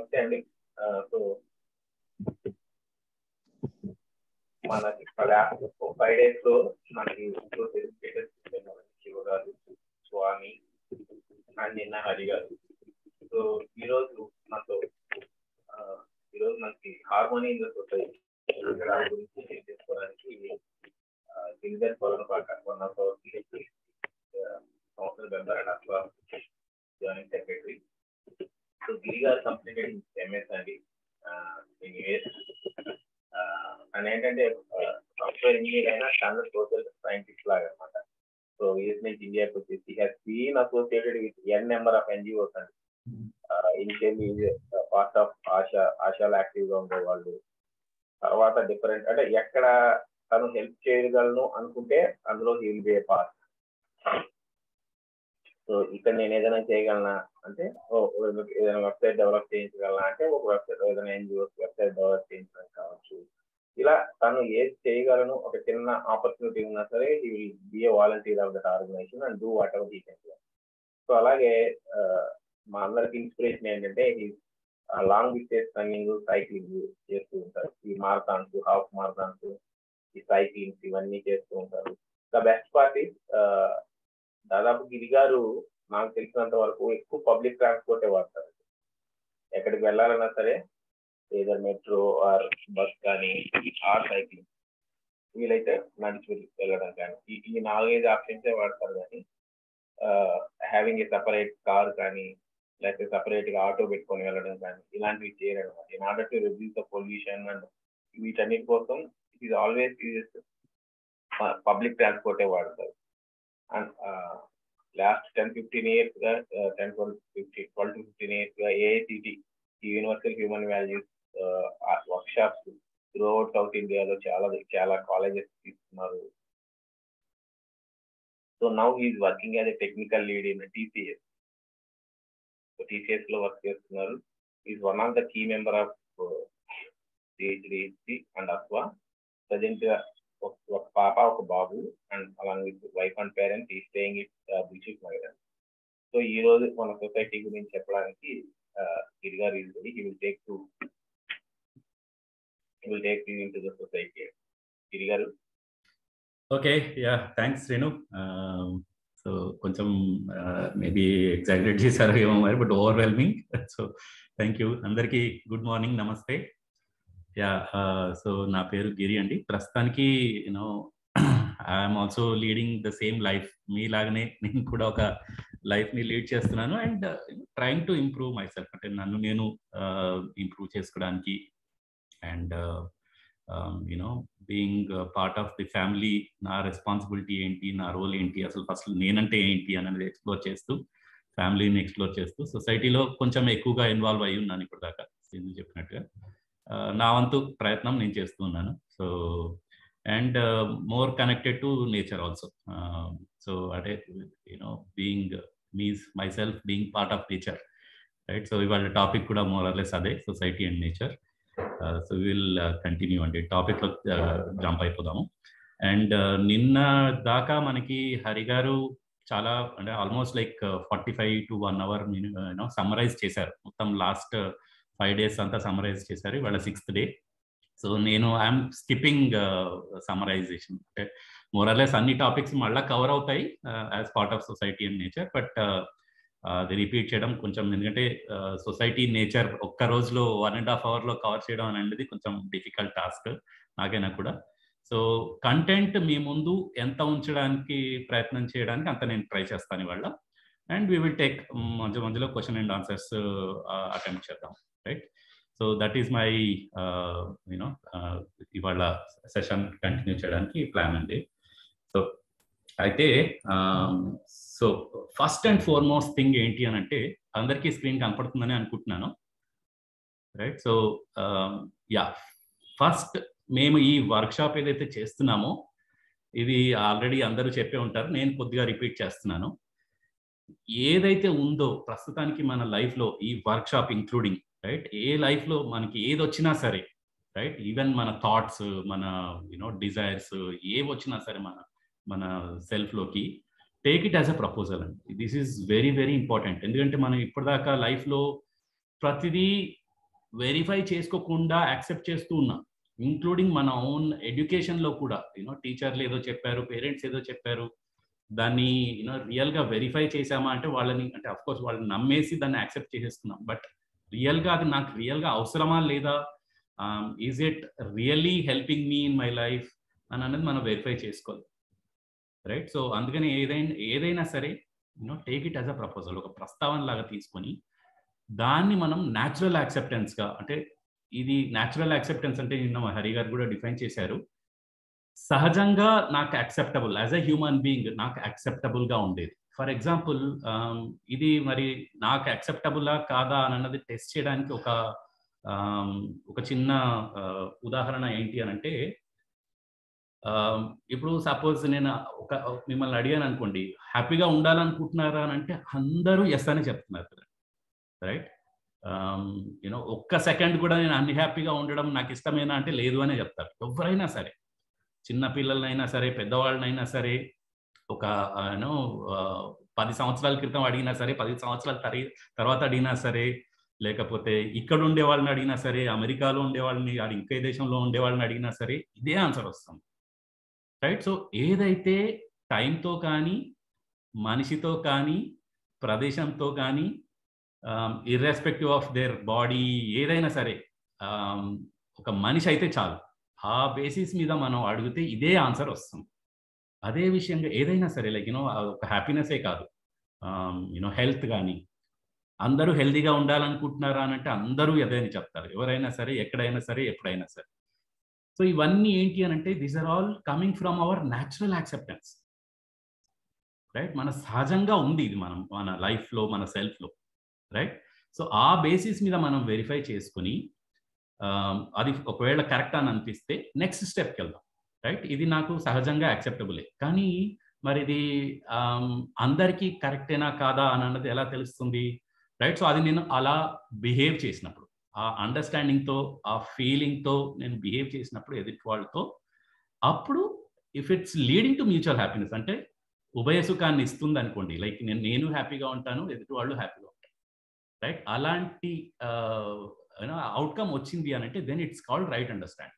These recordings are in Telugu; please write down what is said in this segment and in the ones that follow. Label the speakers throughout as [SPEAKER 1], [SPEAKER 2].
[SPEAKER 1] ఓకే అండి. సో మనకి ఫైవ్ డేస్లో మనకి ఇంట్లో శివ గారు స్వామి అండ్ నిన్న హరి గారు. సో ఈరోజు మనతో ఈరోజు మనకి హార్మోని ఇన్ ద సొసైటీ గురించి చేసుకోవడానికి Girijan Polampaka one of our సంవత్సరం joint secretary so Giri garu completed MS అండి. అండ్ అని ఏంటంటే సాఫ్ట్వేర్ ఇంజనీర్ అయినా స్టాండర్డ్ సోషల్ సైంటిస్ట్ లాగా అనమాట సో యూఎస్ నుంచి ఇండియాకి వచ్చేసి has been associated with N number of NGOs అండి. ఇనిషియల్లీ పార్ట్ ఆఫ్ ఆశా ఆశాలో యాక్టివ్గా ఉండేవాళ్ళు. తర్వాత డిఫరెంట్ అంటే ఎక్కడ తను హెల్ప్ చేయగలను అనుకుంటే అందులో హీల్ బే పార్ట్ సో ఇక్కడ నేను ఏదైనా చేయగలనా? అంటే ఏదైనా వెబ్సైట్ డెవలప్ చేయించగలనా? అంటే ఒక వెబ్సైట్ ఏదైనా ఎన్జిఓస్ వెబ్సైట్ డెవలప్ చేయించడం కావచ్చు. ఇలా తను ఏది చేయగలను ఒక చిన్న ఆపర్చునిటీ ఉన్నా సరే he will be a volunteer of that organization and do whatever he can so అలాగే మా అందరికి ఇన్స్పిరేషన్ ఏంటంటే ఈ లాంగ్ డిస్టెన్స్ రన్నింగ్ సైక్లింగ్ చేస్తూ ఉంటారు. ఈ మారథాన్స్ హాఫ్ మారథాన్స్ ఈ సైక్లింగ్స్ ఇవన్నీ చేస్తూ ఉంటారు. ద బెస్ట్ పార్ట్ ఈస్ దాదాపు గిరి గారు నాకు తెలిసినంత వరకు ఎక్కువ పబ్లిక్ ట్రాన్స్పోర్టే వాడతారు. ఎక్కడికి వెళ్ళాలన్నా సరే ఏదర్ మెట్రో ఆర్ బస్ కానీ ఆర్ సైక్లింగ్ వీలైతే నడిచి వెళ్ళడం కానీ. ఈ ఈ నాలుగైదు ఆప్షన్సే వాడతారు కానీ హ్యావింగ్ ఏ సపరేట్ కార్ కానీ లేకపోతే సపరేట్గా ఆటో పెట్టుకొని వెళ్ళడం కానీ ఇలాంటివి చేయడం in order to reduce the pollution and వీటన్నిటి కోసం ఇట్ ఈస్ ఆల్వేస్ పబ్లిక్ ట్రాన్స్పోర్టే వాడతారు. అండ్ లాస్ట్ టెన్ ఫిఫ్టీన్ ఇయర్స్గా ten twelve fifteen twelve to fifteen ఇయర్స్గా AICTE universal human values workshops throughout south ఇండియాలో చాలా చాలా కాలేజెస్ తీసుకున్నారు. So now is working as a technical lead in TCS so టీసీఎస్లో work చేస్తున్నారు. Is one of the key member of CHDC and aqua present ఒక పాప ఒక బాబు and along with wife and parents he staying it British Nagar so ఈ రోజు మన సొసైటీ గురించి చెప్పడానికి ఇదిగా reason he will take to he will take you into the society Giri garu
[SPEAKER 2] okay ya thanks Srinu so కొంచెం మేబీ ఎగ్జాగరేట్ చేశారు ఏమో మరి but overwhelming so thank you అందరికీ good morning namaste. Ya so uh, నా పేరు గిరి అండి. ప్రస్తుతానికి you know I'm also leading the same life మీలాగనే నేను కూడా ఒక లైఫ్ని లీడ్ చేస్తున్నాను and trying to improve myself అంటే నన్ను నేను uh, ఇంప్రూవ్ చేసుకోవడానికి and you know being part of the family నా రెస్పాన్సిబిలిటీ ఏంటి నా రోల్ ఏంటి అసలు ఫస్ట్ నేనంటే ఏంటి అనేది ఎక్స్ప్లోర్ చేస్తూ ఫ్యామిలీని ఎక్స్ప్లోర్ చేస్తూ సొసైటీలో కొంచెం ఎక్కువగా ఇన్వాల్వ్ అయ్యి ఉన్నాను ఇప్పుడు దాకా చెప్పినట్టుగా. నా వంతు ప్రయత్నం నేను చేస్తున్నాను so and more connected to nature also. So అంటే you know being means myself being part of nature right? So ఇవాళ టాపిక్ కూడా మోరర్లెస్ అదే society and nature. So will continue అండి. టాపిక్లో జంప్ అయిపోదాము. అండ్ నిన్న దాకా మనకి హరి గారు చాలా అంటే almost like forty five to one hour you know summarize చేశారు. మొత్తం లాస్ట్ ఫైవ్ డేస్ అంతా సమ్మరైజ్ చేశారు. ఇవాళ సిక్స్త్ డే. సో నేను ఐఎమ్ స్కిప్పింగ్ సమ్మరైజేషన్ అంటే మోరలెస్ అన్ని టాపిక్స్ మళ్ళీ కవర్ అవుతాయి as part of society and nature. But అది రిపీట్ చేయడం కొంచెం ఎందుకంటే సొసైటీ నేచర్ ఒక్క రోజులో వన్ అండ్ హాఫ్ అవర్లో కవర్ చేయడం అనేది కొంచెం డిఫికల్ట్ టాస్క్ నాకైనా కూడా. సో కంటెంట్ మీ ముందు ఎంత ఉంచడానికి ప్రయత్నం చేయడానికి అంత నేను ట్రై చేస్తాను ఇవాళ. అండ్ వీ విల్ టేక్ మధ్య మధ్యలో క్వశ్చన్ అండ్ ఆన్సర్స్ అటెంప్ట్ చేద్దాం. Right so that is my you know ఇవాళ సెషన్ కంటిన్యూ చేయడానికి ప్లాన్ అండి. సో అయితే so first and foremost thing ఏంటి అని అంటే అందరికీ స్క్రీన్ కనపడుతుందని అనుకుంటున్నాను. రైట్ సో యా ఫస్ట్ మేము ఈ వర్క్షాప్ ఏదైతే చేస్తున్నామో ఇది ఆల్రెడీ అందరూ చెప్పే ఉంటారు. నేను కొద్దిగా రిపీట్ చేస్తున్నాను. ఏదైతే ఉందో ప్రస్తుతానికి మన లైఫ్లో ఈ వర్క్షాప్ ఇంక్లూడింగ్ రైట్ ఏ లైఫ్లో మనకి ఏది వచ్చినా సరే రైట్ ఈవెన్ మన థాట్స్ మన యునో డిజైర్స్ ఏవి వచ్చినా సరే మన మన సెల్ఫ్లోకి take it as a proposal అండి. This is very very important ఎందుకంటే మనం ఇప్పటిదాకా లైఫ్లో ప్రతిదీ వెరిఫై చేసుకోకుండా యాక్సెప్ట్ చేస్తూ ఉన్నాం. ఇంక్లూడింగ్ మన ఓన్ ఎడ్యుకేషన్లో కూడా యూనో టీచర్లు ఏదో చెప్పారు పేరెంట్స్ ఏదో చెప్పారు దాన్ని యూనో రియల్గా వెరిఫై చేసామా అంటే వాళ్ళని అంటే అఫ్కోర్స్ వాళ్ళని నమ్మేసి దాన్ని యాక్సెప్ట్ చేసేస్తున్నాం. బట్ రియల్గా అది నాకు రియల్గా అవసరమా లేదా? Is it really helping me in my life అని అనేది మనం వెరిఫై చేసుకోవాలి. రైట్ సో అందుకని ఏదైనా ఏదైనా సరే you know take it as a proposal ఒక ప్రస్తావన లాగా తీసుకొని దాన్ని మనం న్యాచురల్ యాక్సెప్టెన్స్గా అంటే ఇది న్యాచురల్ యాక్సెప్టెన్స్ అంటే నిన్న హరి గారు కూడా డిఫైన్ చేశారు. సహజంగా నాకు acceptable as a human being నాకు యాక్సెప్టబుల్గా ఉండేది. ఫర్ ఎగ్జాంపుల్ ఇది మరి నాకు యాక్సెప్టబులా కాదా అని అన్నది టెస్ట్ చేయడానికి ఒక ఒక చిన్న ఉదాహరణ ఏంటి అని అంటే ఇప్పుడు సపోజ్ నేను ఒక మిమ్మల్ని అడిగాను అనుకోండి హ్యాపీగా ఉండాలనుకుంటున్నారా? అని అంటే అందరూ ఎస్ అని చెప్తున్నారు రైట్ యూనో ఒక్క సెకండ్ కూడా నేను అన్ని హ్యాపీగా ఉండడం నాకు ఇష్టమేనా అంటే లేదు అనే చెప్తారు. ఎవరైనా సరే చిన్న పిల్లలనైనా సరే పెద్దవాళ్ళనైనా సరే ఒక యూనో పది సంవత్సరాల క్రితం అడిగినా సరే పది సంవత్సరాల తరి తర్వాత అడిగినా సరే లేకపోతే ఇక్కడ ఉండే వాళ్ళని అడిగినా సరే అమెరికాలో ఉండే వాళ్ళని ఇంకే దేశంలో ఉండే వాళ్ళని అడిగినా సరే ఇదే ఆన్సర్ వస్తుంది. రైట్? సో ఏదైతే టైంతో కానీ మనిషితో కానీ ప్రదేశంతో కానీ ఇర్రెస్పెక్టివ్ ఆఫ్ దేర్ బాడీ ఏదైనా సరే ఒక మనిషి అయితే చాలు. ఆ బేసిస్ మీద మనం అడిగితే ఇదే ఆన్సర్ వస్తుంది. అదే విషయంగా ఏదైనా సరే లైక్ యూనో ఒక హ్యాపీనెస్సే కాదు. యూనో హెల్త్ కానీ అందరూ హెల్దీగా ఉండాలనుకుంటున్నారా అని అంటే అందరూ అదేని చెప్తారు. ఎవరైనా సరే ఎక్కడైనా సరే ఎప్పుడైనా సరే. సో ఇవన్నీ ఏంటి అని అంటే these are all coming from our natural acceptance right మన సహజంగా ఉంది ఇది మనం మన లైఫ్లో మన సెల్ఫ్లో రైట్ సో ఆ బేసిస్ మీద మనం వెరిఫై చేసుకుని అది ఒకవేళ కరెక్ట్ అని అనిపిస్తే నెక్స్ట్ స్టెప్కి వెళ్దాం. రైట్? ఇది నాకు సహజంగా యాక్సెప్టబులే. కానీ మరి ఇది అందరికీ కరెక్టేనా కాదా అని అన్నది ఎలా తెలుస్తుంది? రైట్? సో అది నేను అలా బిహేవ్ చేసినప్పుడు ఆ అండర్స్టాండింగ్తో ఆ ఫీలింగ్తో నేను బిహేవ్ చేసినప్పుడు ఎదుటి వాళ్ళతో అప్పుడు if it's leading to mutual happiness అంటే ఉభయ సుఖాన్ని ఇస్తుంది అనుకోండి లైక్ నేను నేను హ్యాపీగా ఉంటాను ఎదుటి వాళ్ళు హ్యాపీగా ఉంటారు. రైట్? అలాంటి అవుట్కమ్ వచ్చింది అని అంటే then it's called right understanding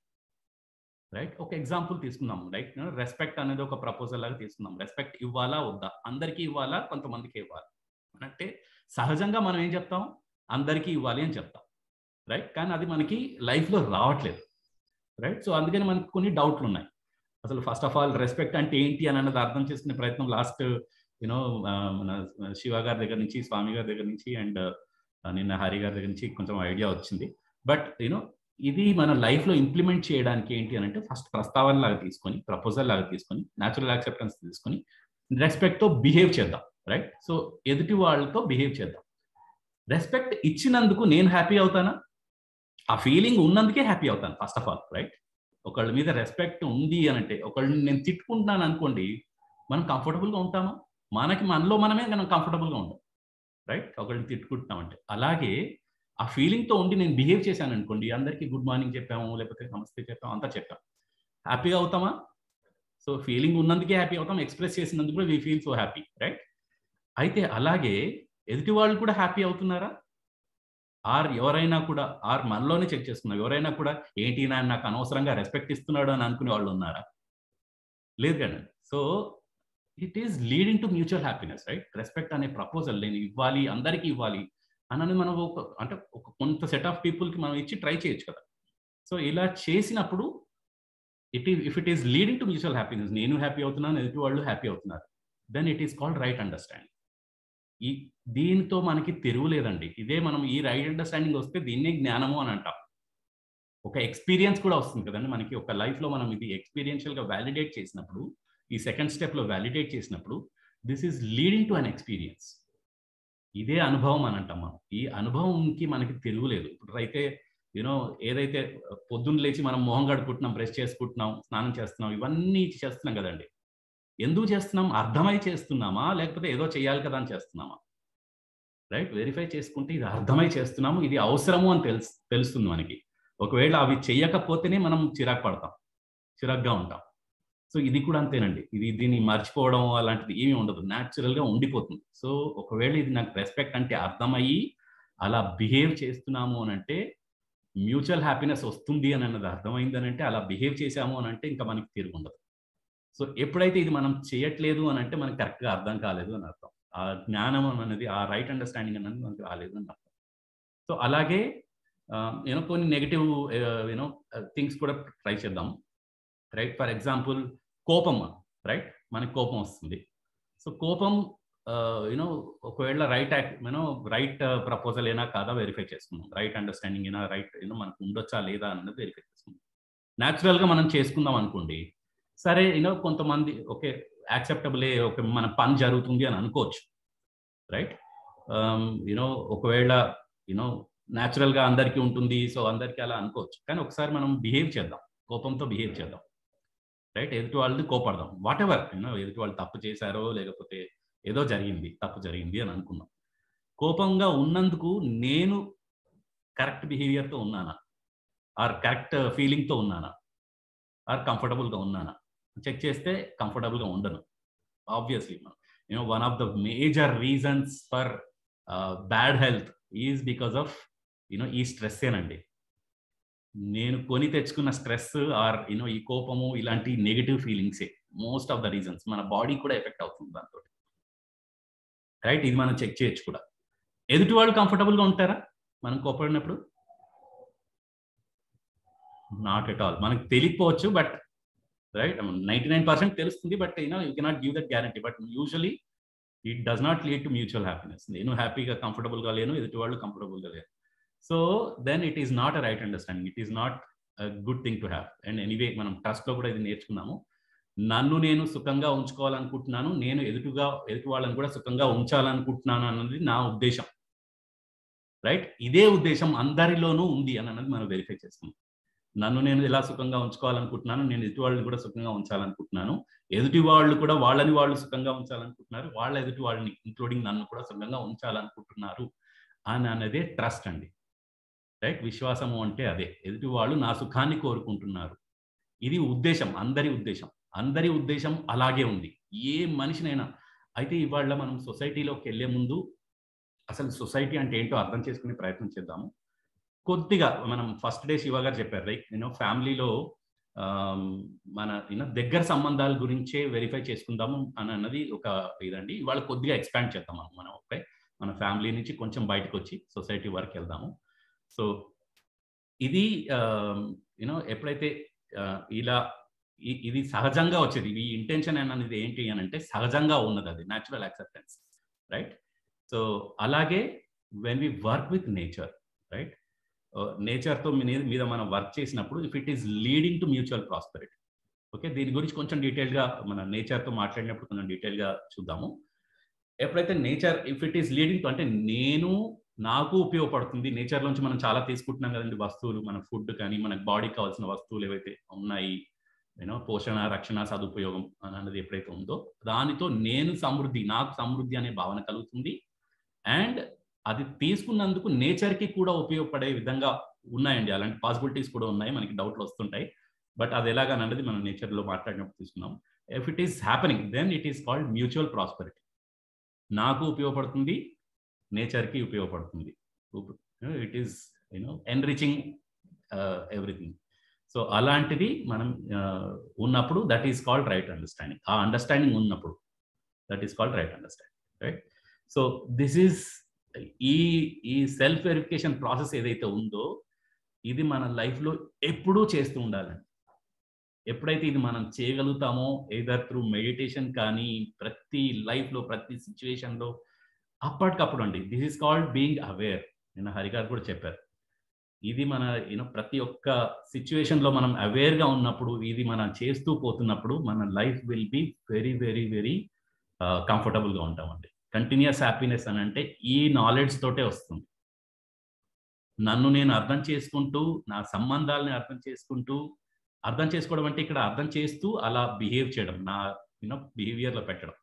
[SPEAKER 2] right? ఒక ఎగ్జాంపుల్ తీసుకుందాం రైట్? రెస్పెక్ట్ అనేది ఒక ప్రపోజల్ లాగా తీసుకుందాం రెస్పెక్ట్ ఇవ్వాలా వద్దా? అందరికీ ఇవ్వాలా కొంతమందికి ఇవ్వాలి? అంటే సహజంగా మనం ఏం చెప్తాం? అందరికీ ఇవ్వాలి అని చెప్తాం. రైట్? కానీ అది మనకి లైఫ్లో రావట్లేదు. రైట్? సో అందుకని మనకి కొన్ని డౌట్లు ఉన్నాయి అసలు ఫస్ట్ ఆఫ్ ఆల్ రెస్పెక్ట్ అంటే ఏంటి అని అన్నది అర్థం చేసుకునే ప్రయత్నం లాస్ట్ యూనో మన శివ గారి దగ్గర నుంచి స్వామి గారి దగ్గర నుంచి అండ్ నిన్న హరి గారి దగ్గర నుంచి కొంచెం ఐడియా వచ్చింది. బట్ యూనో ఇది మన లైఫ్లో ఇంప్లిమెంట్ చేయడానికి ఏంటి అని అంటే ఫస్ట్ ప్రస్తావన లాగా తీసుకొని ప్రపోజల్ లాగా తీసుకొని న్యాచురల్ యాక్సెప్టెన్స్ తీసుకొని రెస్పెక్ట్తో బిహేవ్ చేద్దాం రైట్ సో ఎదుటి వాళ్ళతో బిహేవ్ చేద్దాం. రెస్పెక్ట్ ఇచ్చినందుకు నేను హ్యాపీ అవుతానా? ఆ ఫీలింగ్ ఉన్నందుకే హ్యాపీ అవుతాను ఫస్ట్ ఆఫ్ ఆల్ రైట్ ఒకళ్ళ మీద రెస్పెక్ట్ ఉంది అని అంటే ఒకళ్ళని నేను తిట్టుకుంటున్నాను అనుకోండి మనం కంఫర్టబుల్గా ఉంటామా? మనకి మనలో మనమే మనం కంఫర్టబుల్గా ఉంటాం రైట్ ఒకళ్ళని తిట్టుకుంటున్నామంటే. అలాగే ఆ ఫీలింగ్తో ఉండి నేను బిహేవ్ చేశాను అనుకోండి అందరికీ గుడ్ మార్నింగ్ చెప్పాము లేకపోతే నమస్తే చెప్పాము అంతా చెప్పాం. హ్యాపీగా అవుతామా? సో ఫీలింగ్ ఉన్నందుకే హ్యాపీ అవుతాం ఎక్స్ప్రెస్ చేసినందుకు కూడా we feel so happy right అయితే అలాగే ఎదుటి వాళ్ళు కూడా హ్యాపీ అవుతున్నారా? ఆర్ ఎవరైనా కూడా ఆర్ మనలోనే చెక్ చేస్తున్నారు ఎవరైనా కూడా ఏంటి నాయన నాకు అనవసరంగా రెస్పెక్ట్ ఇస్తున్నాడు అని అనుకునే వాళ్ళు ఉన్నారా? లేదు కదండి so it is leading to mutual happiness right respect అనే ప్రపోజల్ నేను ఇవ్వాలి అందరికీ ఇవ్వాలి. అనని మనం ఒక అంటే ఒక కొంత సెట్ ఆఫ్ పీపుల్కి మనం ఇచ్చి ట్రై చేయొచ్చు కదా. సో ఇలా చేసినప్పుడు it is if it is leading to mutual happiness నేను హ్యాపీ అవుతున్నాను ఎదుటి వాళ్ళు హ్యాపీ అవుతున్నారు then it is called right understanding ఈ దీంతో మనకి తిరుగులేదండి ఇదే మనం ఈ రైట్ అండర్స్టాండింగ్ వస్తే దీన్నే జ్ఞానము అని అంటాం. ఒక ఎక్స్పీరియన్స్ కూడా వస్తుంది కదండి మనకి. ఒక లైఫ్లో మనం ఇది ఎక్స్పీరియన్షియల్గా వ్యాలిడేట్ చేసినప్పుడు ఈ సెకండ్ స్టెప్లో వ్యాలిడేట్ చేసినప్పుడు this is leading to an experience ఇదే అనుభవం అని అంటాం మనం. ఈ అనుభవంకి మనకి తెలియలేదు ఇప్పుడు అయితే యూనో ఏదైతే పొద్దున్న లేచి మనం మొహం కడుకుంటున్నాం బ్రష్ చేసుకుంటున్నాం స్నానం చేస్తున్నాం ఇవన్నీ చేస్తున్నాం కదండి. ఎందుకు చేస్తున్నాం? అర్థమై చేస్తున్నామా? లేకపోతే ఏదో చేయాలి కదా అని చేస్తున్నామా? రైట్? వెరిఫై చేసుకుంటే ఇది అర్థమై చేస్తున్నాము ఇది అవసరము అని తెలుసు తెలుస్తుంది మనకి. ఒకవేళ అవి చేయకపోతేనే మనం చిరాకు పడతాం. చిరాగ్గా ఉంటాం. సో ఇది కూడా అంతేనండి. ఇది దీన్ని మర్చిపోవడం అలాంటిది ఏమీ ఉండదు. న్యాచురల్గా ఉండిపోతుంది. సో ఒకవేళ ఇది నాకు రెస్పెక్ట్ అంటే అర్థమయ్యి అలా బిహేవ్ చేస్తున్నాము అని అంటే మ్యూచువల్ హ్యాపీనెస్ వస్తుంది అని అన్నది అర్థమైంది అని అంటే అలా బిహేవ్ చేశాము అని అంటే ఇంకా మనకి తీరు ఉండదు. సో ఎప్పుడైతే ఇది మనం చేయట్లేదు అని అంటే మనకి కరెక్ట్గా అర్థం కాలేదు అని అర్థం. ఆ జ్ఞానం అనేది ఆ రైట్ అండర్స్టాండింగ్ అనేది మనకి రాలేదు అని అర్థం. సో అలాగే యూనో కొన్ని నెగిటివ్ యూనో థింగ్స్ కూడా ట్రై చేద్దాం. రైట్ ఫర్ ఎగ్జాంపుల్ కోపం రైట్ మనకి కోపం వస్తుంది. సో కోపం uh, యూనో ఒకవేళ right act you know right proposal అయినా కాదా వెరిఫై చేసుకుందాం. రైట్ అండర్స్టాండింగ్ అయినా రైట్ యూనో మనకు ఉండొచ్చా లేదా అన్నది వెరిఫై చేసుకుందాం. న్యాచురల్గా మనం చేసుకుందాం అనుకోండి. సరే యూనో కొంతమంది ఓకే యాక్సెప్టబులే ఒక మన పని జరుగుతుంది అని అనుకోవచ్చు. రైట్ యూనో um, ఒకవేళ యూనో న్యాచురల్గా అందరికీ ఉంటుంది సో అందరికీ అలా అనుకోవచ్చు. కానీ ఒకసారి మనం బిహేవ్ చేద్దాం. కోపంతో బిహేవ్ చేద్దాం. రైట్? ఎదుటి వాళ్ళది కోపడదాం. వాట్ ఎవర్ యూనో ఎదుటి వాళ్ళు తప్పు చేశారో లేకపోతే ఏదో జరిగింది తప్పు జరిగింది అని అనుకున్నాం కోపంగా ఉన్నందుకు నేను కరెక్ట్ బిహేవియర్తో ఉన్నానా? ఆర్ కరెక్ట్ ఫీలింగ్తో ఉన్నానా? ఆర్ కంఫర్టబుల్గా ఉన్నానా? చెక్ చేస్తే కంఫర్టబుల్గా ఉండను. Obviously you know one of the major reasons for bad health is because of you know ఈ స్ట్రెస్ ఏనండి. నేను కొని తెచ్చుకున్న స్ట్రెస్ ఆర్ యూనో ఈ కోపము ఇలాంటి నెగిటివ్ ఫీలింగ్సే మోస్ట్ ఆఫ్ ద రీజన్స్ మన బాడీ కూడా ఎఫెక్ట్ అవుతుంది దాంతో రైట్ ఇది మనం చెక్ చేయొచ్చు కూడా. ఎదుటి వాళ్ళు కంఫర్టబుల్గా ఉంటారా? మనం కోపడినప్పుడు? నాట్ ఎట్ ఆల్ మనకు తెలియకపోవచ్చు but right ninety nine percent తెలుస్తుంది but you know you cannot give that guarantee but usually it does not lead to mutual happiness నేను హ్యాపీగా కంఫర్టబుల్గా లేను ఎదుటి వాళ్ళు కంఫర్టబుల్గా లేరు. So then it is not a right understanding it is not good thing to have and anyway మనం ట్రస్ట్లో కూడా ఇది నేర్చుకున్నాము. నన్ను నేను సుఖంగా ఉంచుకోవాలనుకుంటున్నాను. నేను ఎదుటిగా ఎదుటి వాళ్ళని కూడా సుఖంగా ఉంచాలనుకుంటున్నాను అన్నది నా ఉద్దేశం. రైట్ ఇదే ఉద్దేశం అందరిలోనూ ఉంది అని అన్నది మనం వెరిఫై చేస్తాం నన్ను నేను ఎలా సుఖంగా ఉంచుకోవాలనుకుంటున్నాను? నేను ఎదుటి వాళ్ళని కూడా సుఖంగా ఉంచాలనుకుంటున్నాను. ఎదుటి వాళ్ళు కూడా వాళ్ళని వాళ్ళు సుఖంగా ఉంచాలనుకుంటున్నారు. వాళ్ళ ఎదుటి వాళ్ళని ఇంక్లూడింగ్ నన్ను కూడా సుఖంగా ఉంచాలనుకుంటున్నారు. అని అన్నదే ట్రస్ట్ అండి. రైట్? విశ్వాసము అంటే అదే. ఎదుటి వాళ్ళు నా సుఖాన్ని కోరుకుంటున్నారు. ఇది ఉద్దేశం అందరి ఉద్దేశం. అందరి ఉద్దేశం అలాగే ఉంది. ఏ మనిషినైనా. అయితే ఇవాళ మనం సొసైటీలోకి వెళ్ళే ముందు అసలు సొసైటీ అంటే ఏంటో అర్థం చేసుకునే ప్రయత్నం చేద్దాము. కొద్దిగా మనం ఫస్ట్ డే శివ గారు చెప్పారు రైట్? నేను ఫ్యామిలీలో మన యూనో దగ్గర సంబంధాల గురించే వెరిఫై చేసుకుందాము అని అన్నది ఒక ఇదండి. ఇవాళ కొద్దిగా ఎక్స్పాండ్ చేద్దాం మనం మనం ఓకే? మన ఫ్యామిలీ నుంచి కొంచెం బయటకు వచ్చి సొసైటీ వరకు వెళ్దాము. సో ఇది యూనో ఎప్పుడైతే ఇలా ఇది సహజంగా వచ్చేది ఈ ఇంటెన్షన్ అనేది ఏంటి అని అంటే సహజంగా ఉన్నది అది న్యాచురల్ యాక్సెప్టెన్స్ రైట్ సో అలాగే when we work with nature right నేచర్తో మీద మనం వర్క్ చేసినప్పుడు if it is leading to mutual prosperity okay దీని గురించి కొంచెం డీటెయిల్గా మన నేచర్తో మాట్లాడినప్పుడు కొంచెం డీటెయిల్గా చూద్దాము. ఎప్పుడైతే nature if it is leading to అంటే నేను నాకు ఉపయోగపడుతుంది. నేచర్ నుంచి మనం చాలా తీసుకుంటున్నాం కదండి వస్తువులు. మన ఫుడ్ కానీ మనకు బాడీకి కావాల్సిన వస్తువులు ఏవైతే ఉన్నాయి యూనో పోషణ రక్షణ సదుపయోగం అన్నది ఎప్పుడైతే ఉందో దానితో నేను సమృద్ధి నాకు సమృద్ధి అనే భావన కలుగుతుంది. అండ్ అది తీసుకున్నందుకు నేచర్కి కూడా ఉపయోగపడే విధంగా ఉన్నాయండి. అలాంటి పాసిబిలిటీస్ కూడా ఉన్నాయి. మనకి డౌట్లు వస్తుంటాయి. బట్ అది ఎలాగనన్నది మనం నేచర్లో మాట్లాడినప్పుడు తీసుకున్నాం. If it is happening then it is called mutual prosperity. నాకు ఉపయోగపడుతుంది. నేచర్కి ఉపయోగపడుతుంది. It is you know enriching everything so అలాంటిది మనం uh, ఉన్నప్పుడు that is called right understanding ఆ అండర్స్టాండింగ్ ఉన్నప్పుడు that is called right understanding right so this is ఈ ఈ సెల్ఫ్ వెరిఫికేషన్ ప్రాసెస్ ఏదైతే ఉందో ఇది మన లైఫ్లో ఎప్పుడూ చేస్తూ ఉండాలండి. ఎప్పుడైతే ఇది మనం చేయగలుగుతామో ఏదర్ త్రూ మెడిటేషన్ కానీ ప్రతి లైఫ్లో ప్రతి సిచ్యువేషన్లో అప్పటికప్పుడు అండి this is called being aware నిన్న హరిగారు కూడా చెప్పారు. ఇది మన యూనో ప్రతి ఒక్క సిచ్యువేషన్లో మనం అవేర్గా ఉన్నప్పుడు ఇది మనం చేస్తూ పోతున్నప్పుడు మన life will be very very very కంఫర్టబుల్గా ఉంటామండి. కంటిన్యూస్ హ్యాపీనెస్ అని అంటే ఈ నాలెడ్జ్ తోటే వస్తుంది. నన్ను నేను అర్థం చేసుకుంటూ నా సంబంధాలని అర్థం చేసుకుంటూ అర్థం చేసుకోవడం అంటే ఇక్కడ అర్థం చేస్తూ అలా బిహేవ్ చేయడం నా యూనో బిహేవియర్లో పెట్టడం.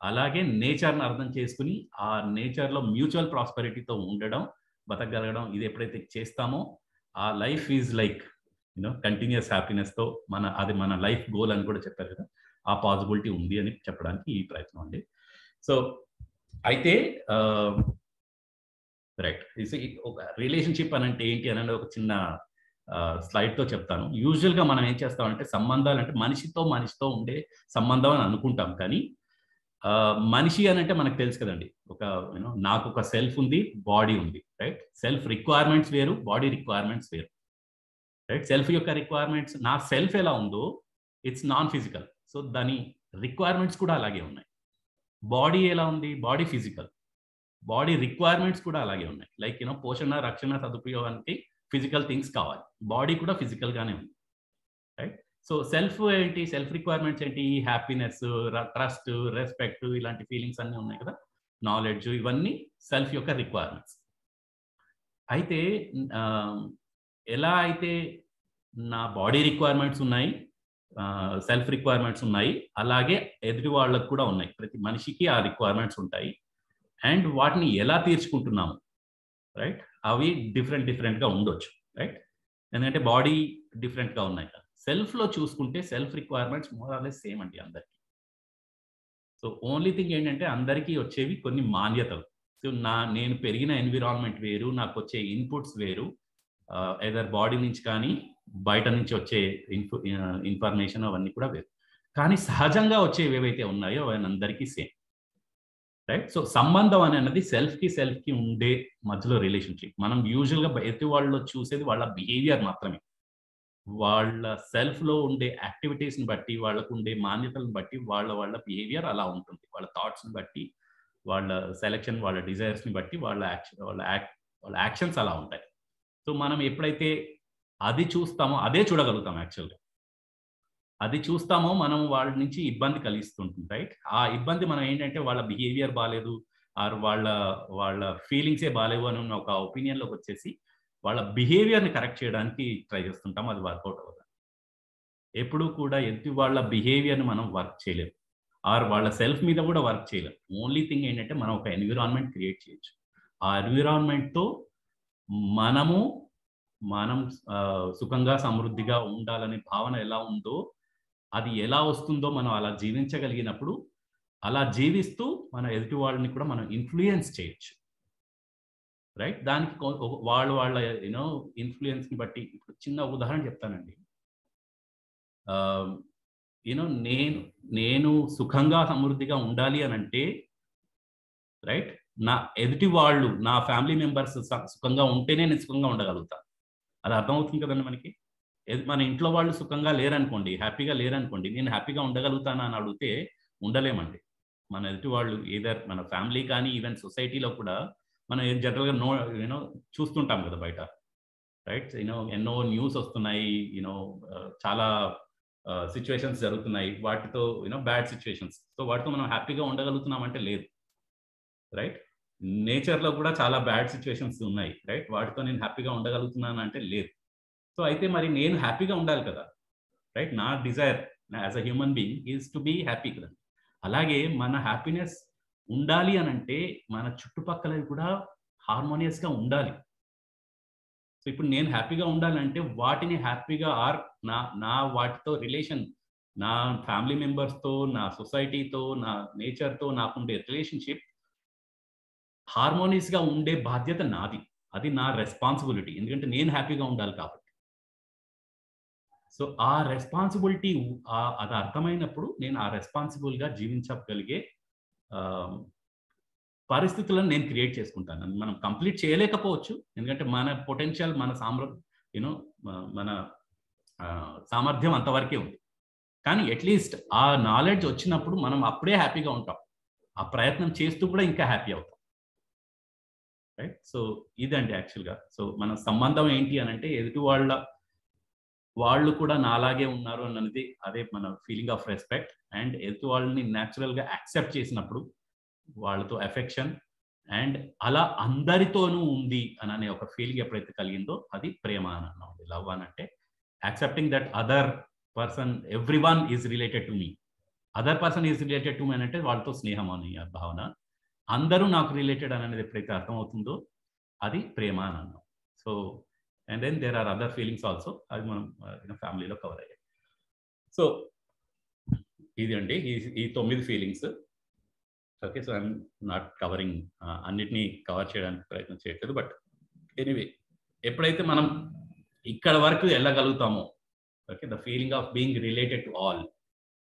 [SPEAKER 2] అలాగే నేచర్ని అర్థం చేసుకుని ఆ నేచర్లో మ్యూచువల్ ప్రాస్పరిటీతో ఉండడం బతకగలగడం ఇది ఎప్పుడైతే చేస్తామో ఆ life is like you know continuous హ్యాపీనెస్తో మన అది మన లైఫ్ గోల్ అని కూడా చెప్పారు కదా ఆ పాసిబిలిటీ ఉంది అని చెప్పడానికి ఈ ప్రయత్నం అండి. సో అయితే రైట్ ఒక రిలేషన్షిప్ అని అంటే ఏంటి అని ఒక చిన్న స్లైడ్తో చెప్తాను. యూజువల్గా మనం ఏం చేస్తామంటే సంబంధాలు అంటే మనిషితో మనిషితో ఉండే సంబంధం అని అనుకుంటాం కానీ మనిషి అని అంటే మనకు తెలుసు కదండి. ఒక యూనో నాకు ఒక సెల్ఫ్ ఉంది బాడీ ఉంది రైట్ సెల్ఫ్ రిక్వైర్మెంట్స్ వేరు బాడీ రిక్వైర్మెంట్స్ వేరు రైట్ సెల్ఫ్ యొక్క రిక్వైర్మెంట్స్ నా సెల్ఫ్ ఎలా ఉందో ఇట్స్ నాన్ ఫిజికల్ సో దాని రిక్వైర్మెంట్స్ కూడా అలాగే ఉన్నాయి. బాడీ ఎలా ఉంది? Body physical. బాడీ రిక్వైర్మెంట్స్ కూడా అలాగే ఉన్నాయి. లైక్ యూనో పోషణ రక్షణ సదుపయోగానికి ఫిజికల్ థింగ్స్ కావాలి. బాడీ కూడా ఫిజికల్గానే ఉంది. సో సెల్ఫ్ ఏంటి? సెల్ఫ్ రిక్వైర్మెంట్స్ ఏంటి? హ్యాపీనెస్ ట్రస్ట్ రెస్పెక్ట్ ఇలాంటి ఫీలింగ్స్ అన్నీ ఉన్నాయి కదా? నాలెడ్జ్ ఇవన్నీ సెల్ఫ్ యొక్క రిక్వైర్మెంట్స్. అయితే ఎలా అయితే నా బాడీ రిక్వైర్మెంట్స్ ఉన్నాయి సెల్ఫ్ రిక్వైర్మెంట్స్ ఉన్నాయి అలాగే ఎదుటి వాళ్ళకు కూడా ఉన్నాయి. ప్రతి మనిషికి ఆ రిక్వైర్మెంట్స్ ఉంటాయి. అండ్ వాటిని ఎలా తీర్చుకుంటున్నాము? రైట్? అవి డిఫరెంట్ డిఫరెంట్గా ఉండొచ్చు. రైట్? ఎందుకంటే బాడీ డిఫరెంట్గా ఉన్నాయి కదా. సెల్ఫ్లో చూసుకుంటే సెల్ఫ్ రిక్వైర్మెంట్స్ మోర్ సేమ్ అండి అందరికీ. సో ఓన్లీ థింగ్ ఏంటంటే అందరికీ వచ్చేవి కొన్ని మాన్యతలు. సో నా నేను పెరిగిన ఎన్విరాన్మెంట్ వేరు నాకు వచ్చే ఇన్పుట్స్ వేరు. ఎదర్ బాడీ నుంచి కానీ బయట నుంచి వచ్చే ఇన్ఫు ఇన్ఫర్మేషన్ అవన్నీ కూడా వేరు. కానీ సహజంగా వచ్చేవి ఏవైతే ఉన్నాయో అవన్నీ అందరికీ సేమ్. రైట్? సో సంబంధం అనేది సెల్ఫ్కి సెల్ఫ్కి ఉండే మధ్యలో రిలేషన్షిప్. మనం యూజువల్గా ఎదుటి వాళ్ళలో చూసేది వాళ్ళ బిహేవియర్ మాత్రమే. వాళ్ళ సెల్ఫ్లో ఉండే యాక్టివిటీస్ని బట్టి వాళ్ళకు ఉండే మాన్యతలను బట్టి వాళ్ళ వాళ్ళ బిహేవియర్ అలా ఉంటుంది. వాళ్ళ థాట్స్ని బట్టి వాళ్ళ సెలెక్షన్ వాళ్ళ డిజైర్స్ని బట్టి వాళ్ళ యాక్షన్ వాళ్ళ యాక్ వాళ్ళ యాక్షన్స్ అలా ఉంటాయి. సో మనం ఎప్పుడైతే అది చూస్తామో అదే చూడగలుగుతాం యాక్చువల్గా. అది చూస్తామో మనం వాళ్ళ నుంచి ఇబ్బంది కలిగిస్తుంటుంది రైట్? ఆ ఇబ్బంది మనం ఏంటంటే వాళ్ళ బిహేవియర్ బాగాలేదు ఆర్ వాళ్ళ వాళ్ళ ఫీలింగ్సే బాగాలేవు అని ఒక ఒపీనియన్లోకి వచ్చేసి వాళ్ళ బిహేవియర్ని కరెక్ట్ చేయడానికి ట్రై చేస్తుంటాం అది వర్కౌట్ అవ్వదు. ఎప్పుడూ కూడా ఎదుటి వాళ్ళ బిహేవియర్ని మనం వర్క్ చేయలేము ఆర్ వాళ్ళ సెల్ఫ్ మీద కూడా వర్క్ చేయలేం. ఓన్లీ థింగ్ ఏంటంటే మనం ఒక ఎన్విరాన్మెంట్ క్రియేట్ చేయొచ్చు. ఆ ఎన్విరాన్మెంట్తో మనము మనం సుఖంగా సమృద్ధిగా ఉండాలనే భావన ఎలా ఉందో అది ఎలా వస్తుందో మనం అలా జీవించగలిగినప్పుడు అలా జీవిస్తూ మన ఎదుటి వాళ్ళని కూడా మనం ఇన్ఫ్లుయెన్స్ చేయొచ్చు. రైట్ దానికి వాళ్ళు వాళ్ళ యూనో ఇన్ఫ్లుయెన్స్ని బట్టి ఇప్పుడు చిన్న ఉదాహరణ చెప్తానండి. యూనో నేను నేను సుఖంగా సమృద్ధిగా ఉండాలి అని అంటే రైట్ నా ఎదుటి వాళ్ళు నా ఫ్యామిలీ మెంబర్స్ సుఖంగా ఉంటేనే నేను సుఖంగా ఉండగలుగుతాను అది అర్థమవుతుంది కదండి మనకి? మన ఇంట్లో వాళ్ళు సుఖంగా లేరనుకోండి హ్యాపీగా లేరనుకోండి నేను హ్యాపీగా ఉండగలుగుతానా అని అడిగితే ఉండలేమండి. మన ఎదుటి వాళ్ళు ఏదర్ మన ఫ్యామిలీ కానీ ఈవెన్ సొసైటీలో కూడా మనం జనరల్గా నో యూనో చూస్తుంటాం కదా బయట. రైట్? యూనో ఎన్నో న్యూస్ వస్తున్నాయి యూనో చాలా సిచ్యువేషన్స్ జరుగుతున్నాయి. వాటితో యూనో బ్యాడ్ సిచ్యువేషన్స్. సో వాటితో మనం హ్యాపీగా ఉండగలుగుతున్నామంటే లేదు. రైట్? నేచర్లో కూడా చాలా బ్యాడ్ సిచ్యువేషన్స్ ఉన్నాయి. రైట్? వాటితో నేను హ్యాపీగా ఉండగలుగుతున్నాను అంటే లేదు. సో అయితే మరి నేను హ్యాపీగా ఉండాలి కదా. రైట్? నా desire as a human being is to be happy కదా. అలాగే మన హ్యాపీనెస్ ఉండాలి అని అంటే మన చుట్టుపక్కల కూడా హార్మోనియస్గా ఉండాలి. సో ఇప్పుడు నేను హ్యాపీగా ఉండాలంటే వాటిని హ్యాపీగా ఆర్ నా నా వాటితో రిలేషన్ నా ఫ్యామిలీ మెంబర్స్తో నా సొసైటీతో నా నేచర్తో నాకుండే రిలేషన్షిప్ హార్మోనియస్గా ఉండే బాధ్యత నాది. అది నా రెస్పాన్సిబిలిటీ ఎందుకంటే నేను హ్యాపీగా ఉండాలి కాబట్టి. సో ఆ రెస్పాన్సిబిలిటీ అది అర్థమైనప్పుడు నేను ఆ రెస్పాన్సిబుల్గా జీవించగలిగే పరిస్థితులను నేను క్రియేట్ చేసుకుంటాను. మనం కంప్లీట్ చేయలేకపోవచ్చు. ఎందుకంటే మన పొటెన్షియల్ మన సామ్ర యూనో మన సామర్థ్యం అంతవరకే ఉంది. కానీ అట్లీస్ట్ ఆ నాలెడ్జ్ వచ్చినప్పుడు మనం అప్పుడే హ్యాపీగా ఉంటాం. ఆ ప్రయత్నం చేస్తూ కూడా ఇంకా హ్యాపీ అవుతాం. రైట్ సో ఇదండి యాక్చువల్గా సో మన సంబంధం ఏంటి అని అంటే ఎదుటి వాళ్ళ వాళ్ళు కూడా నాలాగే ఉన్నారు అన్నది అదే మన ఫీలింగ్ ఆఫ్ రెస్పెక్ట్ అండ్ ఎదుటి వాళ్ళని న్యాచురల్గా యాక్సెప్ట్ చేసినప్పుడు వాళ్ళతో ఎఫెక్షన్ అండ్ అలా అందరితోనూ ఉంది అని అనే ఒక ఫీలింగ్ ఎప్పుడైతే కలిగిందో అది ప్రేమ అని అన్నాం. లవ్ అని అంటే accepting that other person every one is related to me other person is related to me అని అంటే వాళ్ళతో స్నేహం అని భావన. అందరూ నాకు రిలేటెడ్ అనేది ఎప్పుడైతే అర్థమవుతుందో అది ప్రేమ అని అన్నాం. So and then there are other feelings also అది మనం ఫ్యామిలీలో కవర్ అయ్యాయి సో ఇది అండి. ఈ ఈ తొమ్మిది feelings okay so I'm not covering అన్నిటినీ కవర్ చేయడానికి ప్రయత్నం చేయట్లేదు. బట్ ఎనీవే ఎప్పుడైతే మనం ఇక్కడ వరకు వెళ్ళగలుగుతామో okay the feeling of being related to all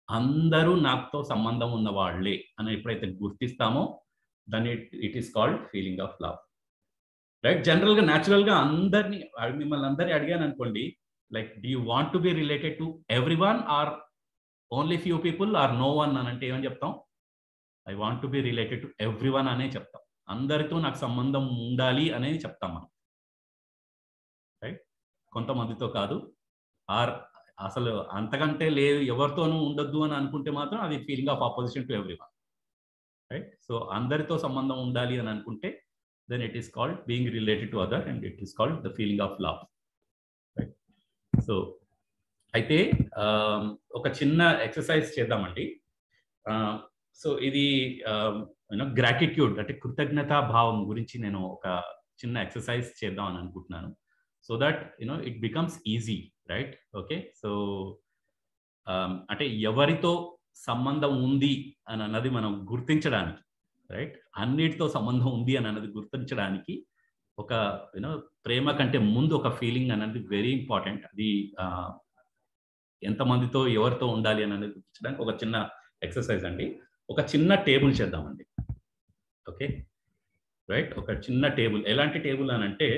[SPEAKER 2] అందరూ నాతో సంబంధం ఉన్న వాళ్ళే అని ఎప్పుడైతే గుర్తిస్తామో దాన్ని it is called feeling of love right జనరల్గా న్యాచురల్గా అందరినీ మిమ్మల్ని అందరినీ అడిగాను అనుకోండి like do you want to be related to every one or only few people or no one అని అంటే ఏమని చెప్తాం? I want to be related to every one అనే చెప్తాం. అందరితో నాకు సంబంధం ఉండాలి అనేది చెప్తాం మనం. రైట్ కొంతమందితో కాదు. ఆర్ అసలు అంతకంటే లేదు ఎవరితోనూ ఉండొద్దు అని అనుకుంటే మాత్రం అది feeling of opposition to every one right so అందరితో సంబంధం ఉండాలి అని అనుకుంటే then it is called being related to other and it is called the feeling of love right? So అయితే um, ఒక చిన్న ఎక్సర్సైజ్ చేద్దామండి. Um, సో ఇది um, యూనో గ్రాటిట్యూడ్ అంటే కృతజ్ఞతా భావం గురించి నేను ఒక చిన్న ఎక్సర్సైజ్ చేద్దాం అని అనుకుంటున్నాను. So that you know it becomes easy right okay so అంటే ఎవరితో సంబంధం ఉంది అని అన్నది మనం గుర్తించడానికి రైట్ అన్నిటితో సంబంధం ఉంది అని అన్నది గుర్తించడానికి ఒక యూనో ప్రేమ కంటే ముందు ఒక ఫీలింగ్ అనేది వెరీ ఇంపార్టెంట్ అది ఎంతమందితో ఎవరితో ఉండాలి అని అనేది గుర్తించడానికి ఒక చిన్న ఎక్సర్సైజ్ అండి. ఒక చిన్న టేబుల్ చేద్దామండి. ఓకే రైట్ ఒక చిన్న టేబుల్ ఎలాంటి టేబుల్ అని అంటే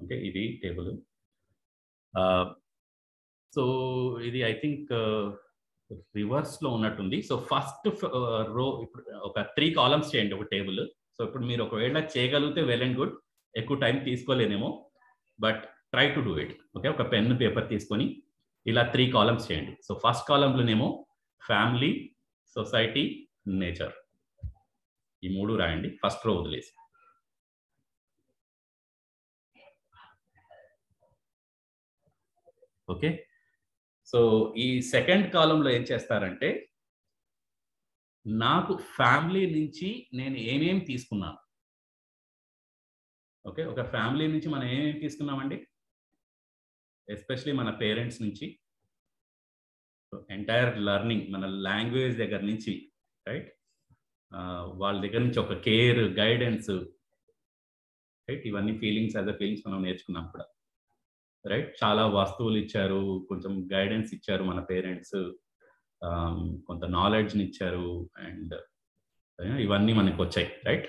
[SPEAKER 2] ఓకే ఇది టేబుల్ సో ఇది ఐ థింక్ రివర్స్లో ఉన్నట్టుంది. సో ఫస్ట్ రో ఇప్పుడు ఒక త్రీ కాలమ్స్ చేయండి ఒక టేబుల్ సో ఇప్పుడు మీరు ఒకవేళ చేయగలిగితే వెల్ అండ్ గుడ్ ఎక్కువ time తీసుకోలేనేమో. But try to do it okay ఒక పెన్ పేపర్ తీసుకొని ఇలా త్రీ కాలమ్స్ చేయండి. సో ఫస్ట్ కాలంలోనేమో ఫ్యామిలీ సొసైటీ నేచర్ ఈ మూడు రాయండి. ఫస్ట్ రో వదిలేసి. ఓకే సో ఈ సెకండ్ కాలంలో ఏం చేస్తారంటే నాకు ఫ్యామిలీ నుంచి నేను ఏమేమి తీసుకున్నాను? ఓకే ఒక ఫ్యామిలీ నుంచి మనం ఏమేమి తీసుకున్నామండి? ఎస్పెషలీ మన పేరెంట్స్ నుంచి. ఎంటైర్ లర్నింగ్ మన లాంగ్వేజ్ దగ్గర నుంచి రైట్? వాళ్ళ దగ్గర నుంచి ఒక కేర్ గైడెన్స్ రైట్? ఇవన్నీ ఫీలింగ్స్ యాజ్ అ ఫీలింగ్స్ మనం నేర్చుకున్నాం కూడా. రైట్? చాలా వస్తువులు ఇచ్చారు కొంచెం గైడెన్స్ ఇచ్చారు మన పేరెంట్స్ కొంత నాలెడ్జ్ని ఇచ్చారు అండ్ ఇవన్నీ మనకి వచ్చాయి రైట్?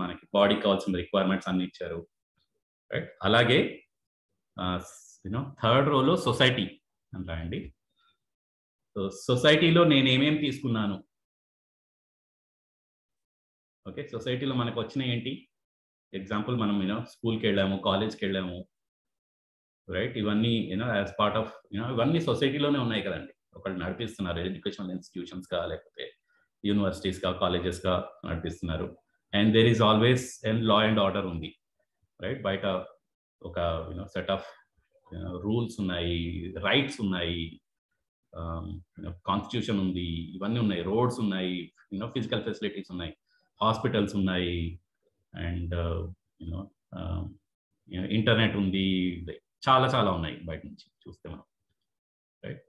[SPEAKER 2] మనకి బాడీకి కావాల్సిన రిక్వైర్మెంట్స్ అన్ని ఇచ్చారు రైట్? అలాగే యూనో థర్డ్ రోలో సొసైటీ అని రాయండి. సో సొసైటీలో నేను ఏమేమి తీసుకున్నాను? ఓకే సొసైటీలో మనకు వచ్చినాయి ఏంటి ఎగ్జాంపుల్ మనం యూనో స్కూల్కి వెళ్ళాము కాలేజ్కి వెళ్ళాము రైట్ ఇవన్నీ you know as part of you know ఇవన్నీ సొసైటీలోనే ఉన్నాయి కదండి. ఒకళ్ళు నడిపిస్తున్నారు ఎడ్యుకేషనల్ ఇన్స్టిట్యూషన్స్గా లేకపోతే యూనివర్సిటీస్గా కాలేజెస్గా నడిపిస్తున్నారు. And there is always and law and order ఉంది. రైట్ బయట ఒక you know set of rules ఉన్నాయి రైట్స్ ఉన్నాయి um, కాన్స్టిట్యూషన్ ఉంది ఇవన్నీ ఉన్నాయి. రోడ్స్ ఉన్నాయి యూనో ఫిజికల్ ఫెసిలిటీస్ ఉన్నాయి హాస్పిటల్స్ ఉన్నాయి అండ్ యూనో ఇంటర్నెట్ ఉంది చాలా చాలా ఉన్నాయి బయట నుంచి చూస్తే మనం. రైట్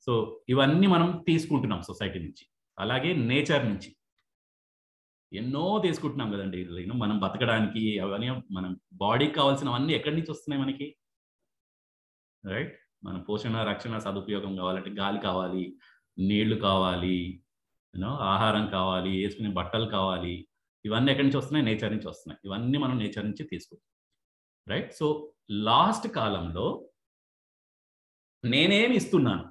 [SPEAKER 2] సో ఇవన్నీ మనం తీసుకుంటున్నాం సొసైటీ నుంచి. అలాగే నేచర్ నుంచి. ఎన్నో తీసుకుంటున్నాం కదండి. మనం బతకడానికి అవన్నీ మనం బాడీకి కావాల్సినవన్నీ ఎక్కడి నుంచి వస్తున్నాయి మనకి? రైట్ మన పోషణ రక్షణ సదుపయోగం కావాలంటే గాలి కావాలి నీళ్ళు కావాలి యూనో ఆహారం కావాలి వేసుకునే బట్టలు కావాలి. ఇవన్నీ ఎక్కడి నుంచి వస్తున్నాయి? నేచర్ నుంచి వస్తున్నాయి. ఇవన్నీ మనం నేచర్ నుంచి తీసుకుంటాం రైట్ సో లాస్ట్ కాలంలో నేనేమి ఇస్తున్నాను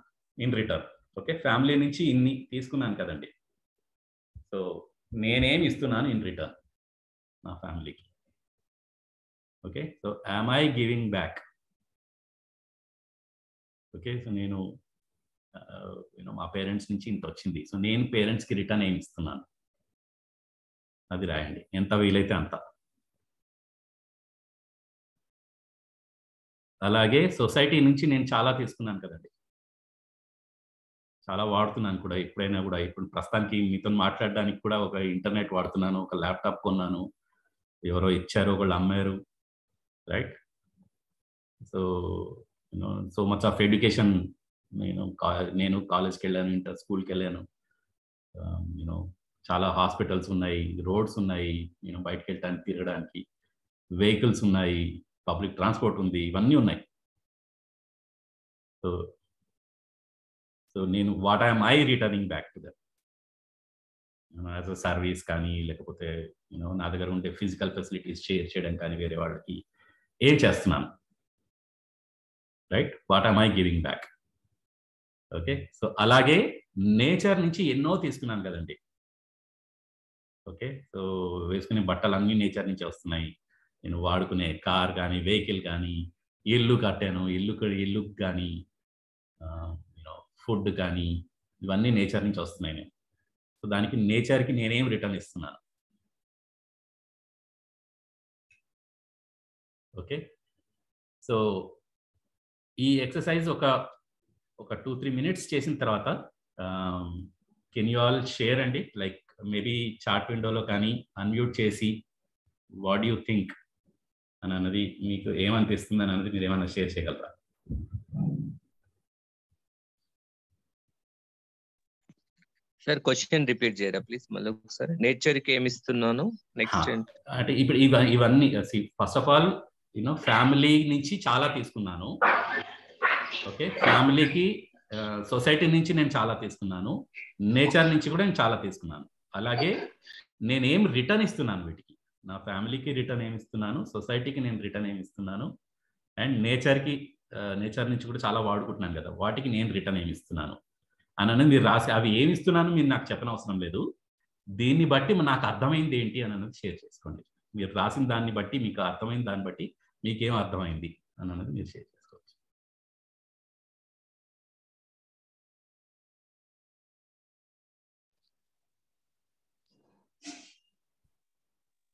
[SPEAKER 2] ఇన్ రిటర్న్? ఓకే ఫ్యామిలీ నుంచి ఇన్ని తీసుకున్నాను కదండి. సో నేనేమి ఇస్తున్నాను ఇన్ రిటర్న్ నా ఫ్యామిలీకి? Okay so am I giving back okay so నేను యూనో మా పేరెంట్స్ నుంచి ఇంత వచ్చింది. సో నేను పేరెంట్స్కి రిటర్న్ ఏమి ఇస్తున్నాను? అది రాయండి. ఎంత వీలైతే అంత. అలాగే సొసైటీ నుంచి నేను చాలా తీసుకున్నాను కదండి. చాలా వాడుతున్నాను కూడా ఎప్పుడైనా కూడా. ఇప్పుడు ప్రస్తుతానికి మీతో మాట్లాడడానికి కూడా ఒక ఇంటర్నెట్ వాడుతున్నాను ఒక ల్యాప్టాప్ కొన్నాను. ఎవరో ఇచ్చారు ఒకళ్ళు అమ్మారు. Right? So so much of education నేను నేను కాలేజ్కి వెళ్ళాను ఇంటర్ స్కూల్కి వెళ్ళాను. నేను చాలా హాస్పిటల్స్ ఉన్నాయి రోడ్స్ ఉన్నాయి నేను బయటకు వెళ్ళడానికి తిరగడానికి. వెహికల్స్ ఉన్నాయి. పబ్లిక్ ట్రాన్స్పోర్ట్ ఉంది ఇవన్నీ ఉన్నాయి. సో సో నేను what I'm I returning back to that as a service కానీ లేకపోతే యూనో నా దగ్గర ఉండే ఫిజికల్ ఫెసిలిటీస్ షేర్ చేయడం కానీ వేరే వాళ్ళకి ఏం చేస్తున్నాను? Right? What am I giving back? Okay? So అలాగే నేచర్ నుంచి ఎన్నో తీసుకున్నాను కదండి. ఓకే? సో వేసుకునే బట్టలు అన్నీ నేచర్ నుంచి వస్తున్నాయి. నేను వాడుకునే కార్ కానీ వెహికల్ కానీ ఇల్లు కట్టాను ఇల్లు ఇల్లు కానీ ఫుడ్ కానీ ఇవన్నీ నేచర్ నుంచి వస్తున్నాయి నేను. సో దానికి నేచర్కి నేనేం రిటర్న్ ఇస్తున్నాను. ఓకే? సో ఈ ఎక్సర్సైజ్ ఒక ఒక టూ త్రీ మినిట్స్ చేసిన తర్వాత కెన్ యూ ఆల్ షేర్ అండి? లైక్ మేబీ చార్ట్ విండోలో కానీ అన్మ్యూట్ చేసి వాట్ యూ థింక్? అని అన్నది మీకు ఏమనిపిస్తుంది అని అన్నది మీరు ఏమైనా షేర్ చేయగలరా?
[SPEAKER 3] సార్ క్వశ్చన్ రిపీట్ చేయరా ప్లీజ్ మళ్ళీ ఒకసారి. నేచర్కి ఏమి ఇస్తున్నాను? నెక్స్ట్
[SPEAKER 2] అంటే ఇప్పుడు ఇవ ఇవన్నీ first of all you know family నుంచి చాలా తీసుకున్నాను. ఓకే ఫ్యామిలీకి సొసైటీ నుంచి నేను చాలా తీసుకున్నాను. నేచర్ నుంచి కూడా నేను చాలా తీసుకున్నాను. అలాగే నేనేం రిటర్న్ ఇస్తున్నాను వీటికి. నా ఫ్యామిలీకి రిటర్న్ ఏమి ఇస్తున్నాను సొసైటీకి నేను రిటర్న్ ఏమి ఇస్తున్నాను అండ్ నేచర్కి నేచర్ నుంచి కూడా చాలా వాడుకుంటున్నాను కదా వాటికి నేను రిటర్న్ ఏమి ఇస్తున్నాను. అని అనేది మీరు రాసి అవి ఏమి ఇస్తున్నాను మీరు నాకు చెప్పనవసరం లేదు. దీన్ని బట్టి నాకు అర్థమైంది ఏంటి అని అన్నది షేర్ చేసుకోండి. మీరు రాసిన దాన్ని బట్టి మీకు అర్థమైన దాన్ని బట్టి మీకేం అర్థమైంది అని అన్నది మీరు షేర్ చేసుకోవచ్చు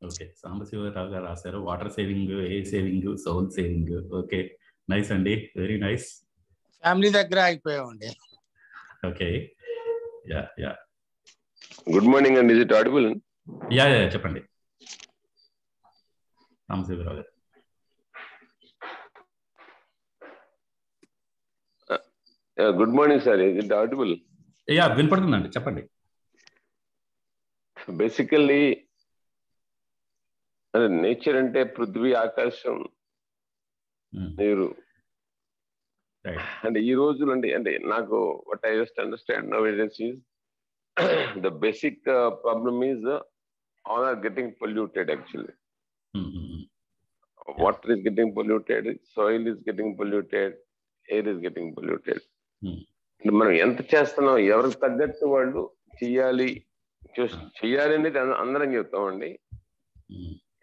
[SPEAKER 2] ఓకే. సాంబశివరావు గారు రాశారు. Water saving a saving soul saving. Okay. Nice అండి. Very nice.
[SPEAKER 4] ఫ్యామిలీ దగ్గర అయిపోయామండి.
[SPEAKER 2] Okay. Ya ya.
[SPEAKER 5] Good morning and. Is it audible?
[SPEAKER 2] Ya ya చెప్పండి. సాంబశివరావు గారు.
[SPEAKER 5] Good morning sir. Is it audible?
[SPEAKER 2] Ya వినపడుతుందండి. చెప్పండి.
[SPEAKER 5] బేసికల్లీ అదే నేచర్ అంటే పృథ్వీ ఆకాశం నీరు. అంటే ఈ రోజులు అంటే అంటే నాకు what I just understand now it is the basic problem is all are getting polluted actually water is getting polluted soil is getting polluted air is getting polluted మనం ఎంత చేస్తున్నాం ఎవరికి తగ్గట్టు వాళ్ళు చెయ్యాలి చెయ్యాలి అనేది అందరం చెప్తామండి.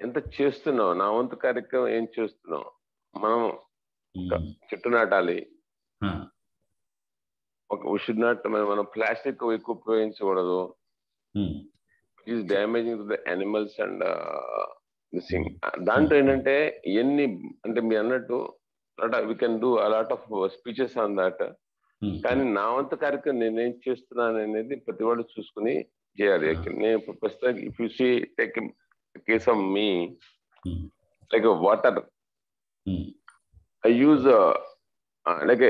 [SPEAKER 5] ఎంత చేస్తున్నాం నా వంతు కార్యక్రమం ఏం చేస్తున్నాం మనం చెట్టు నాటాలి. ఒక షుడ్ నాట్ మనం ప్లాస్టిక్ ఎక్కువ ఉపయోగించకూడదు. Is damaging to the animals and thing దాంట్లో ఏంటంటే ఎన్ని అంటే మీరు అన్నట్టు we can do a lot of speeches on that కానీ నా వంతు కార్యక్రమం నేనేం చేస్తున్నాను అనేది ప్రతి వాడు చూసుకుని చేయాలి. నేను ప్రస్తుతానికి if you see take case of me like water I use like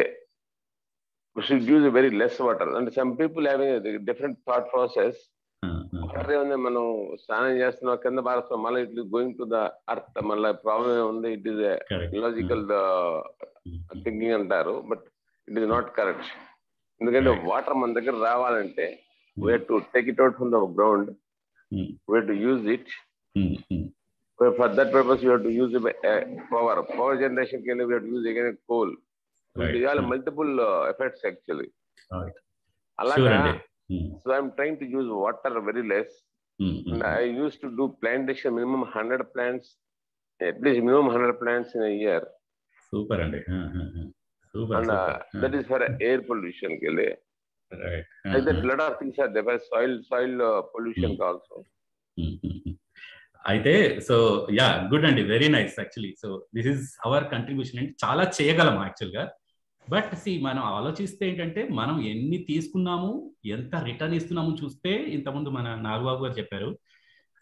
[SPEAKER 5] should use very less water అంటే some people having different thought process water ఏముంది? మనం స్నానం చేస్తున్నాం కింద పారుస్తాం మళ్ళీ it going to the earth మళ్ళీ ప్రాబ్లం ఏముంది ఇట్ ఈస్ లాజికల్ థింకింగ్ అంటారు. But it is not correct ఎందుకంటే వాటర్ మన దగ్గర రావాలంటే we to take it out from the ground we to use it for that purpose you to use power power జనరేషన్కి we to use again coal ఇవాళ మల్టిపుల్ ఎఫెక్ట్స్ యాక్చువల్లీ అలాగా so I'm trying to use water very less I use to do plantation minimum hundred plants at least minimum hundred plants in year
[SPEAKER 2] super అండి
[SPEAKER 5] and uh, that is for air pollution
[SPEAKER 2] right.
[SPEAKER 5] Like that lot of things are there for soil soil uh, pollution
[SPEAKER 2] Hmm.
[SPEAKER 5] also.
[SPEAKER 2] అయితే సో యా గుడ్ అండి. Very nice actually so this is our contribution అంటే చాలా చేయగలం యాక్చువల్గా బట్ సి మనం ఆలోచిస్తే ఏంటంటే మనం ఎన్ని తీసుకున్నాము ఎంత రిటర్న్ ఇస్తున్నాము చూస్తే ఇంతకుముందు మన నాగబాబు గారు చెప్పారు.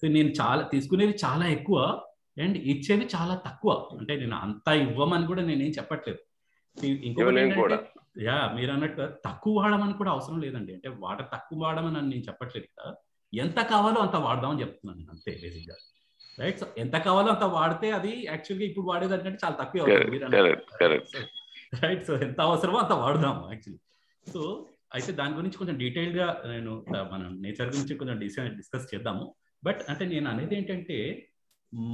[SPEAKER 2] సో నేను చాలా తీసుకునేది చాలా ఎక్కువ అండ్ ఇచ్చేది చాలా తక్కువ. అంటే నేను అంతా ఇవ్వమని కూడా నేనేం చెప్పట్లేదు. ఇంకొకటి. యా మీరు అన్నట్టు తక్కువ వాడమని కూడా అవసరం లేదండి. అంటే వాటర్ తక్కువ వాడమని నేను చెప్పట్లేదు కదా. ఎంత కావాలో అంత వాడదామని చెప్తున్నాను నేను అంతే బేసిక్గా రైట్ సో ఎంత కావాలో అంత వాడితే అది యాక్చువల్గా ఇప్పుడు వాడేదానికంటే చాలా తక్కువ అవుతుంది రైట్ సో ఎంత అవసరమో అంత వాడదాం యాక్చువల్లీ సో అయితే దాని గురించి కొంచెం డీటెయిల్గా నేను మనం నేచర్ గురించి కొంచెం డిస్కస్ చేద్దాము. బట్ అంటే నేను అనేది ఏంటంటే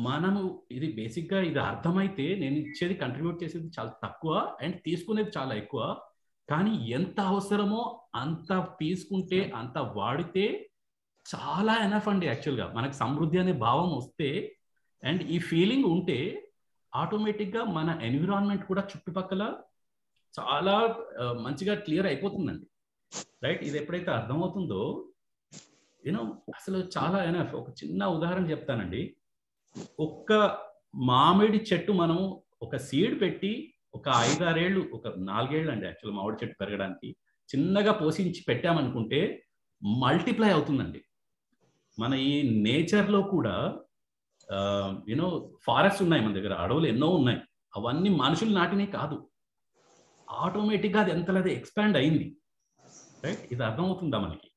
[SPEAKER 2] మనము ఇది బేసిక్గా ఇది అర్థమైతే నేను ఇచ్చేది కంట్రిబ్యూట్ చేసేది చాలా తక్కువ అండ్ తీసుకునేది చాలా ఎక్కువ. కానీ ఎంత అవసరమో అంత తీసుకుంటే అంత వాడితే చాలా ఎనఫ్ అండి యాక్చువల్గా మనకు సమృద్ధి అనే భావం వస్తే అండ్ ఈ ఫీలింగ్ ఉంటే ఆటోమేటిక్గా మన ఎన్విరాన్మెంట్ కూడా చుట్టుపక్కల చాలా మంచిగా క్లియర్ అయిపోతుందండి. రైట్ ఇది ఎప్పుడైతే అర్థమవుతుందో యూనో అసలు చాలా ఎనఫ్ ఒక చిన్న ఉదాహరణ చెప్తానండి. ఒక్క మామిడి చెట్టు మనం ఒక సీడ్ పెట్టి ఒక ఐదారేళ్ళు ఒక నాలుగేళ్ళు అండి యాక్చువల్ మామిడి చెట్టు పెరగడానికి చిన్నగా పోషించి పెట్టామనుకుంటే మల్టిప్లై అవుతుందండి. మన ఈ నేచర్లో కూడా యూనో ఫారెస్ట్ ఉన్నాయి మన దగ్గర అడవులు ఎన్నో ఉన్నాయి. అవన్నీ మనుషులు నాటినే కాదు. ఆటోమేటిక్గా అది ఎంతలది ఎక్స్పాండ్ అయింది. రైట్ ఇది అర్థమవుతుందా మనకి?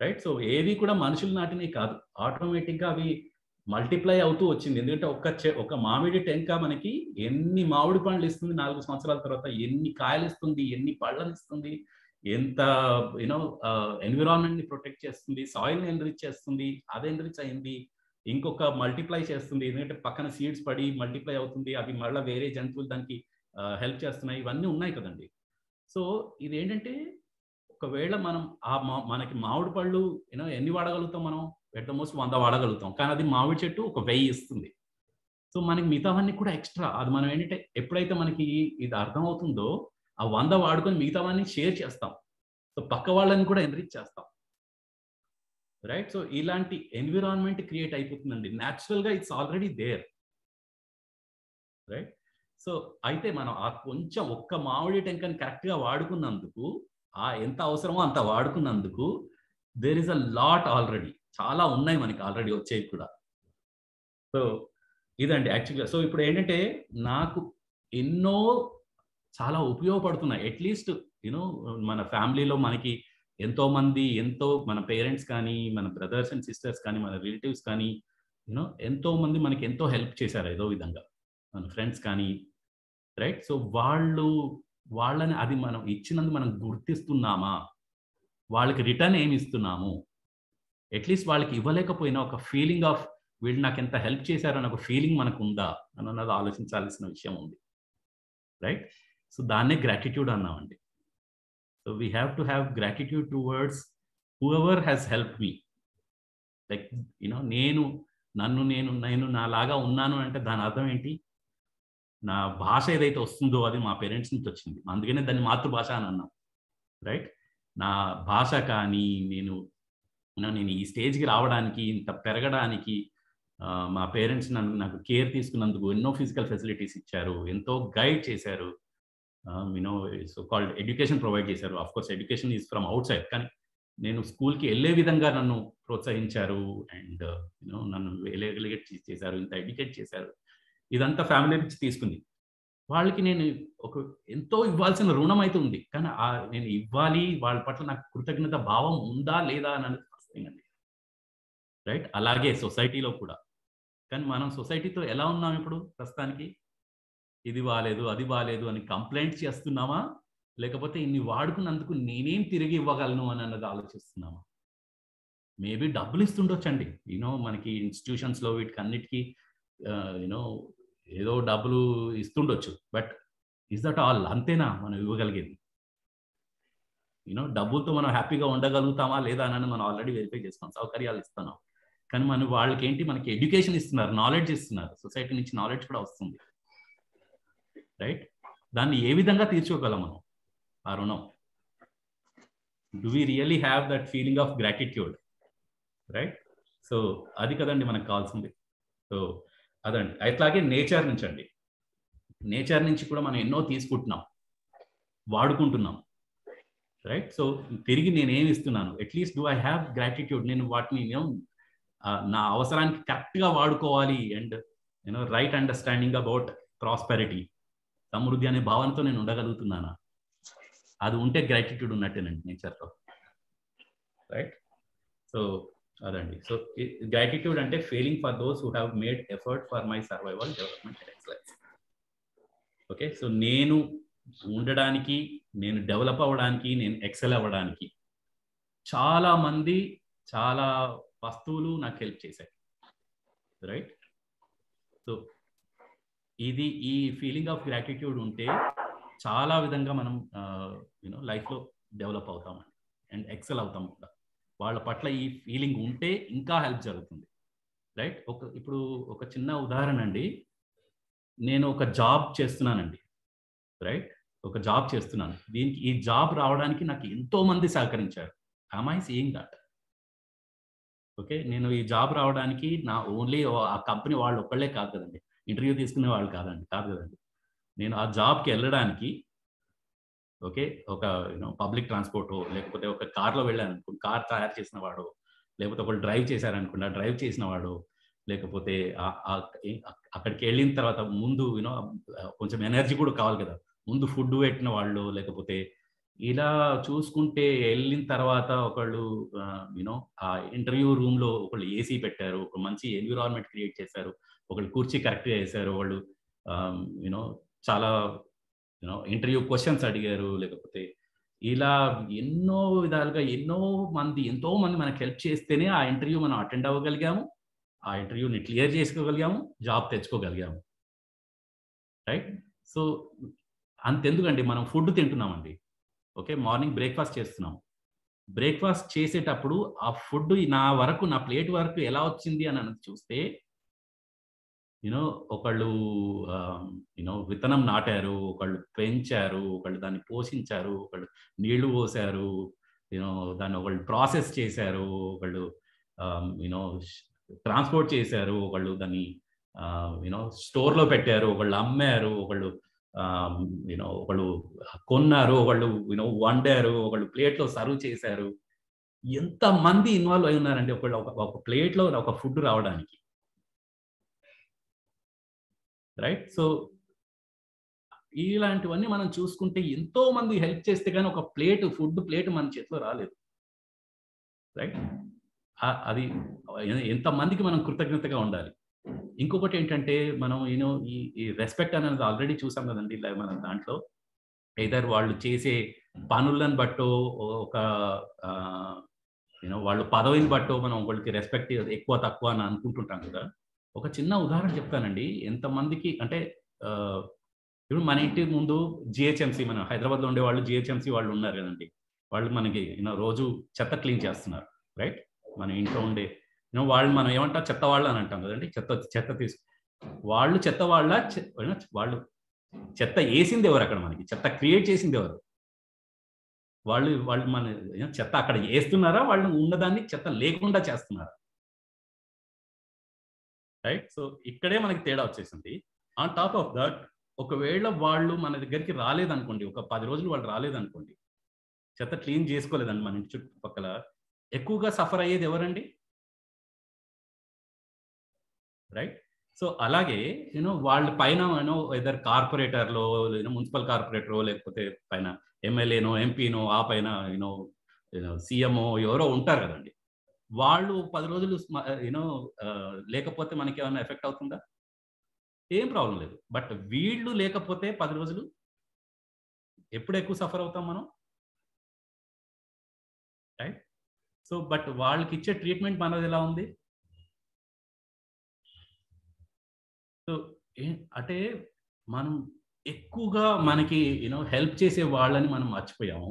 [SPEAKER 2] రైట్ సో ఏవి కూడా మనుషులు నాటినే కాదు. ఆటోమేటిక్గా అవి మల్టిప్లై అవుతూ వచ్చింది. ఎందుకంటే ఒక ఒక మామిడి టెంక మనకి ఎన్ని మామిడి పండ్లు ఇస్తుంది నాలుగు సంవత్సరాల తర్వాత ఎన్ని కాయలు ఇస్తుంది ఎన్ని పళ్ళని ఇస్తుంది ఎంత యూనో ఎన్విరాన్మెంట్ని ప్రొటెక్ట్ చేస్తుంది సాయిల్ని ఎన్రిచ్ చేస్తుంది అది ఎన్రిచ్ అయింది ఇంకొక మల్టిప్లై చేస్తుంది ఎందుకంటే పక్కన సీడ్స్ పడి మల్టిప్లై అవుతుంది అవి మళ్ళీ వేరే జంతువులు దానికి హెల్ప్ చేస్తున్నాయి ఇవన్నీ ఉన్నాయి కదండి. సో ఇది ఏంటంటే ఒకవేళ మనం ఆ మనకి మామిడి పళ్ళు యూనో ఎన్ని వాడగలుగుతాం మనం? ఎట్ ద మోస్ట్ వంద వాడగలుగుతాం కానీ అది మామిడి చెట్టు ఒక వెయ్యి ఇస్తుంది. సో మనకి మిగతావన్నీ కూడా ఎక్స్ట్రా అది మనం ఏంటంటే ఎప్పుడైతే మనకి ఇది అర్థం అవుతుందో ఆ వంద వాడుకొని మిగతావన్నీ షేర్ చేస్తాం. సో పక్క వాళ్ళని కూడా ఎన్రిచ్ చేస్తాం. రైట్ సో ఇలాంటి ఎన్విరాన్మెంట్ క్రియేట్ అయిపోతుందండి. న్యాచురల్గా it's already there right so అయితే మనం ఆ కొంచెం ఒక్క మామిడి టెంకని కరెక్ట్గా వాడుకున్నందుకు ఆ ఎంత అవసరమో అంత వాడుకున్నందుకు there is a lot already చాలా ఉన్నాయి మనకి ఆల్రెడీ వచ్చేవి కూడా. సో ఇదండి యాక్చువల్గా సో ఇప్పుడు ఏంటంటే నాకు ఎన్నో చాలా ఉపయోగపడుతున్నాయి. అట్లీస్ట్ యూనో మన ఫ్యామిలీలో మనకి ఎంతో మంది ఎంతో మన పేరెంట్స్ కానీ మన బ్రదర్స్ అండ్ సిస్టర్స్ కానీ మన రిలేటివ్స్ కానీ యూనో ఎంతో మంది మనకి ఎంతో హెల్ప్ చేశారు ఏదో విధంగా. మన ఫ్రెండ్స్ కానీ రైట్ సో వాళ్ళు వాళ్ళని అది మనం ఇచ్చినందుకు మనం గుర్తిస్తున్నామా? వాళ్ళకి రిటర్న్ ఏమి ఇస్తున్నాము? అట్లీస్ట్ వాళ్ళకి ఇవ్వలేకపోయినా ఒక ఫీలింగ్ ఆఫ్ వీళ్ళు నాకు ఎంత హెల్ప్ చేశారని ఒక ఫీలింగ్ మనకు ఉందా? అని అన్నది ఆలోచించాల్సిన విషయం ఉంది. రైట్ సో దాన్నే gratitude అన్నామండి. So we have to have gratitude towards whoever has help me like you know నేను నన్ను నేను నేను నాలాగా ఉన్నాను అంటే దాని అర్థం ఏంటి? నా భాష ఏదైతే వస్తుందో అది మా పేరెంట్స్ నుంచి వచ్చింది. అందుకనే దాన్ని మాతృభాష అని అన్నాం. రైట్ నా భాష కానీ నేను నేను ఈ స్టేజ్కి రావడానికి ఇంత పెరగడానికి మా పేరెంట్స్ నన్ను నాకు కేర్ తీసుకున్నందుకు ఎన్నో ఫిజికల్ ఫెసిలిటీస్ ఇచ్చారు ఎంతో గైడ్ చేశారు. You know so called education provide చేశారు. Of course education is from outside కానీ నేను స్కూల్కి వెళ్ళే విధంగా నన్ను ప్రోత్సహించారు అండ్ యూనో uh, నన్ను ఎలిగేట్ చేశారు ఇంత ఎడ్యుకేట్ చేశారు. ఇదంతా ఫ్యామిలీ నుంచి తీసుకుంది. వాళ్ళకి నేను ఒక ఎంతో ఇవ్వాల్సిన రుణం అయితే ఉంది. కానీ నేను ఇవ్వాలి వాళ్ళ పట్ల నాకు కృతజ్ఞత భావం ఉందా లేదా అని అండి రైట్ అలాగే సొసైటీలో కూడా. కానీ మనం సొసైటీతో ఎలా ఉన్నాం ఇప్పుడు ప్రస్తుతానికి? ఇది బాగాలేదు అది బాగాలేదు అని కంప్లైంట్ చేస్తున్నామా లేకపోతే ఇన్ని వాడుకున్నందుకు నేనేం తిరిగి ఇవ్వగలను అని అన్నది ఆలోచిస్తున్నామా మేబీ డబ్బులు ఇస్తుండొచ్చండి. యూనో మనకి ఇన్స్టిట్యూషన్స్లో వీటికి అన్నిటికీ యూనో ఏదో డబ్బులు ఇస్తుండొచ్చు. But is that all? అంతేనా? మనం ఇవ్వగలిగేది. యూనో డబ్బులతో మనం హ్యాపీగా ఉండగలుగుతామా లేదా అని మనం ఆల్రెడీ వెరిఫై చేస్తాం సౌకర్యాలు ఇస్తున్నాం. కానీ మనం వాళ్ళకి ఏంటి మనకి ఎడ్యుకేషన్ ఇస్తున్నారు నాలెడ్జ్ ఇస్తున్నారు. సొసైటీ నుంచి నాలెడ్జ్ కూడా వస్తుంది. రైట్ దాన్ని ఏ విధంగా తీర్చుకోగలం మనం? ఆ రుణం do we really have that feeling of gratitude right so అది కదండి మనకు కావాల్సింది. సో అదండి. అట్లాగే నేచర్ నుంచి అండి. నేచర్ నుంచి కూడా మనం ఎన్నో తీసుకుంటున్నాం. వాడుకుంటున్నాం. రైట్ సో తిరిగి నేనేం ఇస్తున్నాను? At least do I have gratitude నేను వాటిని నేను నా అవసరానికి కరెక్ట్గా వాడుకోవాలి. And you know right understanding about prosperity సమృద్ధి అనే భావనతో నేను ఉండగలుగుతున్నానా? అది ఉంటే గ్రాటిట్యూడ్ ఉన్నట్టేనండి నేచర్లో. రైట్ సో అదండి. సో గ్రాటిట్యూడ్ అంటే feeling for those who have made effort for my survival development and excellence okay so నేను ఉండడానికి నేను డెవలప్ అవ్వడానికి నేను ఎక్సెల్ అవ్వడానికి చాలా మంది చాలా వస్తువులు నాకు హెల్ప్ చేశాయి. రైట్ సో ఇది ఈ ఫీలింగ్ ఆఫ్ గ్రాటిట్యూడ్ ఉంటే చాలా విధంగా మనం యూనో లైఫ్లో డెవలప్ అవుతామండి అండ్. ఎక్సెల్ అవుతాం కూడా. వాళ్ళ పట్ల ఈ ఫీలింగ్ ఉంటే ఇంకా హెల్ప్ జరుగుతుంది. రైట్ ఒక ఇప్పుడు ఒక చిన్న ఉదాహరణ అండి. నేను ఒక జాబ్ చేస్తున్నానండి. రైట్ ఒక జాబ్ చేస్తున్నాను. దీనికి ఈ జాబ్ రావడానికి నాకు ఎంతో మంది సహకరించారు. అమ్మాయి సీయింగ్ దట్ ఓకే నేను ఈ జాబ్ రావడానికి నా ఓన్లీ ఆ కంపెనీ వాళ్ళు ఒక్కళ్ళే కాదు కదండి. ఇంటర్వ్యూ తీసుకునే వాళ్ళు కాదండి కాదు కదండి. నేను ఆ జాబ్కి వెళ్ళడానికి ఓకే ఒక యూనో పబ్లిక్ ట్రాన్స్పోర్ట్ లేకపోతే ఒక కార్లో వెళ్ళాను అనుకో కార్ తయారు చేసిన వాడు లేకపోతే ఒకళ్ళు డ్రైవ్ చేశారనుకున్నా డ్రైవ్ చేసిన వాడు లేకపోతే అక్కడికి వెళ్ళిన తర్వాత ముందు యూనో కొంచెం ఎనర్జీ కూడా కావాలి కదా. ముందు ఫుడ్ పెట్టిన వాళ్ళు లేకపోతే ఇలా చూసుకుంటే వెళ్ళిన తర్వాత ఒకళ్ళు యూనో ఆ ఇంటర్వ్యూ రూమ్లో ఒకళ్ళు ఏసీ పెట్టారు ఒక మంచి ఎన్విరాన్మెంట్ క్రియేట్ చేశారు ఒకళ్ళు కుర్చీ కరెక్ట్గా వేశారు వాళ్ళు యూనో చాలా యూనో ఇంటర్వ్యూ క్వశ్చన్స్ అడిగారు లేకపోతే ఇలా ఎన్నో విధాలుగా ఎన్నో మంది ఎంతో మంది మనకు హెల్ప్ చేస్తేనే ఆ ఇంటర్వ్యూ మనం అటెండ్ అవ్వగలిగాము ఆ ఇంటర్వ్యూని క్లియర్ చేసుకోగలిగాము జాబ్ తెచ్చుకోగలిగాము. రైట్ సో అంతెందుకండి మనం ఫుడ్ తింటున్నామండి. ఓకే మార్నింగ్ బ్రేక్ఫాస్ట్ చేస్తున్నాం బ్రేక్ఫాస్ట్ చేసేటప్పుడు ఆ ఫుడ్ నా వరకు నా ప్లేట్ వరకు ఎలా వచ్చింది అని అన్నది చూస్తే యూనో ఒకళ్ళు యూనో విత్తనం నాటారు ఒకళ్ళు పెంచారు ఒకళ్ళు దాన్ని పోషించారు ఒకళ్ళు నీళ్ళు పోసారు యూనో దాన్ని ఒకళ్ళు ప్రాసెస్ చేశారు ఒకళ్ళు యూనో ట్రాన్స్పోర్ట్ చేశారు ఒకళ్ళు దాన్ని యూనో స్టోర్లో పెట్టారు ఒకళ్ళు అమ్మారు ఒకళ్ళు యూనో ఒకళ్ళు కొన్నారు ఒకళ్ళు యూనో వండారు ఒకళ్ళు ప్లేట్లో సర్వ్ చేశారు. ఎంత మంది ఇన్వాల్వ్ అయి ఉన్నారండి? ఒకళ్ళు ఒక ప్లేట్లో ఒక ఫుడ్ రావడానికి. రైట్ సో ఇలాంటివన్నీ మనం చూసుకుంటే ఎంతో మంది హెల్ప్ చేస్తే కానీ ఒక ప్లేట్ ఫుడ్ ప్లేట్ మన చేతిలో రాలేదు. రైట్ అది ఎంతమందికి మనం కృతజ్ఞతగా ఉండాలి. ఇంకొకటి ఏంటంటే మనం యూనో ఈ రెస్పెక్ట్ అనేది ఆల్రెడీ చూసాం కదండి ఇలా మన దాంట్లో. ఇదర్ వాళ్ళు చేసే పనులను బట్టో ఒక యూనో వాళ్ళు పదవిని బట్టో మనం ఒకళ్ళకి రెస్పెక్ట్ ఎక్కువ తక్కువ అని అనుకుంటుంటాం కదా. ఒక చిన్న ఉదాహరణ చెప్తానండి. ఎంతమందికి అంటే ఇప్పుడు మన ఇంటి ముందు జిహెచ్ఎంసీ మన హైదరాబాద్లో ఉండే వాళ్ళు జిహెచ్ఎంసీ వాళ్ళు ఉన్నారు కదండి. వాళ్ళు మనకి రోజు చెత్త క్లీన్ చేస్తున్నారు రైట్? మన ఇంట్లో ఉండే యూనో వాళ్ళు మనం ఏమంటాం? చెత్త వాళ్ళు అని అంటాం కదండి. చెత్త చెత్త తీసు వాళ్ళు చెత్త వాళ్ళ వాళ్ళు చెత్త వేసింది ఎవరు అక్కడ మనకి? చెత్త క్రియేట్ చేసింది ఎవరు? వాళ్ళు వాళ్ళు మన చెత్త అక్కడ వేస్తున్నారా? వాళ్ళు ఉన్నదాన్ని చెత్త లేకుండా చేస్తున్నారా? రైట్ సో ఇక్కడే మనకి తేడా వచ్చేసింది. ఆన్ టాప్ ఆఫ్ దట్ ఒకవేళ వాళ్ళు మన దగ్గరికి రాలేదనుకోండి ఒక పది రోజులు వాళ్ళు రాలేదనుకోండి చెత్త క్లీన్ చేసుకోలేదండి మన ఇంటి చుట్టుపక్కల ఎక్కువగా సఫర్ అయ్యేది ఎవరండి? రైట్ సో అలాగే యూనో వాళ్ళ పైన యూనో ఇద్దరు కార్పొరేటర్లో మున్సిపల్ కార్పొరేటరో లేకపోతే పైన ఎమ్మెల్యేనో ఎంపీనో ఆ పైన యూనో సీఎంఓ ఎవరో ఉంటారు కదండి. వాళ్ళు పది రోజులు యూనో లేకపోతే మనకి ఏమైనా ఎఫెక్ట్ అవుతుందా? ఏం ప్రాబ్లం లేదు. బట్ వీళ్ళు లేకపోతే పది రోజులు ఎప్పుడు ఎక్కువ సఫర్ అవుతాం మనం? రైట్ సో బట్ వాళ్ళకి ఇచ్చే ట్రీట్మెంట్ మనది ఎలా ఉంది? సో అంటే మనం ఎక్కువగా మనకి యూనో హెల్ప్ చేసే వాళ్ళని మనం మర్చిపోయాము.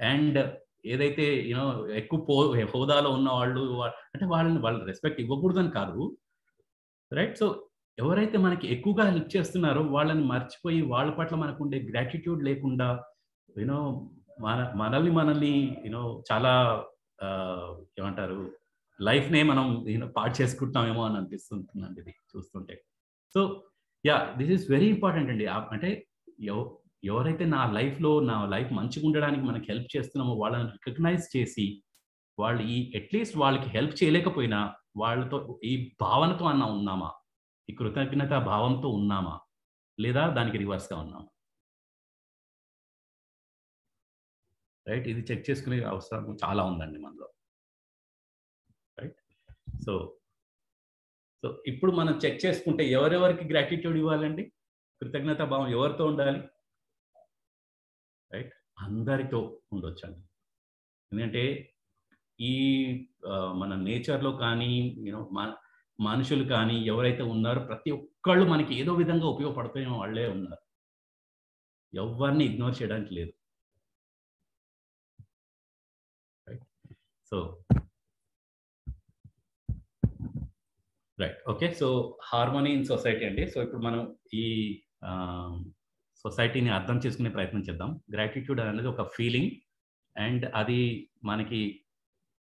[SPEAKER 2] అండ్ ఏదైతే యూనో ఎక్కువ పో హోదాలో ఉన్న వాళ్ళు అంటే వాళ్ళని వాళ్ళు రెస్పెక్ట్ ఇవ్వకూడదని కాదు. రైట్ సో ఎవరైతే మనకి ఎక్కువగా హెల్ప్ చేస్తున్నారో వాళ్ళని మర్చిపోయి వాళ్ళ పట్ల మనకు ఉండే గ్రాటిట్యూడ్ లేకుండా యూనో మన మనల్ని మనల్ని యూనో చాలా ఏమంటారు లైఫ్నే మనం యూనో పాడు చేసుకుంటున్నామేమో అని అనిపిస్తుంటుందండి ఇది చూస్తుంటే. So ya this is very important అండి. అంటే ఎవరైతే నా లైఫ్లో నా లైఫ్ మంచిగా ఉండడానికి మనకి హెల్ప్ చేస్తున్నామో వాళ్ళని రికగ్నైజ్ చేసి వాళ్ళు ఈ అట్లీస్ట్ వాళ్ళకి హెల్ప్ చేయలేకపోయినా వాళ్ళతో ఈ భావనతో అన్న ఉన్నామా? ఈ కృతజ్ఞత భావంతో ఉన్నామా? లేదా దానికి రివర్స్గా ఉన్నామా? రైట్? ఇది చెక్ చేసుకునే అవసరం చాలా ఉందండి మనలో. రైట్? సో సో ఇప్పుడు మనం చెక్ చేసుకుంటే ఎవరెవరికి గ్రాటిట్యూడ్ ఇవ్వాలండి? కృతజ్ఞత భావం ఎవరితో ఉండాలి? రైట్? అందరితో ఉండొచ్చండి. ఎందుకంటే ఈ మన నేచర్లో కానీ యూనో మనుషులు కానీ ఎవరైతే ఉన్నారో ప్రతి ఒక్కళ్ళు మనకి ఏదో విధంగా ఉపయోగపడుతున్న వాళ్ళే ఉన్నారు. ఎవరిని ఇగ్నోర్ చేయడానికి లేదు. So right. Okay. So harmony in society అండి. సో ఇప్పుడు మనం ఈ సొసైటీని అర్థం చేసుకునే ప్రయత్నం చేద్దాం. గ్రాటిట్యూడ్ అనేది ఒక ఫీలింగ్ అండ్ అది మనకి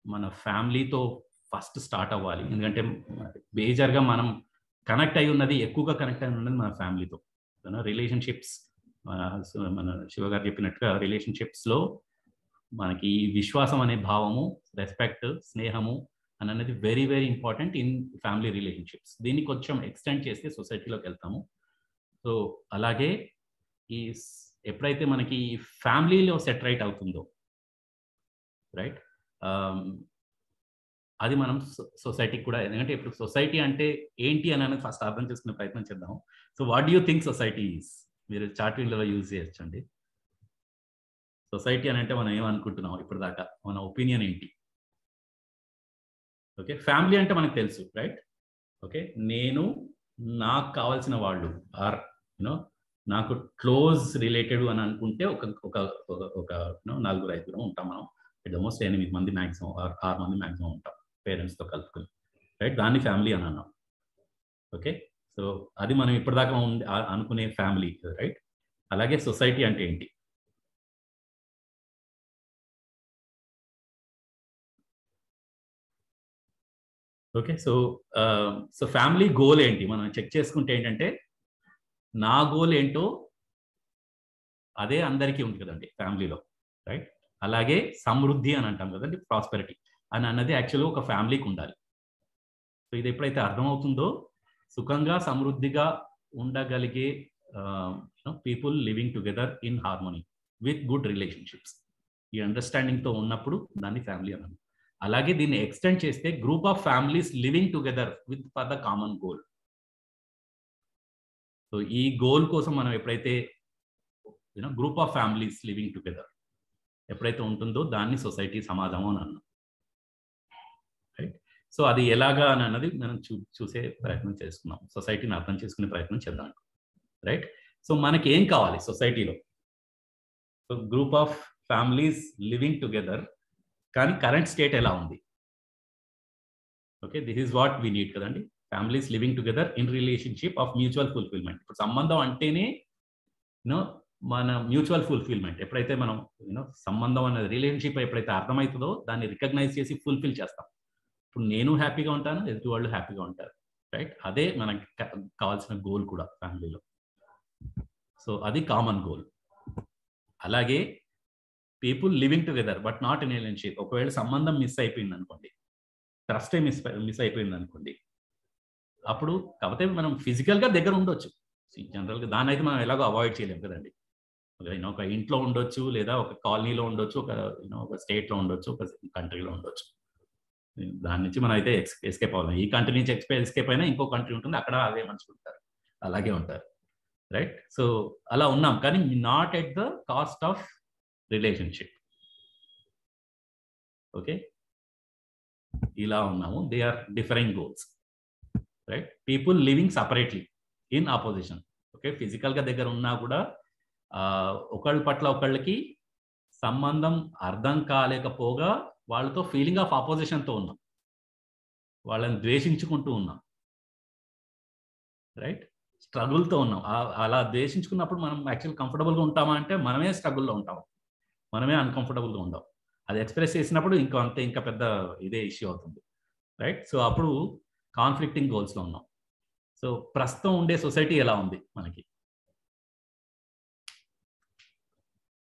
[SPEAKER 2] మన ఫ్యామిలీతో ఫస్ట్ స్టార్ట్ అవ్వాలి. ఎందుకంటే మేజర్గా మనం కనెక్ట్ అయి ఉన్నది ఎక్కువగా కనెక్ట్ అయి ఉన్నది మన ఫ్యామిలీతో. రిలేషన్షిప్స్ మన శివ గారు చెప్పినట్టుగా రిలేషన్షిప్స్లో మనకి విశ్వాసం అనే భావము రెస్పెక్ట్ స్నేహము అని అనేది very very important in family relationships దీన్ని కొంచెం ఎక్స్టెండ్ చేస్తే సొసైటీలోకి వెళ్తాము. సో అలాగే ఈ ఎప్పుడైతే మనకి ఫ్యామిలీలో సెట్ రైట్ అవుతుందో రైట్? అది మనం సొసైటీకి కూడా ఎందుకంటే ఇప్పుడు సొసైటీ అంటే ఏంటి అని అనేది ఫస్ట్ అర్థం చేసుకునే ప్రయత్నం చేద్దాం. So what you think society is? మీరు చార్ట్ యూజ్ చేయొచ్చండి సొసైటీ అని అంటే మనం ఏమనుకుంటున్నాం ఇప్పటిదాకా? మన ఒపీనియన్ ఏంటి? ఓకే? ఫ్యామిలీ అంటే మనకు తెలుసు రైట్? ఓకే? నేను నాకు కావాల్సిన వాళ్ళు ఆర్ యూనో నాకు క్లోజ్ రిలేటెడ్ అని అనుకుంటే ఒక ఒక ఒక నలుగురు ఐదుగురు ఉంటాం మనం. ఎట్ మోస్ట్ ఎనిమిది మంది మ్యాక్సిమం ఆర్ ఆరు మంది మ్యాక్సిమం ఉంటాం పేరెంట్స్తో కలుపుకుని. రైట్ దాన్ని ఫ్యామిలీ అని అన్నాం. ఓకే సో అది మనం ఇప్పటిదాకా ఉంది అనుకునే ఫ్యామిలీ రైట్ అలాగే సొసైటీ అంటే ఏంటి? Okay so so family goal ఏంటి? మనం చెక్ చేసుకుంటే ఏంటంటే నా గోల్ ఏంటో అదే అందరికీ ఉంది కదండి ఫ్యామిలీలో రైట్ అలాగే సమృద్ధి అని అంటాం కదండి ప్రాస్పెరిటీ అని అన్నది యాక్చువల్గా ఒక ఫ్యామిలీకి ఉండాలి. సో ఇది ఎప్పుడైతే అర్థమవుతుందో సుఖంగా సమృద్ధిగా ఉండగలిగే people living together in harmony with good relationships ఈ అండర్స్టాండింగ్తో ఉన్నప్పుడు దాన్ని ఫ్యామిలీ అన్నాను అలాగే దీన్ని ఎక్స్టెండ్ చేస్తే group of families living together with for the common goal so ఈ గోల్ కోసం మనం ఎప్పుడైతే you know group of families living together ఎప్పుడైతే ఉంటుందో దాన్ని సొసైటీ సమాజం అని అన్నాం. రైట్ సో అది ఎలాగా అని అన్నది మనం చూ చూసే ప్రయత్నం చేసుకున్నాం. సొసైటీని అర్థం చేసుకునే ప్రయత్నం చేద్దాం రైట్ సో మనకి ఏం కావాలి సొసైటీలో so group of families living together కానీ కరెంట్ స్టేట్ ఎలా ఉంది? Okay this is what we need కదండి. Families living together in relationship of mutual fulfilment. ఇప్పుడు సంబంధం అంటేనే యూనో మన మ్యూచువల్ ఫుల్ఫిల్మెంట్. ఎప్పుడైతే మనం యూనో సంబంధం అనేది రిలేషన్షిప్ ఎప్పుడైతే అర్థమవుతుందో దాన్ని రికగ్నైజ్ చేసి ఫుల్ఫిల్ చేస్తాం. ఇప్పుడు నేను హ్యాపీగా ఉంటాను ఎదుటి వాళ్ళు హ్యాపీగా ఉంటారు. రైట్? అదే మనకి కావాల్సిన గోల్ కూడా ఫ్యామిలీలో. సో అది కామన్ గోల్. అలాగే people living together but not in relationship. ఒకవేళ సంబంధం మిస్ అయిపోయింది అనుకోండి ట్రస్టే మిస్ మిస్ అయిపోయింది అనుకోండి అప్పుడు కాకపోతే మనం ఫిజికల్గా దగ్గర ఉండొచ్చు. జనరల్గా దాన్ని అయితే మనం ఎలాగో అవాయిడ్ చేయలేము కదండి. ఒక ఇంట్లో ఉండొచ్చు లేదా ఒక కాలనీలో ఉండొచ్చు ఒక యూనో ఒక స్టేట్లో ఉండొచ్చు ఒక కంట్రీలో ఉండొచ్చు. దాని నుంచి మనం అయితే ఎస్కేప్ అవ్వాలి. ఈ కంట్రీ నుంచి ఎక్స్పే ఎస్కేప్ అయినా ఇంకో కంట్రీ ఉంటుంది అక్కడ అదే మనుషులు ఉంటారు. అలాగే ఉంటారు. రైట్? సో అలా ఉన్నాం. కానీ not at the cost of relationship. Okay? ఇలా ఉన్నాము. They are different goals. Right people living separately in opposition okay ఫిజికల్గా దగ్గర ఉన్నా కూడా ఒకళ్ళ పట్ల ఒకళ్ళకి సంబంధం అర్థం కాలేకపోగా వాళ్ళతో ఫీలింగ్ ఆఫ్ ఆపోజిషన్తో ఉన్నాం. వాళ్ళని ద్వేషించుకుంటూ ఉన్నాం. రైట్ స్ట్రగుల్తో ఉన్నాం. అలా ద్వేషించుకున్నప్పుడు మనం యాక్చువల్ కంఫర్టబుల్గా ఉంటామా అంటే మనమే స్ట్రగుల్లో ఉంటాం. మనమే అన్కంఫర్టబుల్గా ఉండం. అది ఎక్స్ప్రెస్ చేసినప్పుడు ఇంకా అంతే ఇంకా పెద్ద ఇదే ఇష్యూ అవుతుంది. రైట్ సో అప్పుడు కాన్ఫ్లిక్టింగ్ గోల్స్లో ఉన్నాం. సో ప్రస్తుతం ఉండే సొసైటీ ఎలా ఉంది మనకి?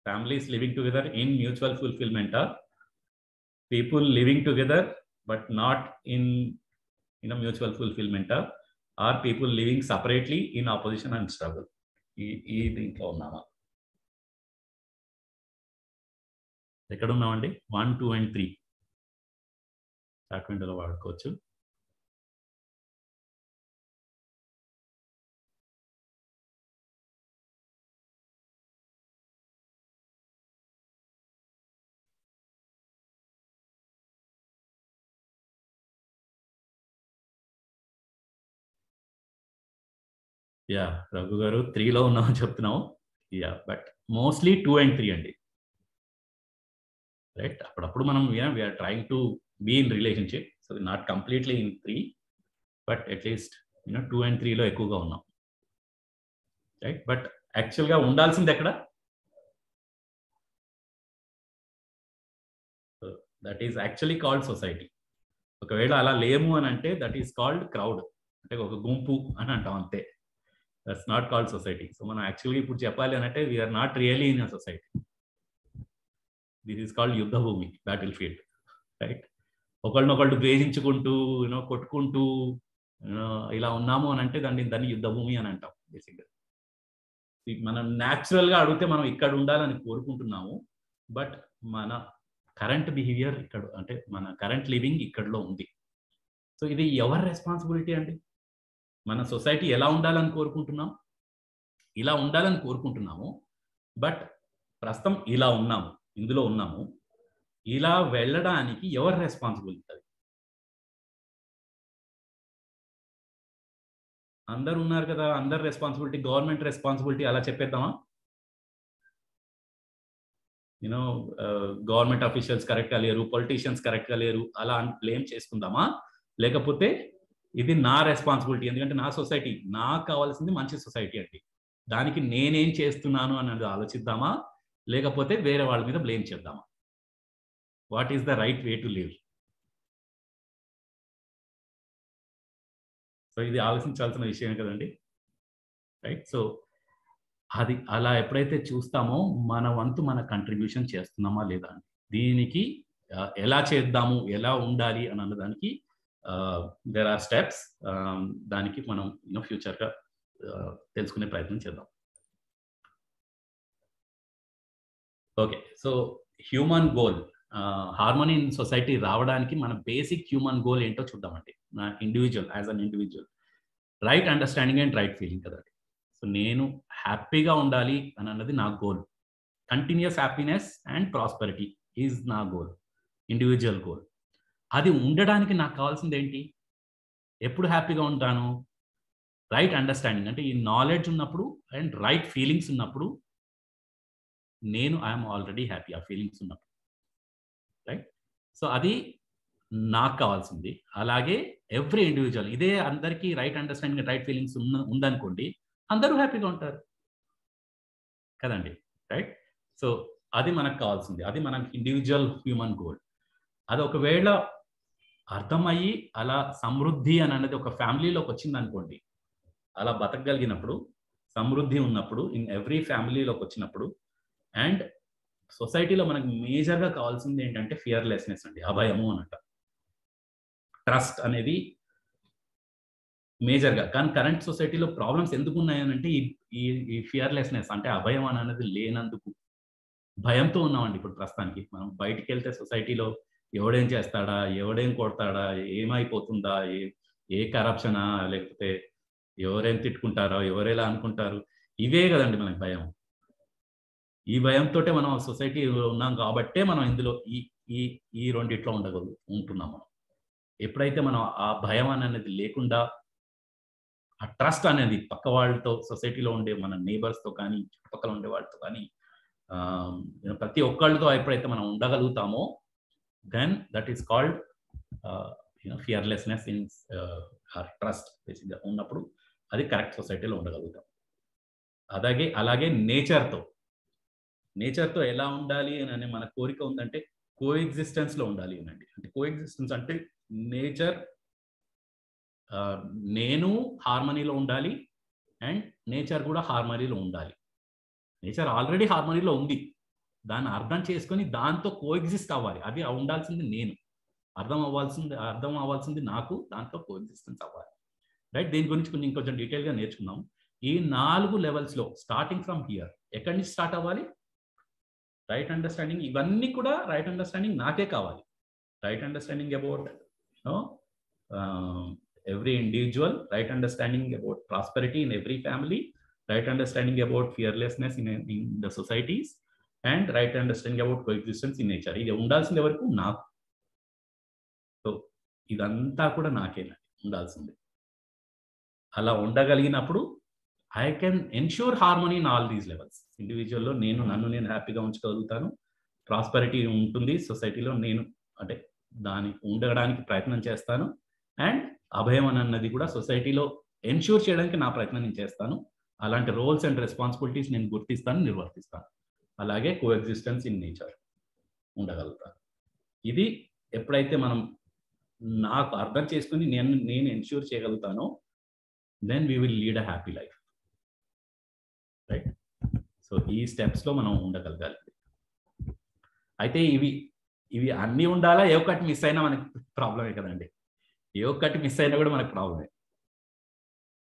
[SPEAKER 2] Families living together in mutual fulfilment? Are people living together but not in in mutual fulfilment? Are are people living separately in opposition and struggle? ఈ ఈ దీంట్లో ఉన్నామా? ఎక్కడ ఉన్నామండి one two and three. Chat విండోలో వాడుకోవచ్చు. యా రఘు గారు త్రీలో ఉన్నామని చెప్తున్నాం yeah but mostly two and three అండి. రైట్ అప్పుడప్పుడు మనం we are trying to be in relationship so not completely in three but at least you know two and త్రీలో ఎక్కువగా ఉన్నాం. రైట్ బట్ యాక్చువల్గా ఉండాల్సింది ఎక్కడ? That is actually called society ఒకవేళ అలా లేము అని అంటే దట్ ఈస్ కాల్డ్ క్రౌడ్ అంటే ఒక గుంపు అని అంటాం అంతే. That's not called society so మనం యాక్చువల్గా ఇప్పుడు చెప్పాలి అని అంటే we are not really in a society this is called యుద్ధ భూమి బ్యాటిల్ ఫీల్డ్ రైట్ ఒకళ్ళనొకళ్ళు ద్వేషించుకుంటూ యూనో కొట్టుకుంటూ ఇలా ఉన్నాము అని అంటే దాన్ని దాన్ని యుద్ధ భూమి అని అంటాం బేసిక్గా మనం న్యాచురల్గా అడిగితే మనం ఇక్కడ ఉండాలని కోరుకుంటున్నాము బట్ మన కరెంట్ బిహేవియర్ ఇక్కడ అంటే మన కరెంట్ లివింగ్ ఇక్కడలో ఉంది. సో ఇది ఎవరి రెస్పాన్సిబిలిటీ అండి? మన సొసైటీ ఎలా ఉండాలని కోరుకుంటున్నాం? ఇలా ఉండాలని కోరుకుంటున్నాము. బట్ ప్రస్తుతం ఇలా ఉన్నాము. ఇందులో ఉన్నాము. ఇలా వెళ్ళడానికి ఎవరు రెస్పాన్సిబిలిటీ అందరు ఉన్నారు కదా. అందరు రెస్పాన్సిబిలిటీ గవర్నమెంట్ రెస్పాన్సిబిలిటీ అలా చెప్పేద్దామా? యూనో గవర్నమెంట్ అఫీషియల్స్ కరెక్ట్గా లేరు పొలిటీషియన్స్ కరెక్ట్గా లేరు అలా అని బ్లేమ్ చేసుకుందామా? లేకపోతే ఇది నా రెస్పాన్సిబిలిటీ ఎందుకంటే నా సొసైటీ నాకు కావాల్సింది మంచి సొసైటీ అండి. దానికి నేనేం చేస్తున్నాను అనేది ఆలోచిద్దామా? లేకపోతే వేరే వాళ్ళ మీద బ్లేమ్ చేద్దామా? What is the right way to live so ఇది ఆలోచించాల్సిన విషయం కదండి. రైట్ సో అది అలా ఎప్పుడైతే చూస్తామో మన వంతు మన కంట్రిబ్యూషన్ చేస్తున్నామా లేదా దీనికి ఎలా చేద్దాము ఎలా ఉండాలి అని అన్నదానికి దేర్ ఆర్ స్టెప్స్ దానికి మనం యూనో ఫ్యూచర్గా uh, తెలుసుకునే ప్రయత్నం చేద్దాం. Okay so human goal harmony in society రావడానికి మన బేసిక్ హ్యూమన్ గోల్ ఏంటో చూద్దామండి. నా individual as an individual right understanding and right feeling కదండి సో నేను హ్యాపీగా ఉండాలి అని అన్నది నా goal continuous happiness and prosperity is నా గోల్ ఇండివిజువల్ గోల్ అది ఉండడానికి నాకు కావాల్సింది ఏంటి? ఎప్పుడు హ్యాపీగా ఉంటాను? Right understanding. అంటే ఈ నాలెడ్జ్ ఉన్నప్పుడు అండ్ రైట్ ఫీలింగ్స్ ఉన్నప్పుడు నేను ఐఎమ్ ఆల్రెడీ హ్యాపీ ఆ ఫీలింగ్స్ ఉన్నప్పుడు. రైట్? సో అది నాకు కావాల్సింది. అలాగే ఎవ్రీ ఇండివిజువల్ ఇదే అందరికీ రైట్ అండర్స్టాండింగ్ రైట్ ఫీలింగ్స్ ఉన్న ఉందనుకోండి అందరూ హ్యాపీగా ఉంటారు. కదండి? రైట్? సో అది మనకు కావాల్సింది. అది మనకి ఇండివిజువల్ హ్యూమన్ గోల్. అది ఒకవేళ అర్థమయ్యి అలా సమృద్ధి అని అనేది ఒక ఫ్యామిలీలోకి వచ్చింది అనుకోండి అలా బతకగలిగినప్పుడు సమృద్ధి ఉన్నప్పుడు ఇన్ ఎవ్రీ ఫ్యామిలీలోకి వచ్చినప్పుడు అండ్ సొసైటీలో మనకు మేజర్గా కావాల్సింది ఏంటంటే ఫియర్లెస్నెస్ అండి అభయము అనట ట్రస్ట్ అనేది మేజర్గా. కానీ కరెంట్ సొసైటీలో ప్రాబ్లమ్స్ ఎందుకు ఉన్నాయనంటే ఈ ఈ ఫియర్లెస్నెస్ అంటే అభయం అనేది లేనందుకు భయంతో ఉన్నామండి ఇప్పుడు ప్రస్తుతానికి. మనం బయటికి వెళ్తే సొసైటీలో ఎవడేం చేస్తాడా? ఎవడేం కొడతాడా? ఏమైపోతుందా? ఏ ఏ కరప్షనా లేకపోతే ఎవరేం తిట్టుకుంటారో? ఎవరెలా అనుకుంటారు? ఇవే కదండి మనకి భయం. ఈ భయంతోటే మనం సొసైటీ ఉన్నాం కాబట్టే మనం ఇందులో ఈ ఈ ఈ రెండిట్లో ఉండగలు ఉంటున్నాం మనం. ఎప్పుడైతే మనం ఆ భయం అనేది లేకుండా ఆ ట్రస్ట్ అనేది పక్క వాళ్ళతో సొసైటీలో ఉండే మన నేబర్స్తో కానీ చుట్టుపక్కల ఉండే వాళ్ళతో కానీ ప్రతి ఒక్కళ్ళతో ఎప్పుడైతే మనం ఉండగలుగుతామో then that uh, know fearlessness in fearlessness our trust బేసిక్గా ఉన్నప్పుడు అది కరెక్ట్ సొసైటీలో ఉండగలుగుతాం. అలాగే అలాగే నేచర్తో నేచర్తో ఎలా ఉండాలి అని మన కోరిక ఉందంటే కో ఎగ్జిస్టెన్స్లో ఉండాలి అనండి అంటే కో ఎగ్జిస్టెన్స్ అంటే నేచర్ uh, నేను హార్మనీలో ఉండాలి అండ్ నేచర్ కూడా హార్మనీలో ఉండాలి. నేచర్ ఆల్రెడీ హార్మనీలో ఉంది. దాన్ని అర్థం చేసుకొని దాంతో కోఎగ్జిస్ట్ అవ్వాలి. అది ఉండాల్సింది నేను. అర్థం అవ్వాల్సింది అర్థం అవ్వాల్సింది నాకు దాంతో కోఎగ్జిస్టెన్స్ అవ్వాలి. రైట్ దీని గురించి కొంచెం ఇంకొంచెం డీటెయిల్గా నేర్చుకుందాం. ఈ నాలుగు లెవెల్స్లో స్టార్టింగ్ ఫ్రమ్ హియర్ ఎక్కడి నుంచి స్టార్ట్ అవ్వాలి? రైట్ అండర్స్టాండింగ్ ఇవన్నీ కూడా రైట్ అండర్స్టాండింగ్ నాకే కావాలి. Right understanding about no every individual right understanding about prosperity in every family right understanding about fearlessness in in the societies and right understanding about coexistence in nature ఇది ఉండాల్సింది వరకు నాకు. సో ఇదంతా కూడా నాకేనా ఉండాల్సింది. అలా ఉండగలిగినప్పుడు I can ensure harmony in all these levels ఇండివిజువల్లో నేను నన్ను నేను హ్యాపీగా ఉంచగలుగుతాను ప్రాస్పరిటీ ఉంటుంది. సొసైటీలో నేను అంటే దాని ఉండడానికి ప్రయత్నం చేస్తాను. అండ్ అభయం అని అన్నది కూడా సొసైటీలో ఎన్ష్యూర్ చేయడానికి నా ప్రయత్నం నేను చేస్తాను. అలాంటి రోల్స్ అండ్ రెస్పాన్సిబిలిటీస్ నేను గుర్తిస్తాను నిర్వర్తిస్తాను. అలాగే కో ఎగ్జిస్టెన్స్ ఇన్ నేచర్ ఉండగలుగుతారు. ఇది ఎప్పుడైతే మనం నాకు అర్థం చేసుకుని నేను నేను ensure చేయగలుగుతానో then we will lead a happy life right so ఈ స్టెప్స్లో మనం ఉండగలగాలి. అయితే ఇవి ఇవి అన్నీ ఉండాలా? ఏ ఒక్కటి మిస్ అయినా మనకి ప్రాబ్లమే కదండి. ఏ ఒక్కటి మిస్ అయినా కూడా మనకి ప్రాబ్లమే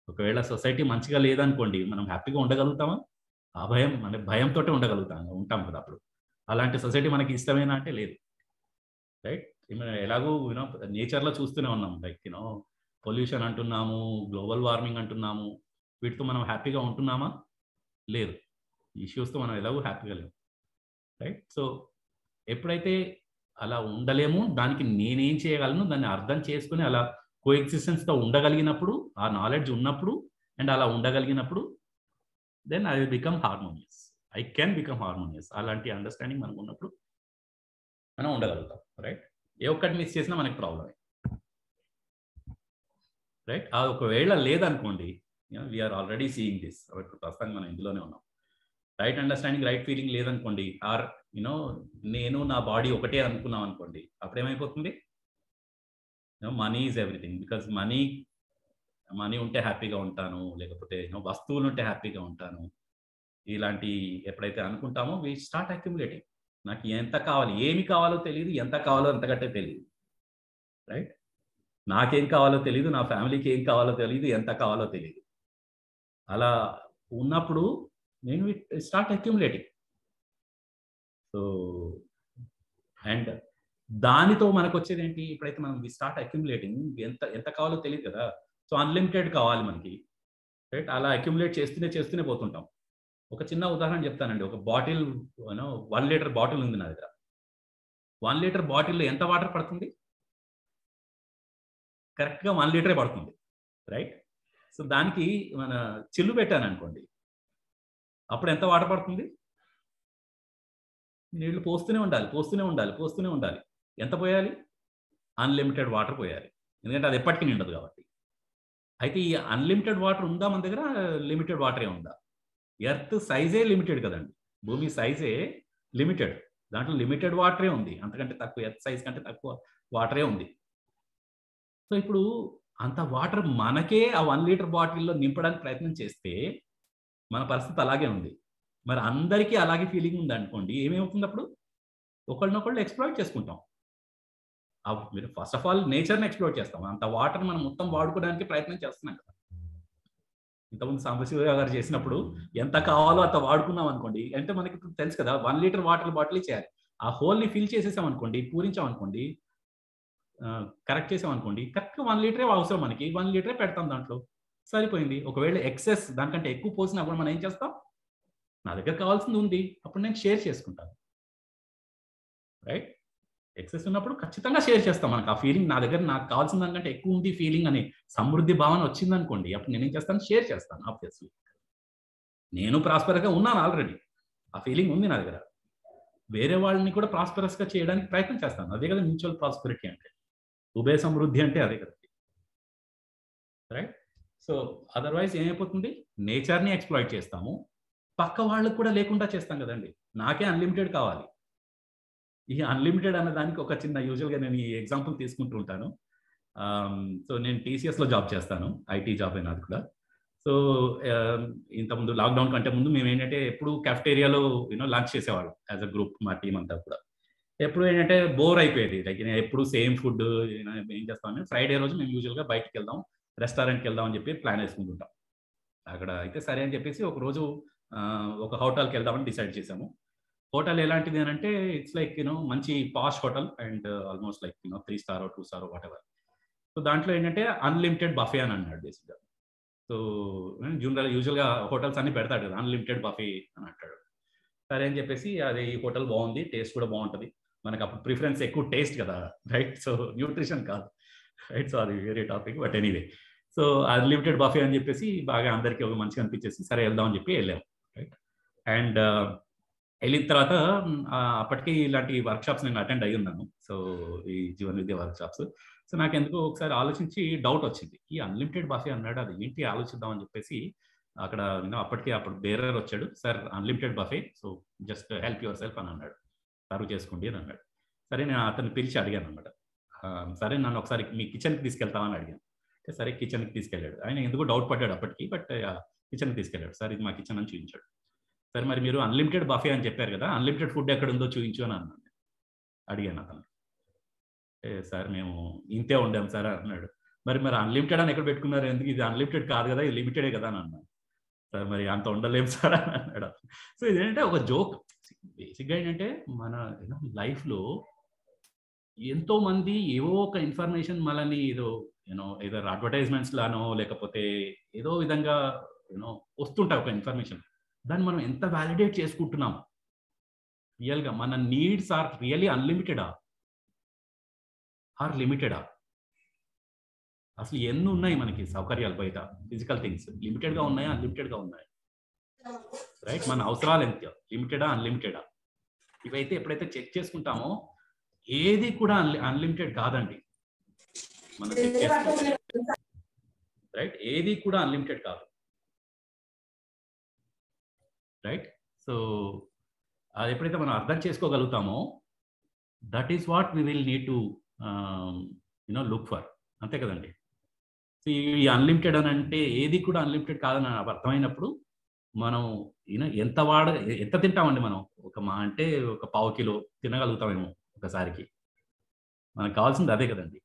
[SPEAKER 2] ఒకవేళ సొసైటీ మంచిగా లేదనుకోండి మనం హ్యాపీగా ఉండగలుగుతామా? ఆ భయం మన భయంతో ఉండగలుగుతాం ఉంటాం కదా అప్పుడు. అలాంటి సొసైటీ మనకి ఇష్టమేనా అంటే లేదు. రైట్? ఎలాగో యూనో నేచర్లో చూస్తూనే ఉన్నాం. లైక్ యూనో పొల్యూషన్ అంటున్నాము గ్లోబల్ వార్మింగ్ అంటున్నాము. వీటితో మనం హ్యాపీగా ఉంటున్నామా? లేదు. ఇష్యూస్తో మనం ఎలాగో హ్యాపీగా లేము. రైట్? సో ఎప్పుడైతే అలా ఉండలేము దానికి నేనేం చేయగలను దాన్ని అర్థం చేసుకుని అలా కోఎగ్జిస్టెన్స్తో ఉండగలిగినప్పుడు ఆ నాలెడ్జ్ ఉన్నప్పుడు అండ్ అలా ఉండగలిగినప్పుడు then I will become harmonious I can become harmonious అలాంటి అండర్స్టాండింగ్ మనకు ఉన్నప్పుడు మనం ఉండగలుగుతాం రైట్ ఏ ఒక్కటి మిస్ చేసినా మనకి ప్రాబ్లమే రైట్ అది ఒకవేళ లేదనుకోండి వీఆర్ ఆల్రెడీ సీయింగ్ దిస్ ప్రస్తుతానికి మనం ఇందులోనే ఉన్నాం. రైట్ అండర్స్టాండింగ్ రైట్ ఫీలింగ్ లేదనుకోండి ఆర్ యూనో నేను నా బాడీ ఒకటే అనుకున్నాం అనుకోండి అప్పుడేమైపోతుంది money is everything because money money ఉంటే హ్యాపీగా ఉంటాను లేకపోతే వస్తువులు ఉంటే హ్యాపీగా ఉంటాను. ఇలాంటి ఎప్పుడైతే అనుకుంటామో వి స్టార్ట్ అక్యుములేటింగ్ నాకు ఎంత కావాలి ఏమి కావాలో తెలియదు ఎంత కావాలో అంతకంటే తెలియదు రైట్ నాకేం కావాలో తెలియదు నా ఫ్యామిలీకి ఏం కావాలో తెలియదు ఎంత కావాలో తెలియదు అలా ఉన్నప్పుడు నేను స్టార్ట్ అక్యుములేటింగ్ సో అండ్ దానితో మనకు వచ్చేది ఏంటి ఇప్పుడైతే మనం వి స్టార్ట్ అక్యుములేటింగ్ ఎంత ఎంత కావాలో తెలియదు కదా. సో అన్లిమిటెడ్ కావాలి మనకి. రైట్ అలా అక్యుములేట్ చేస్తూనే చేస్తూనే పోతుంటాం. ఒక చిన్న ఉదాహరణ చెప్తానండి. ఒక బాటిల్ వన్ లీటర్ బాటిల్ ఉంది నా దగ్గర. వన్ లీటర్ బాటిల్లో ఎంత వాటర్ పడుతుంది? కరెక్ట్గా వన్ లీటరే పడుతుంది. రైట్ సో దానికి మన చిల్లు పెట్టాను అనుకోండి అప్పుడు ఎంత వాటర్ పడుతుంది? నీళ్ళు పోస్తూనే ఉండాలి పోస్తూనే ఉండాలి పోస్తూనే ఉండాలి. ఎంత పోయాలి? అన్లిమిటెడ్ వాటర్ పోయాలి. ఎందుకంటే అది ఎప్పటికీ నిండదు కాబట్టి. అయితే ఈ అన్లిమిటెడ్ వాటర్ ఉందా మన దగ్గర? లిమిటెడ్ వాటరే ఉందా? ఎర్త్ సైజే లిమిటెడ్ కదండి. భూమి సైజే లిమిటెడ్ దాంట్లో లిమిటెడ్ వాటరే ఉంది. అంతకంటే తక్కువ ఎర్త్ సైజ్ కంటే తక్కువ వాటరే ఉంది. సో ఇప్పుడు అంత వాటర్ మనకే ఆ వన్ లీటర్ బాటిల్లో నింపడానికి ప్రయత్నం చేస్తే మన పరిస్థితి అలాగే ఉంది. మరి అందరికీ అలాగే ఫీలింగ్ ఉంది అనుకోండి ఏమేమవుతుంది అప్పుడు? ఒకళ్ళనొకళ్ళు ఎక్స్ప్లోర్ చేసుకుంటాం. మీరు ఫస్ట్ ఆఫ్ ఆల్ నేచర్ని ఎక్స్ప్లోర్ చేస్తాం. అంత వాటర్ మనం మొత్తం వాడుకోవడానికి ప్రయత్నం చేస్తున్నాం కదా. ఇంతకుముందు సాంబశివ గారు చేసినప్పుడు ఎంత కావాలో అంత వాడుకున్నాం అనుకోండి. అంటే మనకి తెలుసు కదా వన్ లీటర్ వాటర్ బాటిల్ చేయాలి ఆ హోల్ని ఫిల్ చేసేసాం అనుకోండి పూరించాం అనుకోండి కరెక్ట్ చేసాం అనుకోండి కరెక్ట్గా వన్ లీటరే అవసరం మనకి. వన్ లీటరే పెడతాం దాంట్లో. సరిపోయింది. ఒకవేళ ఎక్సెస్ దానికంటే ఎక్కువ పోసినప్పుడు మనం ఏం చేస్తాం? నా దగ్గర కావాల్సింది ఉంది. అప్పుడు నేను షేర్ చేసుకుంటాను. రైట్ ఎక్సెస్ ఉన్నప్పుడు ఖచ్చితంగా షేర్ చేస్తాం మనకు. ఆ ఫీలింగ్ నా దగ్గర నాకు కావాల్సిన దానికంటే ఎక్కువ ఉంది ఫీలింగ్ అని సమృద్ధి భావన వచ్చింది అనుకోండి అప్పుడు నేనేం చేస్తాను? షేర్ చేస్తాను ఆబ్వియస్లీ నేను ప్రాస్పరస్గా ఉన్నాను ఆల్రెడీ ఆ ఫీలింగ్ ఉంది నా దగ్గర. వేరే వాళ్ళని కూడా ప్రాస్పరస్గా చేయడానికి ప్రయత్నం చేస్తాను. అదే కదా మ్యూచువల్ ప్రాస్పరిటీ అంటే. ఉభయ సమృద్ధి అంటే అదే కదా. రైట్ సో అదర్వైజ్ ఏమైపోతుంది? నేచర్ని ఎక్స్ప్లాయిట్ చేస్తాము. పక్క వాళ్ళకు కూడా లేకుండా చేస్తాం కదండి. నాకే అన్లిమిటెడ్ కావాలి. ఈ అన్లిమిటెడ్ అన్న దానికి ఒక చిన్న యూజువల్గా నేను ఈ ఎగ్జాంపుల్ తీసుకుంటూ ఉంటాను. Um, సో నేను టీసీఎస్లో జాబ్ చేస్తాను ఐటీ జాబ్ అయినా అది కూడా. సో um, ఇంతకుముందు లాక్డౌన్ కంటే ముందు మేము ఏంటంటే ఎప్పుడు క్యాఫ్టేరియాలో యూనో లంచ్ చేసేవాళ్ళం యాజ్ అ గ్రూప్ మా టీం అంతా కూడా. ఎప్పుడు ఏంటంటే బోర్ అయిపోయేది. లైక్ ఎప్పుడు సేమ్ ఫుడ్ ఏం చేస్తామని ఫ్రైడే రోజు మేము యూజువల్గా బయటకు వెళ్దాం రెస్టారెంట్కి వెళ్దాం అని చెప్పి ప్లాన్ వేసుకుంటుంటాం. అక్కడ అయితే సరే అని చెప్పేసి ఒక రోజు ఒక హోటల్కి వెళ్దామని డిసైడ్ చేసాము. హోటల్ ఎలాంటిది అని అంటే ఇట్స్ లైక్ యూనో మంచి posh hotel and almost like you know three star two star whatever so దాంట్లో ఏంటంటే అన్లిమిటెడ్ బఫే అని అన్నాడు బేసిక్గా సో జనరల్ యూజువల్గా హోటల్స్ అన్ని పెడతాడు కదా అన్లిమిటెడ్ బఫే అని అంటాడు. సరే అని చెప్పేసి అది ఈ హోటల్ బాగుంది టేస్ట్ కూడా బాగుంటుంది. మనకు అప్పుడు ప్రిఫరెన్స్ ఎక్కువ టేస్ట్ కదా రైట్ సో న్యూట్రిషన్ కాదు రైట్ సో అది వేరే topic but anyway so unlimited buffet అని చెప్పేసి బాగా అందరికీ ఒక మంచిగా అనిపించేసి సరే వెళ్దాం అని చెప్పి వెళ్ళాం రైట్ అండ్ వెళ్ళిన తర్వాత అప్పటికి ఇలాంటి వర్క్షాప్స్ నేను అటెండ్ అయ్యి ఉన్నాను. సో ఈ జీవన విద్య వర్క్షాప్స్ సో నాకు ఎందుకు ఒకసారి ఆలోచించి డౌట్ వచ్చింది. ఈ అన్లిమిటెడ్ బఫే అన్నాడు అది ఏంటి ఆలోచిద్దాం అని చెప్పేసి అక్కడ నేను అప్పటికి అప్పుడు బేరర్ వచ్చాడు. Sir unlimited buffet so just help yourself అని అన్నాడు. సర్వ్ చేసుకోండి అని అన్నాడు. సరే నేను అతన్ని పిలిచి అడిగాను అనమాట సరే నన్ను ఒకసారి మీ కిచెన్కి తీసుకెళ్తామని అడిగాను. సరే కిచెన్కి తీసుకెళ్ళాడు. ఆయన ఎందుకు డౌట్ పడ్డాడు అప్పటికి బట్ కిచెన్కి తీసుకెళ్ళాడు. సార్ ఇది మా కిచెన్ అని చూపించాడు. సరే మరి మీరు అన్లిమిటెడ్ బఫే అని చెప్పారు కదా అన్లిమిటెడ్ ఫుడ్ ఎక్కడ ఉందో చూపించు అని అన్నాను అడిగాను అతను. సార్ మేము ఇంతే ఉండాం సార్ అన్నాడు. మరి మరి అన్లిమిటెడ్ అని ఎక్కడ పెట్టుకున్నారు? ఎందుకు? ఇది అన్లిమిటెడ్ కాదు కదా ఇది లిమిటెడే కదా అని అన్నాను సార్ మరి అంత ఉండలేం సార్ అని అన్నాడు సో ఇదేంటంటే ఒక జోక్ బేసిక్గా ఏంటంటే మన లైఫ్లో ఎంతో మంది ఏవో ఒక ఇన్ఫర్మేషన్ మనల్ని ఏదో యూనో ఏదో అడ్వర్టైజ్మెంట్స్ లానో లేకపోతే ఏదో విధంగా యూనో వస్తుంటాయి ఒక ఇన్ఫర్మేషన్ దాన్ని మనం ఎంత వ్యాలిడేట్ చేసుకుంటున్నాం? రియల్గా మన నీడ్స్ ఆర్ రియలీ అన్లిమిటెడా ఆర్ లిమిటెడా అసలు ఎన్ని ఉన్నాయి మనకి సౌకర్యాలు బయట? ఫిజికల్ థింగ్స్ లిమిటెడ్గా ఉన్నాయా? అన్లిమిటెడ్గా ఉన్నాయి? రైట్ మన అవసరాలు ఎంత? లిమిటెడా అన్లిమిటెడా ఇవైతే ఎప్పుడైతే చెక్ చేసుకుంటామో ఏది కూడా అన్లిమిటెడ్ కాదండి. మనం చెక్ రైట్ ఏది కూడా అన్లిమిటెడ్ కాదు. రైట్ సో అది ఎప్పుడైతే మనం అర్థం చేసుకోగలుగుతామో that is what we will need to you know look for అంతే కదండి? సో ఈ అన్లిమిటెడ్ అని అంటే ఏది కూడా అన్లిమిటెడ్ కాదని అర్థమైనప్పుడు మనం యూనో ఎంత వాడ ఎంత తింటామండి మనం? ఒక మా అంటే ఒక పావు కిలో తినగలుగుతామేమో ఒకసారికి. మనకు కావాల్సింది అదే కదండి.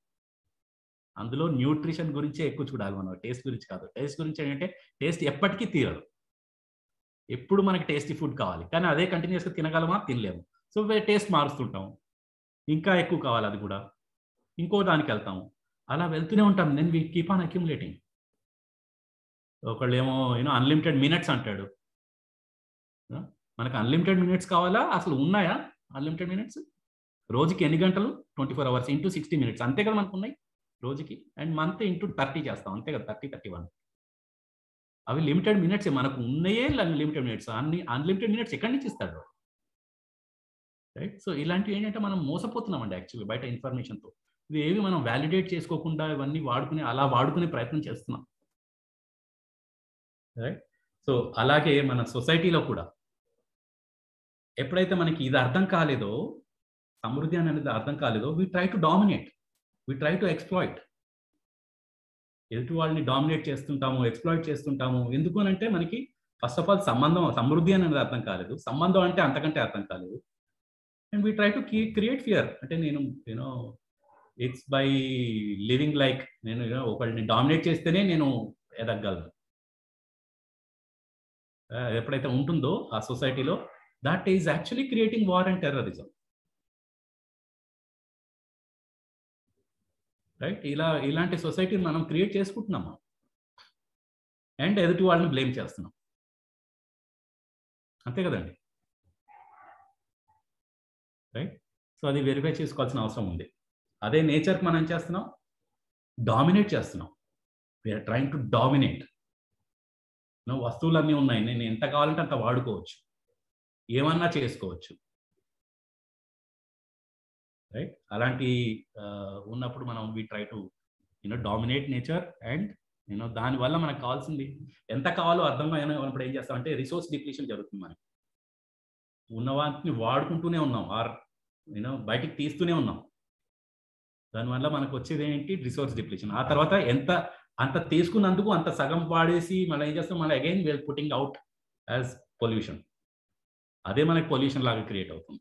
[SPEAKER 2] అందులో న్యూట్రిషన్ గురించే ఎక్కువ చూడాలి మనం. టేస్ట్ గురించి కాదు. టేస్ట్ గురించి ఏంటంటే టేస్ట్ ఎప్పటికీ తీరదు. ఎప్పుడు మనకి టేస్టీ ఫుడ్ కావాలి. కానీ అదే కంటిన్యూస్గా తినగలమా? తినలేము. సో టేస్ట్ మారుస్తుంటాం ఇంకా ఎక్కువ కావాలి అది కూడా. ఇంకో దానికి వెళ్తాము. అలా వెళ్తూనే ఉంటాం. నేను వీ కీప్ ఆన్ అక్యుములేటింగ్ ఒకళ్ళు ఏమో యూనో అన్లిమిటెడ్ మినిట్స్ అంటాడు. మనకు అన్లిమిటెడ్ మినిట్స్ కావాలా? అసలు ఉన్నాయా? అన్లిమిటెడ్ మినిట్స్ రోజుకి ఎన్ని గంటలు? Twenty four hours into sixty minutes అంతే కదా మనకు ఉన్నాయి? రోజుకి. అండ్ మంత్ ఇంటూ థర్టీ చేస్తాం. అంతే కదా థర్టీ థర్టీ వన్ అవి లిమిటెడ్ మినిట్స్. మనకు ఉన్నాయే లిమిటెడ్ మినిట్స్. అన్ని అన్లిమిటెడ్ మినిట్స్ ఎక్కడి నుంచి ఇస్తాడు? రైట్? సో ఇలాంటివి ఏంటంటే మనం మోసపోతున్నామండి యాక్చువల్లీ బయట ఇన్ఫర్మేషన్తో. ఇవి ఏవి మనం వ్యాలిడేట్ చేసుకోకుండా ఇవన్నీ వాడుకునే అలా వాడుకునే ప్రయత్నం చేస్తున్నాం. రైట్? సో అలాగే మన సొసైటీలో కూడా. ఎప్పుడైతే మనకి ఇది అర్థం కాలేదో సమృద్ధి అనేది అర్థం కాలేదో we try to dominate we try to exploit ఎదుటి వాళ్ళని డామినేట్ చేస్తుంటాము ఎక్స్ప్లాయిట్ చేస్తుంటాము. ఎందుకు అంటే మనకి ఫస్ట్ ఆఫ్ ఆల్ సంబంధం సమృద్ధి అనేది అర్థం కాలేదు. సంబంధం అంటే అంతకంటే అర్థం కాలేదు. And we try to create fear అంటే నేను you know it's by living like నేను ఒకళ్ళని డామినేట్ చేస్తేనే నేను ఎదగలను ఎప్పుడైతే ఉంటుందో ఆ సొసైటీలో that is actually creating war and terrorism right ఇలా ఇలాంటి సొసైటీని మనం క్రియేట్ చేసుకుంటున్నాము? అండ్ ఎదుటి వాళ్ళని బ్లేమ్ చేస్తున్నాం. అంతే కదండి? రైట్ సో అది వెరిఫై చేసుకోవాల్సిన అవసరం ఉంది. అదే నేచర్కి మనం చేస్తున్నాం? డామినేట్ చేస్తున్నాం. వీఆర్ ట్రైంగ్ టు డామినేట్ వస్తువులన్నీ ఉన్నాయి. నేను ఎంత కావాలంటే అంత వాడుకోవచ్చు. ఏమన్నా చేసుకోవచ్చు. రైట్ అలాంటి ఉన్నప్పుడు మనం we try to you know dominate nature and you know దానివల్ల మనకు కావాల్సింది ఎంత కావాలో అర్థం అయినప్పుడు ఏం చేస్తామంటే రిసోర్స్ డిప్లీషన్ జరుగుతుంది మనకి. ఉన్న వాటిని వాడుకుంటూనే ఉన్నాం ఆర్ యూనో బయటికి తీస్తూనే ఉన్నాం. దానివల్ల మనకు వచ్చేది ఏంటి? రిసోర్స్ డిప్లీషన్ ఆ తర్వాత ఎంత అంత తీసుకున్నందుకు అంత సగం వాడేసి మళ్ళీ ఏం చేస్తాం? మళ్ళీ again we are putting out as pollution అదే మనకి పొల్యూషన్ లాగా క్రియేట్ అవుతుంది.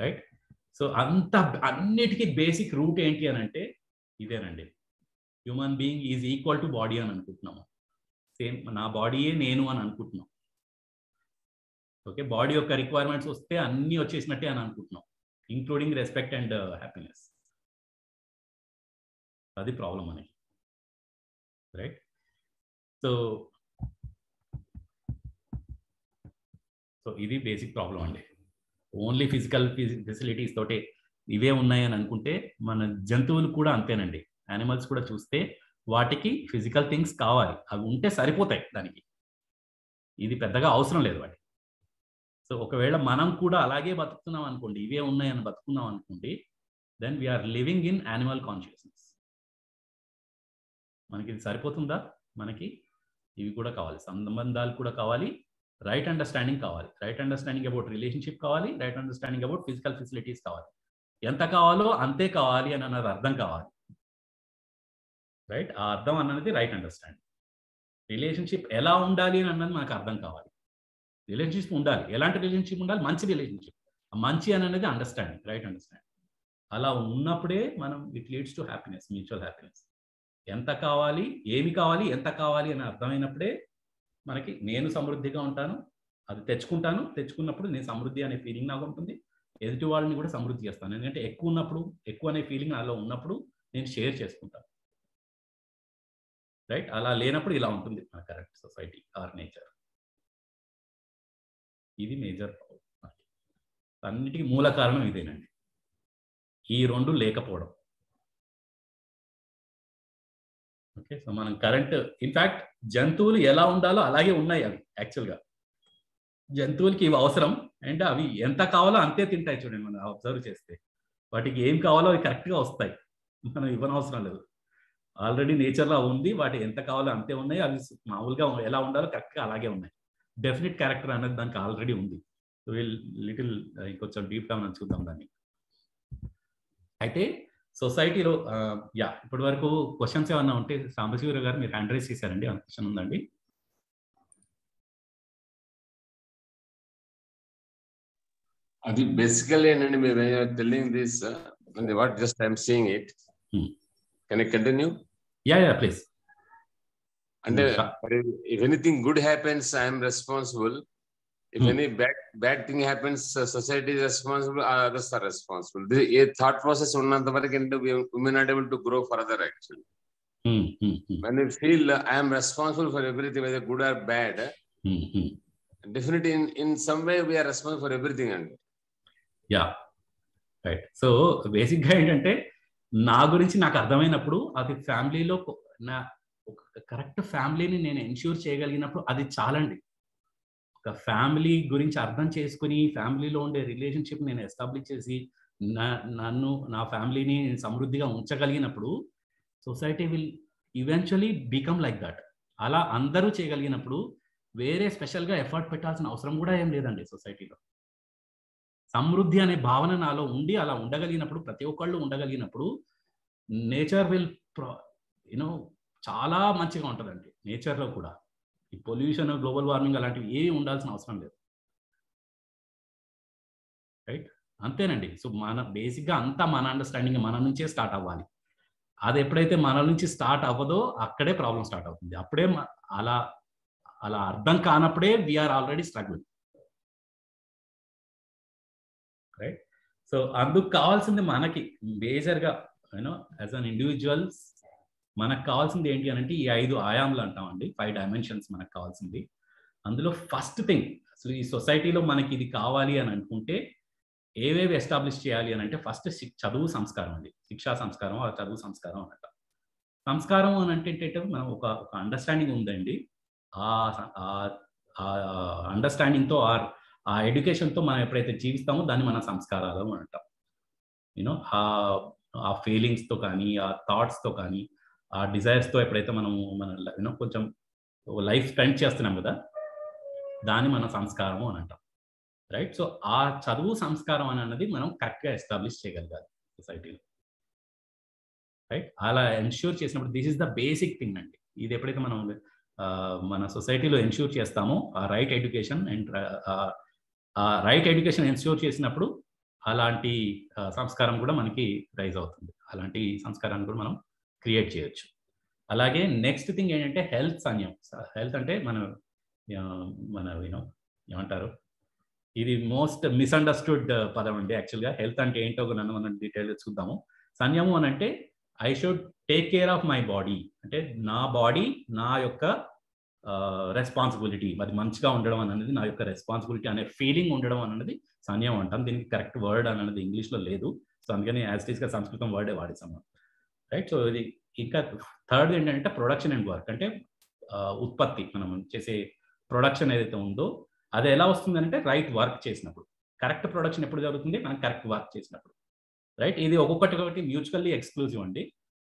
[SPEAKER 2] రైట్ సో అంత అన్నిటికీ బేసిక్ రూట్ ఏంటి అని అంటే ఇదేనండి. Human being is equal to body అని అనుకుంటున్నాము. సేమ్ నా బాడీయే నేను అని అనుకుంటున్నాం. ఓకే బాడీ యొక్క రిక్వైర్మెంట్స్ వస్తే అన్నీ వచ్చేసినట్టే అని అనుకుంటున్నాం. ఇంక్లూడింగ్ రెస్పెక్ట్ అండ్ హ్యాపీనెస్ అది ప్రాబ్లం అని. రైట్ సో సో ఇది బేసిక్ ప్రాబ్లం అండి. ఓన్లీ ఫిజికల్ ఫెసిలిటీస్ తోటే ఇవే ఉన్నాయని అనుకుంటే మన జంతువులు కూడా అంతేనండి. యానిమల్స్ కూడా చూస్తే వాటికి ఫిజికల్ థింగ్స్ కావాలి. అవి ఉంటే సరిపోతాయి దానికి. ఇది పెద్దగా అవసరం లేదు వాటి సో ఒకవేళ మనం కూడా అలాగే బతుకుతున్నాం అనుకోండి ఇవే ఉన్నాయని బతుకున్నాం అనుకోండి then we are living in animal consciousness మనకి ఇది సరిపోతుందా? మనకి ఇవి కూడా కావాలి. సంబంధాలు కూడా కావాలి. రైట్ అండర్స్టాండింగ్ కావాలి. రైట్ అండర్స్టాండింగ్ అబౌట్ రిలేషన్షిప్ కావాలి. Right understanding about physical facilities కావాలి. ఎంత కావాలో అంతే కావాలి అని అన్నది అర్థం కావాలి. రైట్ ఆ అర్థం అన్నది రైట్ అండర్స్టాండింగ్ రిలేషన్షిప్ ఎలా ఉండాలి అని అన్నది మనకు అర్థం కావాలి. రిలేషన్షిప్ ఉండాలి. ఎలాంటి రిలేషన్షిప్ ఉండాలి? మంచి రిలేషన్షిప్ మంచి అని అనేది అండర్స్టాండింగ్ రైట్ అండర్స్టాండింగ్ అలా ఉన్నప్పుడే మనం it leads to happiness mutual happiness ఎంత కావాలి? ఏమి కావాలి? ఎంత కావాలి అని అర్థమైనప్పుడే మనకి నేను సమృద్ధిగా ఉంటాను అది తెచ్చుకుంటాను తెచ్చుకున్నప్పుడు నేను సమృద్ధి అనే ఫీలింగ్ నాకు ఉంటుంది. ఎదుటి వాళ్ళని కూడా సమృద్ధి చేస్తాను. ఎందుకంటే ఎక్కువ ఉన్నప్పుడు ఎక్కువ అనే ఫీలింగ్ నాలో ఉన్నప్పుడు నేను షేర్ చేసుకుంటాను రైట్ అలా లేనప్పుడు ఇలా ఉంటుంది మన కరెక్ట్ సొసైటీ ఆర్ నేచర్ ఇది మేజర్ అన్నిటికీ మూల కారణం ఇదేనండి. ఈ రెండు లేకపోవడం. ఓకే సో మనం కరెంట్ ఇన్ఫ్యాక్ట్ జంతువులు ఎలా ఉండాలో అలాగే ఉన్నాయి అవి యాక్చువల్గా జంతువులకి ఇవి అవసరం అండ్ అవి ఎంత కావాలో అంతే తింటాయి చూడండి మనం అబ్జర్వ్ చేస్తే. వాటికి ఏం కావాలో అవి కరెక్ట్గా వస్తాయి. మనం ఇవ్వనవసరం లేదు. ఆల్రెడీ నేచర్లో ఉంది వాటి ఎంత కావాలో అంతే ఉన్నాయి అవి మామూలుగా ఎలా ఉండాలో కరెక్ట్గా అలాగే ఉన్నాయి. డెఫినెట్ క్యారెక్టర్ అనేది దానికి ఆల్రెడీ ఉంది. సో విల్ లిటిల్ ఇంకొంచెం డీప్ డౌన్ చూద్దాం దాన్ని. అయితే సొసైటీలో యా ఇప్పటి వరకు క్వశ్చన్స్ ఏమన్నా ఉంటే సాంబశివరావు గారు మీరు హ్యాండ్ రైస్ చేశారండి. ఆ క్వశ్చన్ ఉందండి?
[SPEAKER 5] అది బేసికల్లీ ఏంటంటే మీరు telling this what just I'm seeing it can I continue
[SPEAKER 2] yeah yeah please
[SPEAKER 5] అంటే if anything good happens I'm responsible if any bad bad thing happens society responsible others are responsible a thought process ఉన్నంత వరకు ఏంటంటే we not able to grow further actually when we feel uh, I am responsible for everything, whether good or bad, definitely in, in some way we are responsible for everything. And
[SPEAKER 2] yeah right so బేసిక్గా ఏంటంటే నా గురించి నాకు అర్థమైనప్పుడు అది ఫ్యామిలీలో నా కరెక్ట్ ఫ్యామిలీని నేను ఎన్ష్యూర్ చేయగలిగినప్పుడు అది చాలండి. ఒక ఫ్యామిలీ గురించి అర్థం చేసుకుని ఫ్యామిలీలో ఉండే రిలేషన్షిప్ నేను ఎస్టాబ్లిష్ చేసి నా నన్ను నా ఫ్యామిలీని సమృద్ధిగా ఉంచగలిగినప్పుడు society will eventually become like that. అలా అందరూ చేయగలిగినప్పుడు వేరే స్పెషల్గా ఎఫర్ట్ పెట్టాల్సిన అవసరం కూడా ఏం లేదండి సొసైటీలో. సమృద్ధి అనే భావన నాలో ఉండి అలా ఉండగలిగినప్పుడు ప్రతి ఒక్కళ్ళు ఉండగలిగినప్పుడు నేచర్ విల్ యూనో చాలా మంచిగా ఉంటుందండి నేచర్లో కూడా. ఈ పొల్యూషన్ గ్లోబల్ వార్మింగ్ అలాంటివి ఏమి ఉండాల్సిన అవసరం లేదు. రైట్ అంతేనండి. సో మన బేసిక్గా అంతా మన అండర్స్టాండింగ్ మన నుంచే స్టార్ట్ అవ్వాలి. అది ఎప్పుడైతే మన నుంచి స్టార్ట్ అవ్వదో అక్కడే ప్రాబ్లం స్టార్ట్ అవుతుంది. అప్పుడే అలా అలా అర్థం కానప్పుడే we are already struggle right so అందుకు కావాల్సింది మనకి. మేజర్గా యూనో యాజ్ అన్ ఇండివిజువల్స్ మనకు కావాల్సింది ఏంటి అని అంటే ఈ ఐదు ఆయాములు అంటామండి. ఫైవ్ డైమెన్షన్స్ మనకు కావాల్సింది. అందులో ఫస్ట్ థింగ్ అసలు ఈ సొసైటీలో మనకి ఇది కావాలి అని అనుకుంటే ఏవేవి ఎస్టాబ్లిష్ చేయాలి అని అంటే ఫస్ట్ చదువు సంస్కారం అండి. శిక్షా సంస్కారం ఆ చదువు సంస్కారం అనట సంస్కారం అని అంటే ఏంటంటే మనం ఒక ఒక అండర్స్టాండింగ్ ఉందండి. ఆ అండర్స్టాండింగ్తో ఆర్ ఆ ఎడ్యుకేషన్తో మనం ఎప్పుడైతే జీవిస్తామో దాన్ని మన సంస్కారాలు అంటాం. యూనో ఆ ఫీలింగ్స్తో కానీ ఆ థాట్స్తో కానీ ఆ డిజైర్స్తో ఎప్పుడైతే మనం మన యూనో కొంచెం లైఫ్ స్పెండ్ చేస్తున్నాం కదా దాన్ని మన సంస్కారము అని అంటాం. రైట్ సో ఆ చదువు సంస్కారం అని అన్నది మనం కరెక్ట్గా ఎస్టాబ్లిష్ చేయగలగాలి సొసైటీలో రైట్ అలా ఎన్ష్యూర్ చేసినప్పుడు this is the basic thing అండి. ఇది ఎప్పుడైతే మనం మన సొసైటీలో ఎన్ష్యూర్ చేస్తామో ఆ రైట్ ఎడ్యుకేషన్ అండ్ ఆ రైట్ ఎడ్యుకేషన్ ఎన్ష్యూర్ చేసినప్పుడు అలాంటి సంస్కారం కూడా మనకి రైజ్ అవుతుంది. అలాంటి సంస్కారాన్ని కూడా మనం క్రియేట్ చేయొచ్చు. అలాగే నెక్స్ట్ థింగ్ ఏంటంటే హెల్త్ సన్యం హెల్త్ అంటే మన మన యూనో ఏమంటారు? ఇది మోస్ట్ మిస్అండర్స్టూడ్ పదం అండి యాక్చువల్గా. హెల్త్ అంటే ఏంటో నన్ను మనం డీటెయిల్ చూద్దాము. సంయమం అని అంటే I should take care of my body అంటే నా బాడీ నా యొక్క రెస్పాన్సిబిలిటీ మరి మంచిగా ఉండడం అనేది నా యొక్క రెస్పాన్సిబిలిటీ అనే ఫీలింగ్ ఉండడం అనేది సంయమం అంటాం. దీనికి కరెక్ట్ వర్డ్ అనేది ఇంగ్లీష్లో లేదు. సో అందుకని యాజ్ టీస్గా సంస్కృతం వర్డే వాడేసాము రైట్ సో ఇది ఇంకా థర్డ్ ఏంటంటే ప్రొడక్షన్ అండ్ వర్క్ అంటే ఉత్పత్తి మనం చేసే ప్రొడక్షన్ ఏదైతే ఉందో అది ఎలా వస్తుంది అంటే రైట్ వర్క్ చేసినప్పుడు. కరెక్ట్ ప్రొడక్షన్ ఎప్పుడు జరుగుతుంది? మనం కరెక్ట్ వర్క్ చేసినప్పుడు. రైట్ ఇది ఒక్కొక్కటి ఒకటి మ్యూచువల్లీ ఎక్స్క్లూజివ్ అండి.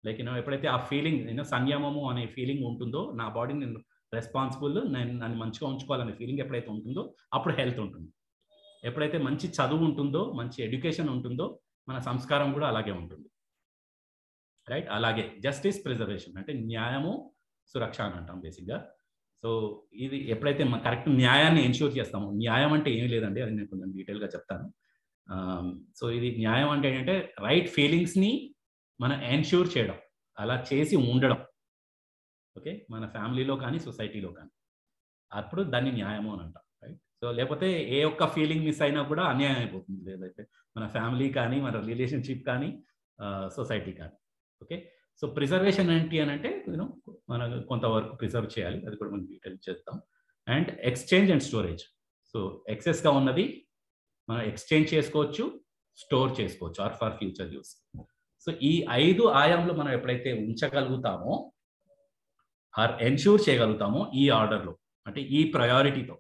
[SPEAKER 2] లైక్ నేను ఎప్పుడైతే ఆ ఫీలింగ్ నేను సంయమము అనే ఫీలింగ్ ఉంటుందో నా బాడీని నేను రెస్పాన్సిబుల్ నేను నన్ను మంచిగా ఉంచుకోవాలనే ఫీలింగ్ ఎప్పుడైతే ఉంటుందో అప్పుడు హెల్త్ ఉంటుంది. ఎప్పుడైతే మంచి చదువు ఉంటుందో మంచి ఎడ్యుకేషన్ ఉంటుందో మన సంస్కారం కూడా అలాగే ఉంటుంది. రైట్ అలాగే జస్టిస్ ప్రిజర్వేషన్ అంటే న్యాయము సురక్ష అని అంటాం బేసిక్గా సో ఇది ఎప్పుడైతే కరెక్ట్ న్యాయాన్ని ఎన్ష్యూర్ చేస్తామో న్యాయం అంటే ఏమీ లేదండి అది నేను కొంచెం డీటెయిల్గా చెప్తాను. సో ఇది న్యాయం అంటే ఏంటంటే రైట్ ఫీలింగ్స్ని మనం ఎన్ష్యూర్ చేయడం అలా చేసి ఉండడం. ఓకే మన ఫ్యామిలీలో కానీ సొసైటీలో కానీ. అప్పుడు దాన్ని న్యాయము అని అంటాం రైట్ సో లేకపోతే ఏ ఒక్క ఫీలింగ్ మిస్ అయినా కూడా అన్యాయం అయిపోతుంది లేదైతే మన ఫ్యామిలీ కానీ మన రిలేషన్షిప్ కానీ సొసైటీ కానీ. ఓకే? సో ప్రిజర్వేషన్ ఏంటి అని అంటే యూనో మన కొంతవరకు ప్రిజర్వ్ చేయాలి. అది కూడా మనం డీటెయిల్ చేస్తాం and exchange and storage. So ఎక్సెస్గా ఉన్నది మనం ఎక్స్చేంజ్ చేసుకోవచ్చు స్టోర్ చేసుకోవచ్చు or for future use. So ఈ ఐదు ఆయాంలో మనం ఎప్పుడైతే ఉంచగలుగుతామో ఆర్ ఎన్ష్యూర్ చేయగలుగుతామో ఈ ఆర్డర్లో అంటే ఈ ప్రయారిటీతో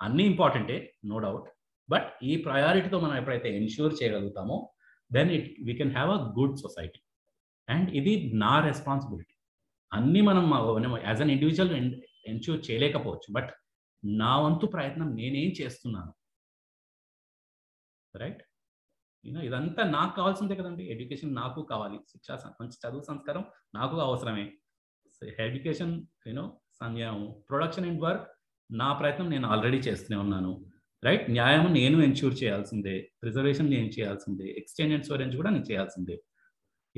[SPEAKER 2] అన్ని ఇంపార్టెంటే నో డౌట్. బట్ ఈ ప్రయారిటీతో మనం ఎప్పుడైతే ensure చేయగలుగుతామో then it we can have a good society and ఇది నా రెస్పాన్సిబిలిటీ. అన్నీ మనం యాజ్ అన్ ఇండివిజువల్ ఎన్ష్యూర్ చేయలేకపోవచ్చు బట్ నా వంతు ప్రయత్నం నేనేం చేస్తున్నాను. రైట్? యూనో ఇదంతా నాకు కావాల్సిందే కదండి. ఎడ్యుకేషన్ నాకు కావాలి. శిక్షా మంచి చదువు సంస్కారం నాకు అవసరమే. ఎడ్యుకేషన్ యూనో సంజ్ఞానం ప్రొడక్షన్ అండ్ వర్క్ నా ప్రయత్నం నేను ఆల్రెడీ చేస్తూనే ఉన్నాను. రైట్? న్యాయం నేను ఎన్ష్యూర్ చేయాల్సిందే. ప్రిజర్వేషన్ నేను చేయాల్సిందే. ఎక్స్చేంజ్ అండ్ స్టోరేజ్ కూడా నేను చేయాల్సిందే.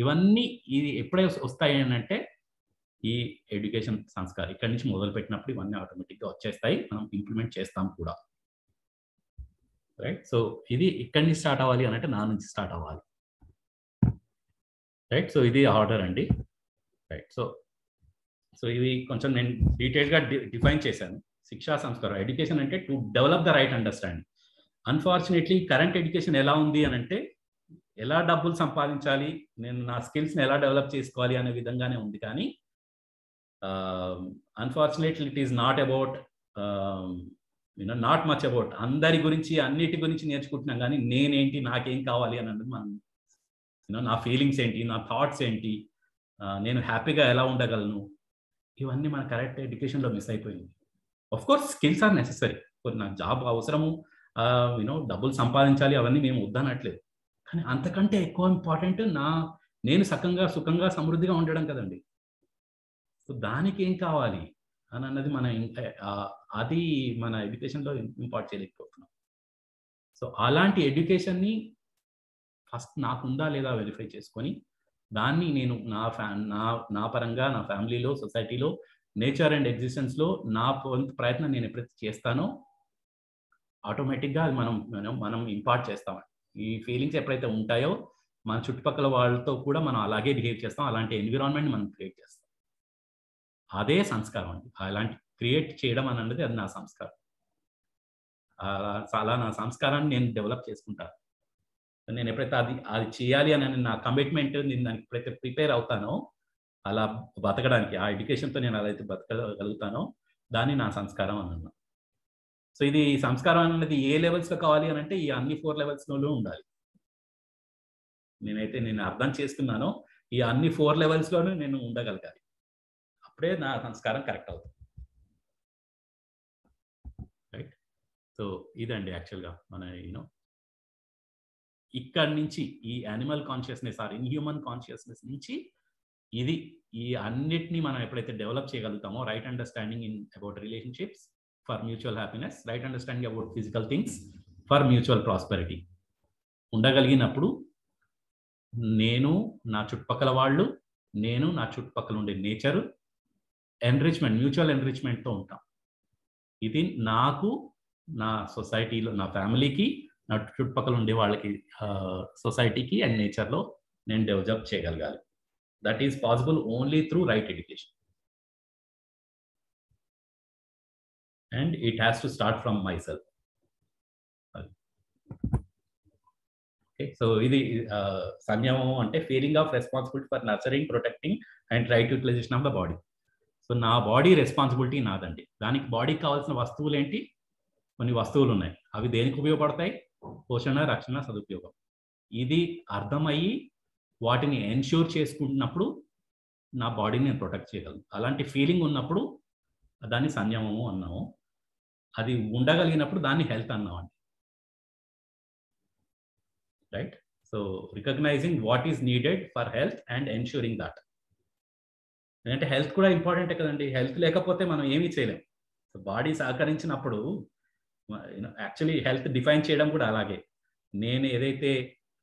[SPEAKER 2] ఇవన్నీ ఇది ఎప్పుడే వస్తాయి అంటే ఈ ఎడ్యుకేషన్ సంస్కారం ఇక్కడి నుంచి మొదలు పెట్టినప్పుడు ఇవన్నీ ఆటోమేటిక్గా వచ్చేస్తాయి. మనం ఇంప్లిమెంట్ చేస్తాం కూడా. రైట్? సో ఇది ఇక్కడి నుంచి స్టార్ట్ అవ్వాలి అని అంటే నా నుంచి స్టార్ట్ అవ్వాలి. రైట్? సో ఇది ఆర్డర్ అండి. రైట్? సో సో ఇది కొంచెం నేను డీటెయిల్గా డిఫైన్ చేశాను. శిక్షా సంస్కారం ఎడ్యుకేషన్ అంటే to develop the right understanding. Unfortunately current education ఎలా ఉంది అని అంటే ఎలా డబ్బులు సంపాదించాలి నేను నా స్కిల్స్ని ఎలా డెవలప్ చేసుకోవాలి అనే విధంగానే ఉంది. కానీ unfortunately it is not about you know not much about అందరి గురించి అన్నిటి గురించి నేర్చుకుంటున్నాం కానీ నేనేంటి నాకేం కావాలి అని అన్నది మనం యూనో నా ఫీలింగ్స్ ఏంటి నా థాట్స్ ఏంటి నేను హ్యాపీగా ఎలా ఉండగలను ఇవన్నీ మన కరెక్ట్ ఎడ్యుకేషన్లో మిస్ అయిపోయింది. Of course skills are necessary నాకు జాబ్ అవసరము యూనో డబ్బులు సంపాదించాలి అవన్నీ మేము వద్దనట్లేదు. కానీ అంతకంటే ఎక్కువ ఇంపార్టెంట్ నా నేను సకంగా సుఖంగా సమృద్ధిగా ఉండడం కదండి. సో దానికి ఏం కావాలి? అని అన్నది మన అది మన ఎడ్యుకేషన్లో ఇంపార్ట్ చేయలేకపోతున్నాం. సో అలాంటి ఎడ్యుకేషన్ని ఫస్ట్ నాకుందా లేదా వెరిఫై చేసుకొని దాన్ని నేను నా ఫ్యా నా నా పరంగా నా ఫ్యామిలీలో సొసైటీలో నేచర్ అండ్ ఎగ్జిస్టెన్స్లో నా ప్రయత్నం నేను ఎప్పుడైతే చేస్తానో ఆటోమేటిక్గా అది మనం మనం మనం ఇంపార్ట్ చేస్తామండి. ఈ ఫీలింగ్స్ ఎప్పుడైతే ఉంటాయో మన చుట్టుపక్కల వాళ్ళతో కూడా మనం అలాగే బిహేవ్ చేస్తాం. అలాంటి ఎన్విరాన్మెంట్ మనం క్రియేట్ చేస్తాం. అదే సంస్కారం అండి. అలాంటి క్రియేట్ చేయడం అన్నది అది నా సంస్కారం. అలా నా సంస్కారాన్ని నేను డెవలప్ చేసుకుంటాను నేను ఎప్పుడైతే అది అది చేయాలి అని నా కమిట్మెంట్ నేను దానికి ఎప్పుడైతే ప్రిపేర్ అవుతానో అలా బతకడానికి ఆ ఎడ్యుకేషన్తో నేను అలా అయితే బతకగలుగుతానో దాన్ని నా సంస్కారం అని అన్నా సో ఇది సంస్కారం అనేది ఏ లెవెల్స్లో కావాలి అని అంటే ఈ అన్ని ఫోర్ లెవెల్స్లోనూ ఉండాలి. నేనైతే నేను అర్థం చేసుకున్నాను ఈ అన్ని ఫోర్ లెవెల్స్లోనూ నేను ఉండగలగాలి. అప్పుడే నా సంస్కారం కరెక్ట్ అవుతుంది. రైట్ సో ఇదండి యాక్చువల్గా మన యూనో ఇక్కడి నుంచి ఈ animal consciousness or inhuman consciousness నుంచి ఇది ఈ అన్నిటినీ మనం ఎప్పుడైతే develop చేయగలుగుతామో right understanding in about relationships for mutual happiness right understanding about physical things for mutual prosperity ఉండగలిగినప్పుడు నేను నా చుట్టుపక్కల వాళ్ళు నేను నా చుట్టుపక్కల ఉండే నేచరు ఎన్రిచ్మెంట్ మ్యూచువల్ ఎన్రిచ్మెంట్తో ఉంటాం. ఇది నాకు నా సొసైటీలో నా ఫ్యామిలీకి నా చుట్టుపక్కల ఉండే వాళ్ళకి సొసైటీకి అండ్ నేచర్లో నేను డెవలప్ చేయగలగాలి. That is possible only through right education and it has to start from myself okay so ఇది సంయమం అంటే feeling of responsibility for nurturing protecting and right utilisation of the body so నా బాడీ రెస్పాన్సిబిలిటీ నాదండి. దానికి బాడీకి కావాల్సిన వస్తువులు ఏంటి కొన్ని వస్తువులు ఉన్నాయి అవి దేనికి ఉపయోగపడతాయి? పోషణ రక్షణ సదుపయోగం. ఇది అర్థమయ్యి వాటిని ఎన్ష్యూర్ చేసుకుంటున్నప్పుడు నా బాడీని నేను ప్రొటెక్ట్ చేయగలను. అలాంటి ఫీలింగ్ ఉన్నప్పుడు దాన్ని సంయమము అన్నాము. అది ఉండగలిగినప్పుడు దాన్ని health అన్నామండి. Right so recognising what is needed for health and ensuring that ఎందుకంటే హెల్త్ కూడా ఇంపార్టెంటే కదండి. హెల్త్ లేకపోతే మనం ఏమీ చేయలేం. సో బాడీ సహకరించినప్పుడు యాక్చువల్లీ హెల్త్ డిఫైన్ చేయడం కూడా అలాగే. నేను ఏదైతే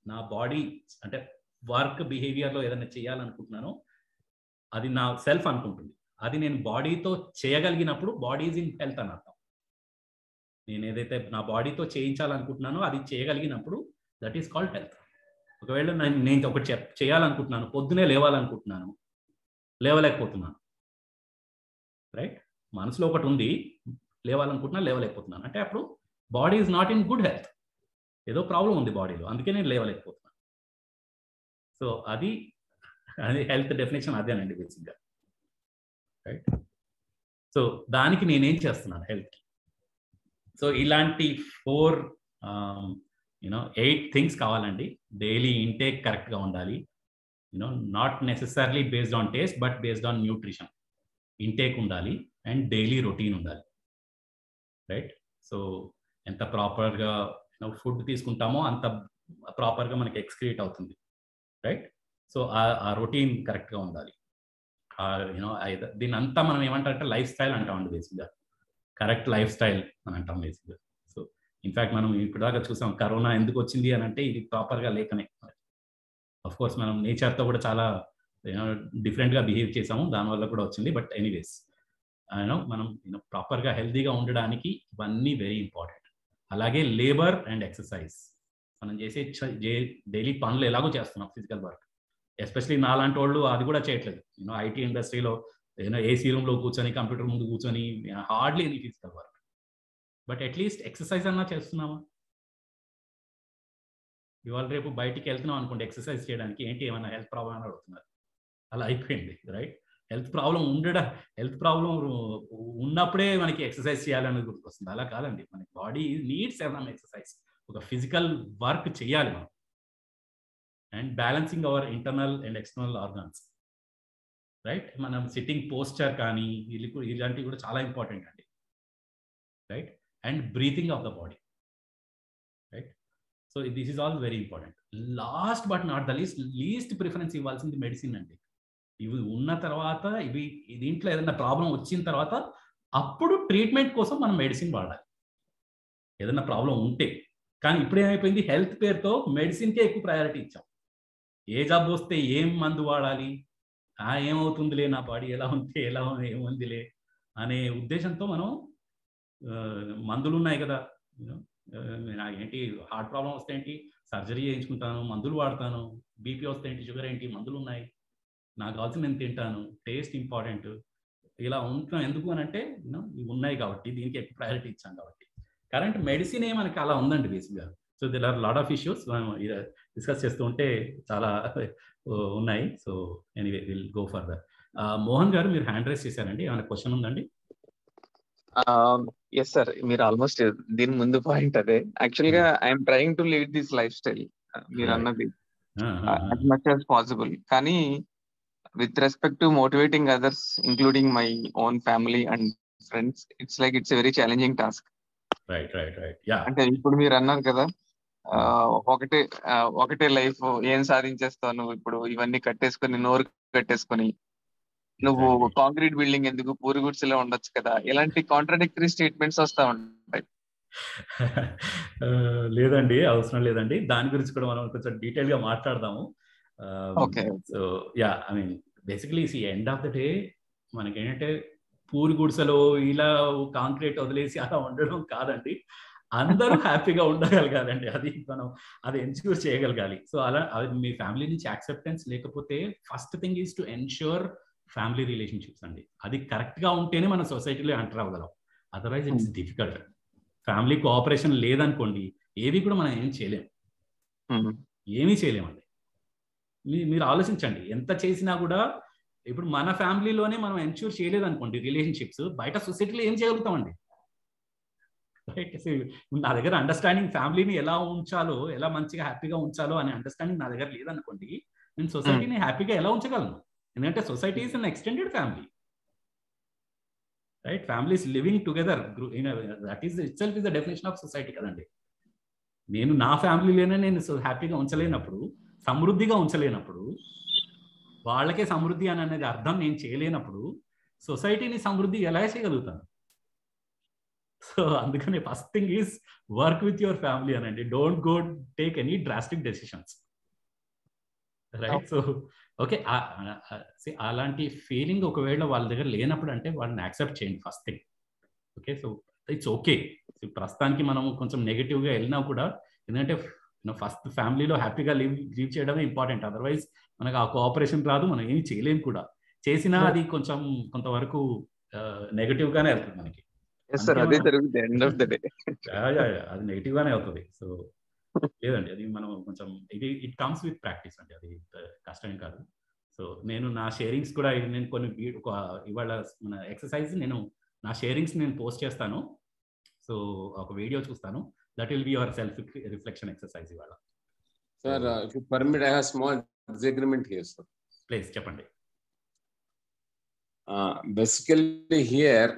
[SPEAKER 2] నా బాడీ అంటే వర్క్ బిహేవియర్లో ఏదైనా చేయాలనుకుంటున్నానో అది నా సెల్ఫ్ అనుకుంటుంది. అది నేను బాడీతో చేయగలిగినప్పుడు బాడీ ఈజ్ ఇన్ హెల్త్ అని అర్థం. నేను ఏదైతే నా బాడీతో చేయించాలనుకుంటున్నానో అది చేయగలిగినప్పుడు దట్ ఈస్ కాల్డ్ హెల్త్ ఒకవేళ నేను నేను ఒకటి చెప్ చేయాలనుకుంటున్నాను పొద్దునే లేవాలనుకుంటున్నాను లేవలేకపోతున్నాను. రైట్ మనసులో ఒకటి ఉంది లేవాలనుకుంటున్నా లేవలేకపోతున్నాను. అంటే అప్పుడు body is not in good health ఏదో ప్రాబ్లం ఉంది బాడీలో అందుకే నేను లేవలేకపోతున్నాను. సో అది అది హెల్త్ డెఫినేషన్ అదేనండి బేసిక్గా రైట్ సో దానికి నేనేం చేస్తున్నాను హెల్త్కి సో ఇలాంటి four you know eight things కావాలండి. డైలీ ఇంటేక్ కరెక్ట్గా ఉండాలి. You know not necessarily based on taste but based on nutrition intake ఉండాలి అండ్ డైలీ రొటీన్ ఉండాలి. రైట్? సో ఎంత ప్రాపర్గా ఫుడ్ తీసుకుంటామో అంత ప్రాపర్గా మనకి ఎక్స్క్రియేట్ అవుతుంది. రైట్? సో ఆ రొటీన్ కరెక్ట్గా ఉండాలి. యూనో దీని అంతా మనం ఏమంటారంటే లైఫ్ స్టైల్ అంటామండి బేసిక్గా. కరెక్ట్ లైఫ్ స్టైల్ అని అంటాం బేసిక్గా. సో ఇన్ఫ్యాక్ట్ మనం ఇప్పటిదాకా చూసాం కరోనా ఎందుకు వచ్చింది అని అంటే ఇది ప్రాపర్గా లేకనే. అఫ్ కోర్స్ మనం నేచర్తో కూడా చాలా డిఫరెంట్గా బిహేవ్ చేసాము దానివల్ల కూడా వచ్చింది. బట్ ఎనీవేస్ యూనో మనం యూనో ప్రాపర్గా హెల్తీగా ఉండడానికి ఇవన్నీ వెరీ ఇంపార్టెంట్ అలాగే లేబర్ అండ్ ఎక్సర్సైజ్. మనం చేసే డైలీ పనులు ఎలాగో చేస్తున్నాం ఫిజికల్ వర్క్. ఎస్పెషలీ నాలాంటి వాళ్ళు అది కూడా చేయట్లేదు. యూనో ఐటీ ఇండస్ట్రీలో ఏదైనా ఏసీ రూమ్లో కూర్చొని కంప్యూటర్ ముందు కూర్చొని hardly any physical work but at least exercise అన్నా చేస్తున్నామా ఇవాళ రేపు బయటికి వెళ్తున్నాం అనుకోండి ఎక్సర్సైజ్ చేయడానికి ఏంటి ఏమైనా హెల్త్ ప్రాబ్లం అని అడుగుతున్నారు. అలా అయిపోయింది రైట్ హెల్త్ ప్రాబ్లం ఉండడం హెల్త్ ప్రాబ్లం ఉన్నప్పుడే మనకి ఎక్సర్సైజ్ చేయాలనేది గుర్తొస్తుంది అలా కాదండి. మనకి బాడీ నీడ్స్ ఎవరన్నా ఎక్సర్సైజ్ ఒక ఫిజికల్ వర్క్ చేయాలి మనం. And balancing our internal and external organs right? మనం సిట్టింగ్ పోస్చర్ కానీ ఇలాంటివి కూడా చాలా ఇంపార్టెంట్ అండి. Right? And breathing of the body. Right? So this is all very important. Last but not the least least preference ఇవ్వాల్సింది మెడిసిన్ అండి. ఇవి ఉన్న తర్వాత ఇవి దీంట్లో ఏదైనా ప్రాబ్లం వచ్చిన తర్వాత అప్పుడు ట్రీట్మెంట్ కోసం మనం మెడిసిన్ వాడాలి. ఏదైనా ప్రాబ్లం ఉంటే. కానీ ఇప్పుడు ఏమైపోయింది? హెల్త్ పేరుతో మెడిసిన్కే ఎక్కువ ప్రయారిటీ ఇచ్చాం. ఏ జాబ్ వస్తే ఏం మందు వాడాలి? ఆ ఏమవుతుందిలే నా బాడీ ఎలా ఉంది ఎలా ఏముందిలే అనే ఉద్దేశంతో మనం మందులు ఉన్నాయి కదా. ఏంటి హార్ట్ ప్రాబ్లం వస్తే ఏంటి సర్జరీ చేయించుకుంటాను మందులు వాడతాను బీపీ వస్తే ఏంటి షుగర్ ఏంటి మందులు ఉన్నాయి నాకు కావాల్సిన నేను తింటాను టేస్ట్ ఇంపార్టెంట్ ఇలా ఉంటున్నాం. ఎందుకు అని అంటే ఇవి ఉన్నాయి కాబట్టి దీనికి ఎక్కువ ప్రయారిటీ ఇచ్చాం కాబట్టి. కరెంట్ మెడిసిన్ ఏ మనకి అలా ఉందండి బేసిక్గా. So there are lot of issues మనం డిస్కస్ చేస్తూ ఉంటే చాలా ఉన్నాయి. So anyway will go further Mohan గారు మీరు హ్యాండ్ రైస్ చేశారండి. ఏమైనా క్వశ్చన్ ఉందండి?
[SPEAKER 6] ఎస్ సార్ మీరు ఆల్మోస్ట్ దీని ముందు పాయింట్ అదే. యాక్చువల్గా I'm trying to lead this life style మీరు అన్నది. as మచ్ as పాసిబుల్ కానీ with respect to motivating others including my own family and friends it's like it's very challenging task
[SPEAKER 2] right right right yeah
[SPEAKER 6] అంటే ఇప్పుడు మీరు అన్నారు కదా ఒకటే ఒకటే లైఫ్ ఏం సాధించేస్తావు నువ్వు ఇప్పుడు? ఇవన్నీ కట్టేసుకొని నోరు కట్టేసుకొని నువ్వు కాంక్రీట్ బిల్డింగ్ ఎందుకు? పూరి గుడ్స్లో ఉండొచ్చు కదా. ఇలాంటి కాంట్రడిక్టరీ స్టేట్మెంట్స్ వస్తా ఉంటాయి.
[SPEAKER 2] లేదండి అవసరం లేదండి. దాని గురించి కూడా మనం కొంచెం డీటెయిల్గా మాట్లాడదాము.
[SPEAKER 6] Okay.
[SPEAKER 2] So yeah I mean basically see end of the day మనకి ఏంటంటే పూరి గుడిసెలో ఇలా కాంక్రీట్ వదిలేసి అలా ఉండడం కాదండి. అందరూ హ్యాపీగా ఉండగలగాలండి. అది మనం అది ఎన్ష్యూర్ చేయగలగాలి. సో అలా అది మీ ఫ్యామిలీ నుంచి యాక్సెప్టెన్స్ లేకపోతే first thing is to ensure family relationships అండి. అది కరెక్ట్గా ఉంటేనే మన సొసైటీలో enter అవ్వగలం. Otherwise it's difficult. Family cooperation లేదనుకోండి ఏవి కూడా మనం ఏం చేయలేం. ఏమీ చేయలేమండి. మీరు ఆలోచించండి. ఎంత చేసినా కూడా ఇప్పుడు మన ఫ్యామిలీలోనే మనం ఎన్ష్యూర్ చేయలేదు అనుకోండి రిలేషన్షిప్స్ బయట సొసైటీలో ఏం చేయగలుగుతామండి? నా దగ్గర అండర్స్టాండింగ్ ఫ్యామిలీని ఎలా ఉంచాలో ఎలా మంచిగా హ్యాపీగా ఉంచాలో అనే అండర్స్టాండింగ్ నా దగ్గర లేదనుకోండి నేను సొసైటీని హ్యాపీగా ఎలా ఉంచగలను? ఎందుకంటే society is an extended family right families living together that is itself is the definition of society కదండి. నేను నా ఫ్యామిలీలోనే నేను హ్యాపీగా ఉంచలేనప్పుడు సమృద్ధిగా ఉంచలేనప్పుడు వాళ్ళకే సమృద్ధి అని అనేది అర్థం నేను చేయలేనప్పుడు సొసైటీని సమృద్ధి ఎలా చేయగలుగుతాను? సో అందుకని first thing is work with your family అనండి don't go take any drastic decisions right so okay అలాంటి ఫీలింగ్ ఒకవేళ వాళ్ళ దగ్గర లేనప్పుడు అంటే వాళ్ళని యాక్సెప్ట్ చేయండి first thing okay so it's okay ప్రస్తుతానికి మనం కొంచెం నెగిటివ్గా వెళ్ళినా కూడా ఎందుకంటే ఫస్ట్ ఫ్యామిలీలో హ్యాపీగా లీవ్ లీవ్ చేయడమే ఇంపార్టెంట్ అదర్వైజ్ మనకు ఆ కోఆపరేషన్ రాదు మనం ఏమి చేయలేము కూడా. చేసినా అది కొంచెం కొంతవరకు నెగిటివ్ గానే వెళ్తుంది మనకి.
[SPEAKER 6] అదే జరుగుతుంది ఎండ్ ఆఫ్ ద డే
[SPEAKER 2] అది నెగిటివ్ గానే అవుతుంది. సో లేదండి. అది మనం కొంచెం ఇది ఇట్ కమ్స్ విత్ ప్రాక్టీస్ అండి. అది కష్టం కాదు. సో నేను నా షేరింగ్స్ కూడా నేను కొన్ని ఒక ఇవాళ మన ఎక్సర్సైజ్ నేను నా షేరింగ్స్ నేను పోస్ట్ చేస్తాను. సో ఒక వీడియో చూస్తాను. That will be your self reflection exercise ఇవాళ.
[SPEAKER 5] Sir if you permit I have small disagreement here sir
[SPEAKER 2] please చెప్పండి.
[SPEAKER 5] Basically here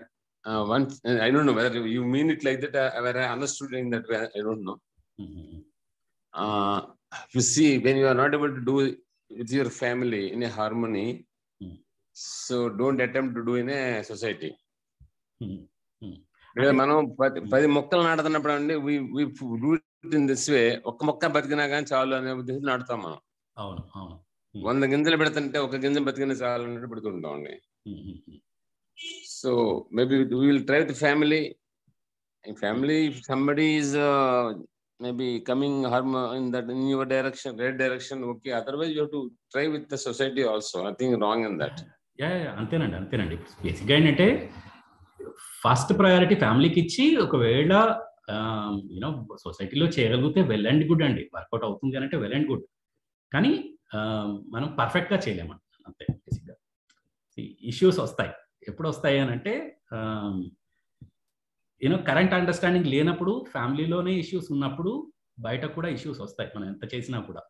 [SPEAKER 5] one I don't know whether you mean it like that where I understood in that I don't know you see when you are not able to do with your family in a harmony
[SPEAKER 2] Hmm.
[SPEAKER 5] so don't attempt to do in a society.
[SPEAKER 2] Hmm.
[SPEAKER 5] లేదా మనం పది పది మొక్కలు నాటుతున్నప్పుడు అండి ఇన్ దిస్ వే ఒక్క మొక్క బతికినా కానీ చాలు అనే ఉద్దేశం నాటుతాం మనం.
[SPEAKER 2] అవును అవును.
[SPEAKER 5] వంద గింజలు పెడుతుంటే ఒక గింజ బతికిన చాలు అన్నట్టు పెడుతుంటాం అండి. So maybe will try with family family somebody is maybe coming harm in that in your direction, right direction, okay. Otherwise, you have to try with the society also. I think wrong in that.
[SPEAKER 2] Yeah అంతేనండి అంతేనండి. బేసిక్గా ఏంటంటే ఫస్ట్ ప్రయారిటీ ఫ్యామిలీకి ఇచ్చి ఒకవేళ um, యూనో సొసైటీలో చేయగలిగితే వెల్ అండ్ గుడ్ అండి. వర్కౌట్ అవుతుంది అని అంటే వెల్ అండ్ గుడ్ కానీ um, మనం పర్ఫెక్ట్గా చేయలేమండి. అంతే బేసిక్గా ఇష్యూస్ వస్తాయి. ఎప్పుడు వస్తాయి అని అంటే యూనో కరెంట్ అండర్స్టాండింగ్ లేనప్పుడు ఫ్యామిలీలోనే ఇష్యూస్ ఉన్నప్పుడు బయట కూడా ఇష్యూస్ వస్తాయి మనం ఎంత చేసినా కూడా.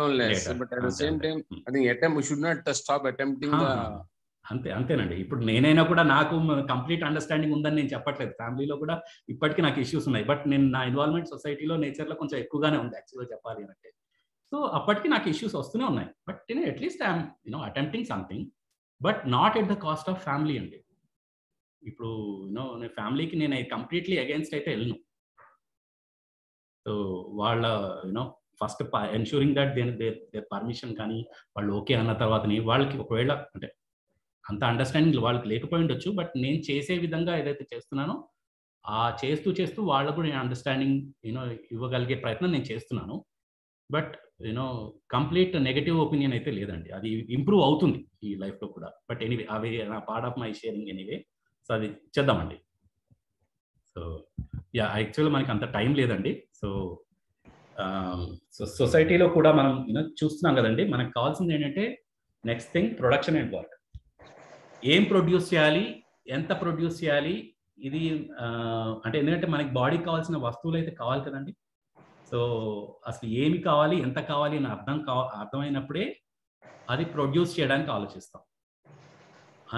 [SPEAKER 5] Down less,
[SPEAKER 2] Later.
[SPEAKER 5] but at the
[SPEAKER 2] Okay,
[SPEAKER 5] same
[SPEAKER 2] okay.
[SPEAKER 5] time, I think attempt we should not uh, stop attempting the.
[SPEAKER 2] అంతే అంతేనండి. ఇప్పుడు నేనైనా కూడా నాకు కంప్లీట్ అండర్స్టాండింగ్ ఉందని నేను చెప్పట్లేదు. ఫ్యామిలీలో కూడా ఇప్పటికీ నాకు ఇష్యూస్ ఉన్నాయి. బట్ నేను నా ఇన్వాల్వ్మెంట్ సొసైటీలో నేచర్లో కొంచెం ఎక్కువగానే ఉంది యాక్చువల్గా చెప్పాలి అంటే. సో అప్పటికి నాకు ఇష్యూస్ వస్తూనే ఉన్నాయి. బట్ నేను at least I'm you know attempting something but not at the cost of family అండి. ఇప్పుడు యూనో నేను ఫ్యామిలీకి నేను కంప్లీట్లీ అగేన్స్ట్ అయితే వెళ్ళను. సో వాళ్ళ you know first ensuring that దేని దేర్ పర్మిషన్ కానీ వాళ్ళు ఓకే అన్న తర్వాతని వాళ్ళకి ఒకవేళ అంటే అంత అండర్స్టాండింగ్ వాళ్ళకి లేకపోయి ఉండొచ్చు బట్ నేను చేసే విధంగా ఏదైతే చేస్తున్నానో ఆ చేస్తూ చేస్తూ వాళ్ళకు నేను అండర్స్టాండింగ్ యూనో ఇవ్వగలిగే ప్రయత్నం నేను చేస్తున్నాను. But you know complete negative opinion అయితే లేదండి. అది ఇంప్రూవ్ అవుతుంది ఈ లైఫ్లో కూడా. బట్ ఎనీవే అవి నా part of my sharing anyway so అది చేద్దామండి. సో యా యాక్చువల్గా మనకి అంత టైం లేదండి. సో సో సొసైటీలో కూడా మనం యూనో చూస్తున్నాం కదండి. మనకు కావాల్సింది ఏంటంటే next thing production and work ఏం ప్రొడ్యూస్ చేయాలి? ఎంత ప్రొడ్యూస్ చేయాలి? ఇది uh, అంటే ఎందుకంటే మనకి బాడీకి కావాల్సిన వస్తువులు అయితే కావాలి కదండి. సో అసలు ఏమి కావాలి ఎంత కావాలి అని అర్థం కా అర్థమైనప్పుడే అది ప్రొడ్యూస్ చేయడానికి ఆలోచిస్తాం.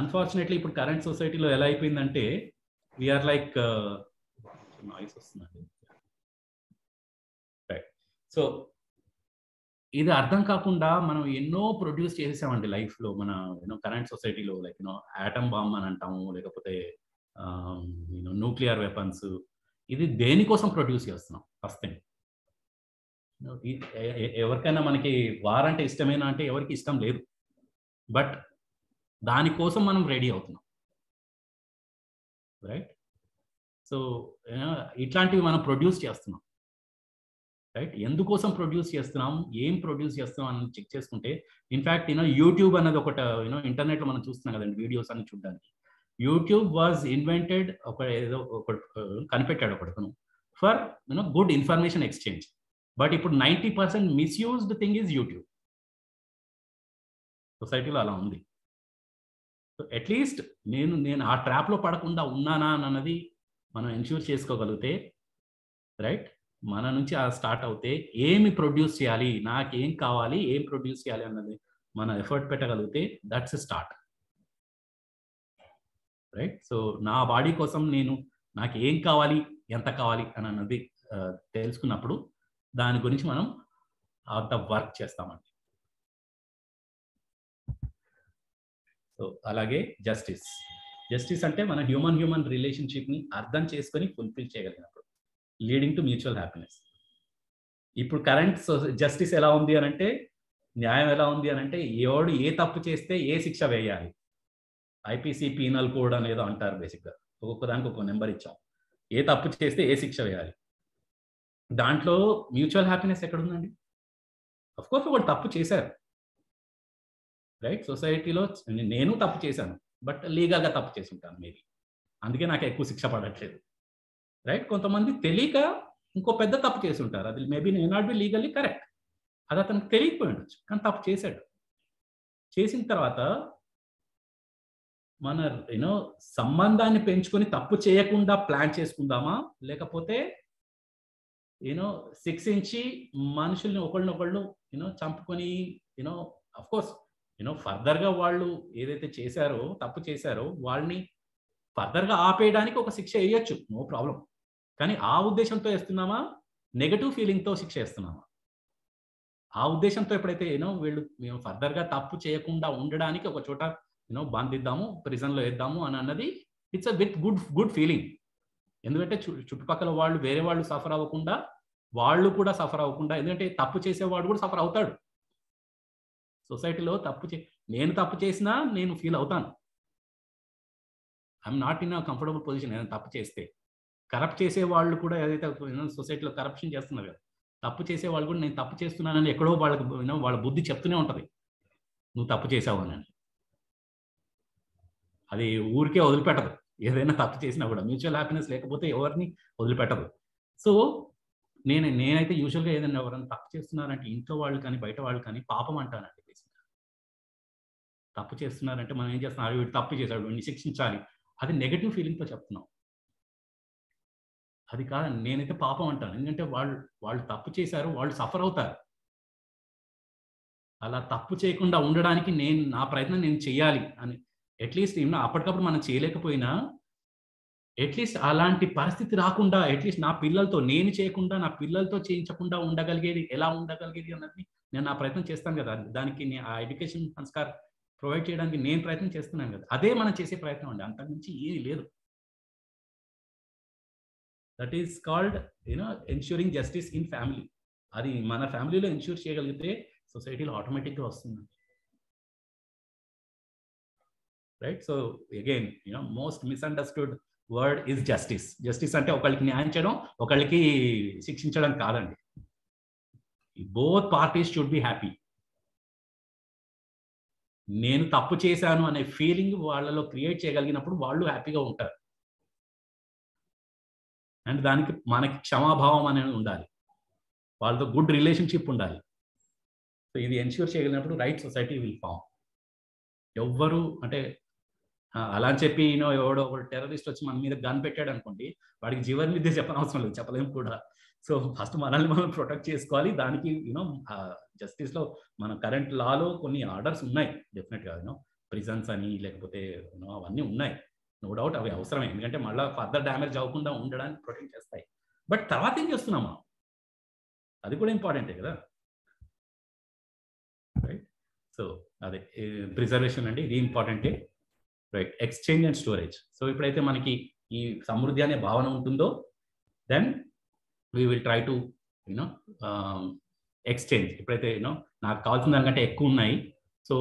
[SPEAKER 2] అన్ఫార్చునేట్లీ ఇప్పుడు కరెంట్ సొసైటీలో ఎలా అయిపోయిందంటే వీఆర్ లైక్ నాయిస్ వస్తుందండి. రైట్ సో ఇది అర్థం కాకుండా మనం ఎన్నో ప్రొడ్యూస్ చేసేసామండి లైఫ్లో మన యూనో కరెంట్ సొసైటీలో like you know atom bomb అని అంటాము లేకపోతే యూనో న్యూక్లియర్ వెపన్స్ ఇది దేనికోసం ప్రొడ్యూస్ చేస్తున్నాం? ఫస్ట్ థింగ్ ఎవరికైనా మనకి వార్ అంటే ఇష్టమేనా అంటే ఎవరికి ఇష్టం లేదు. బట్ దానికోసం మనం రెడీ అవుతున్నాం. రైట్? సో ఇట్లాంటివి మనం ప్రొడ్యూస్ చేస్తున్నాం. రైట్? ఎందుకోసం ప్రొడ్యూస్ చేస్తున్నాం? ఏం ప్రొడ్యూస్ చేస్తున్నాం అని చెక్ చేసుకుంటే ఇన్ఫ్యాక్ట్ యూనో యూట్యూబ్ అనేది ఒకటి యూనో ఇంటర్నెట్లో మనం చూస్తున్నాం కదండి వీడియోస్ అని చూడడానికి. యూట్యూబ్ వాజ్ ఇన్వెంటెడ్ ఒక ఏదో ఒక కనిపెట్టాడు ఒకడును for you know good information exchange. But ఇప్పుడు ninety percent misused thing is YouTube. సొసైటీలో అలా ఉంది. సో అట్లీస్ట్ నేను నేను ఆ ట్రాప్లో పడకుండా ఉన్నానా అన్నది మనం ఎన్ష్యూర్ చేసుకోగలిగితే రైట్ మన నుంచి ఆ స్టార్ట్ అవుతే ఏమి ప్రొడ్యూస్ చేయాలి నాకు ఏం కావాలి ఏం ప్రొడ్యూస్ చేయాలి అన్నది మన ఎఫర్ట్ పెట్టగలిగితే దట్స్ స్టార్ట్ రైట్ సో నా బాడీ కోసం నేను నాకు ఏం కావాలి ఎంత కావాలి అని అన్నది uh, తెలుసుకున్నప్పుడు దాని గురించి మనం అంత వర్క్ చేస్తామండి. సో అలాగే జస్టిస్ జస్టిస్ అంటే మన హ్యూమన్ హ్యూమన్ రిలేషన్షిప్ని అర్థం చేసుకొని ఫుల్ఫిల్ చేయగలిగినప్పుడు లీడింగ్ టు మ్యూచువల్ హ్యాపీనెస్ ఇప్పుడు కరెంట్ జస్టిస్ ఎలా ఉంది అని అంటే న్యాయం ఎలా ఉంది అని అంటే ఎవడు ఏ తప్పు చేస్తే ఏ శిక్ష వేయాలి? ఐపీసీ పీనల్ కోడ్ అనేదో అంటారు బేసిక్గా ఒక్కొక్క దానికి ఒక్కొక్క నెంబర్ ఇచ్చాం. ఏ తప్పు చేస్తే ఏ శిక్ష వేయాలి? దాంట్లో మ్యూచువల్ హ్యాపీనెస్ ఎక్కడుందండి? కోర్స్ ఒకటి తప్పు చేశారు. రైట్ సొసైటీలో నేను తప్పు చేశాను. బట్ లీగల్గా తప్పు చేసి ఉంటాను మేబీ అందుకే నాకు ఎక్కువ శిక్ష పడట్లేదు. రైట్ కొంతమంది తెలియక ఇంకో పెద్ద తప్పు చేసి ఉంటారు అది మేబీ నే నాట్ బి లీగల్లీ కరెక్ట్ అది అతనికి తెలియకపోయి ఉండొచ్చు. కానీ తప్పు చేశాడు. చేసిన తర్వాత మన యూనో సంబంధాన్ని పెంచుకొని తప్పు చేయకుండా ప్లాన్ చేసుకుందామా? లేకపోతే యూనో శిక్షించి మనుషుల్ని ఒకళ్ళనొకళ్ళు యూనో చంపుకొని యూనో కోర్స్ యూనో ఫర్దర్గా వాళ్ళు ఏదైతే చేశారో తప్పు చేశారో వాళ్ళని ఫర్దర్గా ఆపేయడానికి ఒక శిక్ష వేయచ్చు. నో ప్రాబ్లం కానీ ఆ ఉద్దేశంతో వేస్తున్నామా? నెగటివ్ ఫీలింగ్తో శిక్ష వేస్తున్నామా? ఆ ఉద్దేశంతో ఎప్పుడైతే యూనో వీళ్ళు మేము ఫర్దర్గా తప్పు చేయకుండా ఉండడానికి ఒక చోట యూనో బంధిద్దాము ప్రిజన్లో వేద్దాము అని అన్నది it's a with good good feeling ఎందుకంటే చుట్టుపక్కల వాళ్ళు వేరే వాళ్ళు సఫర్ అవ్వకుండా వాళ్ళు కూడా సఫర్ అవ్వకుండా ఎందుకంటే తప్పు చేసేవాడు కూడా సఫర్ అవుతాడు. సొసైటీలో తప్పు చే నేను తప్పు చేసినా నేను ఫీల్ అవుతాను. I'm not in a comfortable position నేను తప్పు చేస్తే. కరప్ట్ చేసే వాళ్ళు కూడా ఏదైతే సొసైటీలో కరప్షన్ చేస్తున్నారు కదా తప్పు చేసే వాళ్ళు కూడా నేను తప్పు చేస్తున్నానని ఎక్కడో వాళ్ళకి వాళ్ళ బుద్ధి చెప్తూనే ఉంటుంది. నువ్వు తప్పు చేసావు అని. అది ఊరికే వదిలిపెట్టదు. ఏదైనా తప్పు చేసినా కూడా మ్యూచువల్ హ్యాపీనెస్ లేకపోతే ఎవరిని వదిలిపెట్టదు. సో నేను నేనైతే యూజువల్గా ఏదైనా ఎవరైనా తప్పు చేస్తున్నారంటే ఇంట్లో వాళ్ళు కానీ బయట వాళ్ళు కానీ పాపం అంటానండి తప్పు చేస్తున్నారంటే మనం ఏం చేస్తున్నాం? వీడు తప్పు చేశాడు వీడిని శిక్షించాలి. అది నెగటివ్ ఫీలింగ్తో చెప్తున్నాం. అది కాదండి నేనైతే పాపం అంటాను. ఎందుకంటే వాళ్ళు వాళ్ళు తప్పు చేశారు వాళ్ళు సఫర్ అవుతారు. అలా తప్పు చేయకుండా ఉండడానికి నేను నా ప్రయత్నం నేను చేయాలి అని అట్లీస్ట్ ఏమన్నా అప్పటికప్పుడు మనం చేయలేకపోయినా అట్లీస్ట్ అలాంటి పరిస్థితి రాకుండా అట్లీస్ట్ నా పిల్లలతో నేను చేయకుండా నా పిల్లలతో చేయించకుండా ఉండగలిగేది ఎలా ఉండగలిగేది అన్నది నేను నా ప్రయత్నం చేస్తాను కదా. దానికి ఆ ఎడ్యుకేషన్ సంస్కార్ ప్రొవైడ్ చేయడానికి నేను ప్రయత్నం చేస్తున్నాను కదా. అదే మనం చేసే ప్రయత్నం అండి. అంతకుమించి ఏది లేదు. That is called you know ensuring justice in family అది మన ఫ్యామిలీలో ఎన్ష్యూర్ చేయగలిగితే సొసైటీలో ఆటోమేటిక్గా వస్తుందండి right so again you know most misunderstood word is justice justice అంటే ఒకళ్ళకి న్యాయం చేయడం ఒకళ్ళకి శిక్షించడం కాదండి. Both parties should be happy నేను తప్పు చేశాను అనే ఫీలింగ్ వాళ్ళలో క్రియేట్ చేయగలిగినప్పుడు వాళ్ళు హ్యాపీగా ఉంటారు. అండ్ దానికి మనకి క్షమాభావం అనేది ఉండాలి. వాళ్ళతో గుడ్ రిలేషన్షిప్ ఉండాలి. సో ఇది ఎన్ష్యూర్ చేయగలిగినప్పుడు రైట్ సొసైటీ విల్ ఫామ్ ఎవ్వరు అంటే అలా అని చెప్పి ఎవడో ఒక టెర్రరిస్ట్ వచ్చి మన మీద గన్ పెట్టాడు అనుకోండి వాడికి జీవన విద్య చెప్పనవసరం లేదు చెప్పలేము కూడా. సో ఫస్ట్ మనల్ని మనం ప్రొటెక్ట్ చేసుకోవాలి. దానికి యూనో జస్టిస్లో మన కరెంట్ లాలో కొన్ని ఆర్డర్స్ ఉన్నాయి డెఫినెట్గా యూనో ప్రిజన్స్ అని లేకపోతే యూనో అవన్నీ ఉన్నాయి. నో డౌట్ అవి అవసరమే. ఎందుకంటే మళ్ళీ ఫర్దర్ డ్యామేజ్ అవ్వకుండా ఉండడానికి ప్రొటెక్ట్ చేస్తాయి. బట్ తర్వాత ఏం చేస్తున్నాం మనం? అది కూడా ఇంపార్టెంటే కదా? రైట్ సో అదే ప్రిజర్వేషన్ అండి ఇది ఇంపార్టెంటే right exchange and storage so ఇప్పుడైతే మనకి ఈ సమృద్ధి అనే భావన ఉంటుందో then we will try to you know exchange ఎప్పుడైతే యూనో నాకు కావాల్సిన దానికంటే ఎక్కువ ఉన్నాయి. సో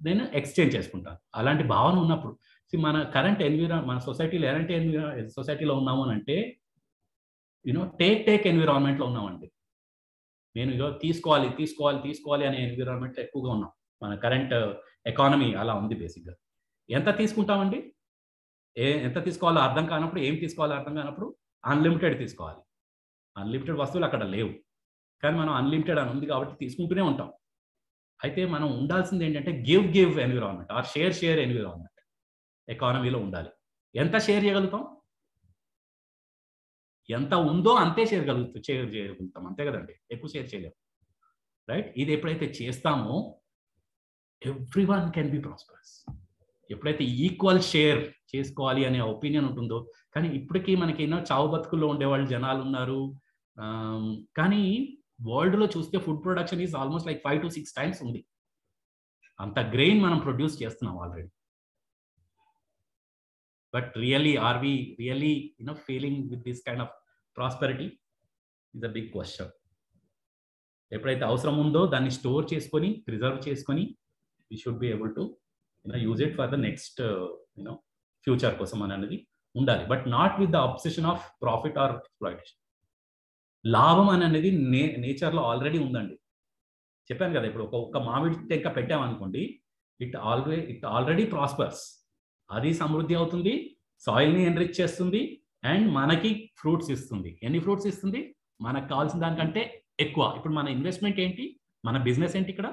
[SPEAKER 2] నేను ఎక్స్చేంజ్ చేసుకుంటాను అలాంటి భావన ఉన్నప్పుడు మన కరెంట్ ఎన్విరా మన సొసైటీలో ఎలాంటి ఎన్విరా సొసైటీలో ఉన్నాము అని అంటే యూనో టేక్ టేక్ ఎన్విరాన్మెంట్లో ఉన్నామండి నేను ఇదో తీసుకోవాలి తీసుకోవాలి తీసుకోవాలి అనే ఎన్విరాన్మెంట్లో ఎక్కువగా ఉన్నాం. మన కరెంట్ ఎకానమీ uh, అలా ఉంది బేసిక్గా ఎంత తీసుకుంటామండి? ఏ ఎంత తీసుకోవాలో అర్థం కానప్పుడు ఏం తీసుకోవాలో అర్థం కానప్పుడు అన్లిమిటెడ్ తీసుకోవాలి. అన్లిమిటెడ్ వస్తువులు అక్కడ లేవు. కానీ మనం అన్లిమిటెడ్ అని ఉంది కాబట్టి తీసుకుంటూనే ఉంటాం. అయితే మనం ఉండాల్సింది ఏంటంటే give give environment or share share environment ఎకానమీలో ఉండాలి. ఎంత షేర్ చేయగలుగుతాం? ఎంత ఉందో అంతే షేర్ కలుగుతాం షేర్ చేయగలుగుతాం. అంతే కదండి. ఎక్కువ షేర్ చేయలేము రైట్ ఇది ఎప్పుడైతే చేస్తామో every one can be prosperous ఎప్పుడైతే ఈక్వల్ షేర్ చేసుకోవాలి అనే ఒపీనియన్ ఉంటుందో కానీ ఇప్పటికీ మనకి ఎన్నో చావు బతుకుల్లో ఉండేవాళ్ళు జనాలు ఉన్నారు. కానీ వరల్డ్లో చూస్తే food production is almost like five to six times ఉంది. అంత గ్రెయిన్ మనం ప్రొడ్యూస్ చేస్తున్నాం already but really are we really you know feeling with this kind of prosperity is a big question ఎప్పుడైతే అవసరం ఉందో దాన్ని స్టోర్ చేసుకొని ప్రిజర్వ్ చేసుకొని we should be able to you know use it for the next you know future కోసం అని అనేది ఉండాలి. But not with the obsession of profit or exploitation లాభం అని అనేది నే నేచర్లో ఆల్రెడీ ఉందండి. చెప్పాను కదా ఇప్పుడు ఒక ఒక మామిడి టెంక పెట్టామనుకోండి it always it already prospers అది సమృద్ధి అవుతుంది సాయిల్ని ఎన్రిచ్ చేస్తుంది అండ్ మనకి ఫ్రూట్స్ ఇస్తుంది. ఎన్ని ఫ్రూట్స్ ఇస్తుంది? మనకు కావాల్సిన దానికంటే ఎక్కువ. ఇప్పుడు మన ఇన్వెస్ట్మెంట్ ఏంటి? మన బిజినెస్ ఏంటి ఇక్కడ?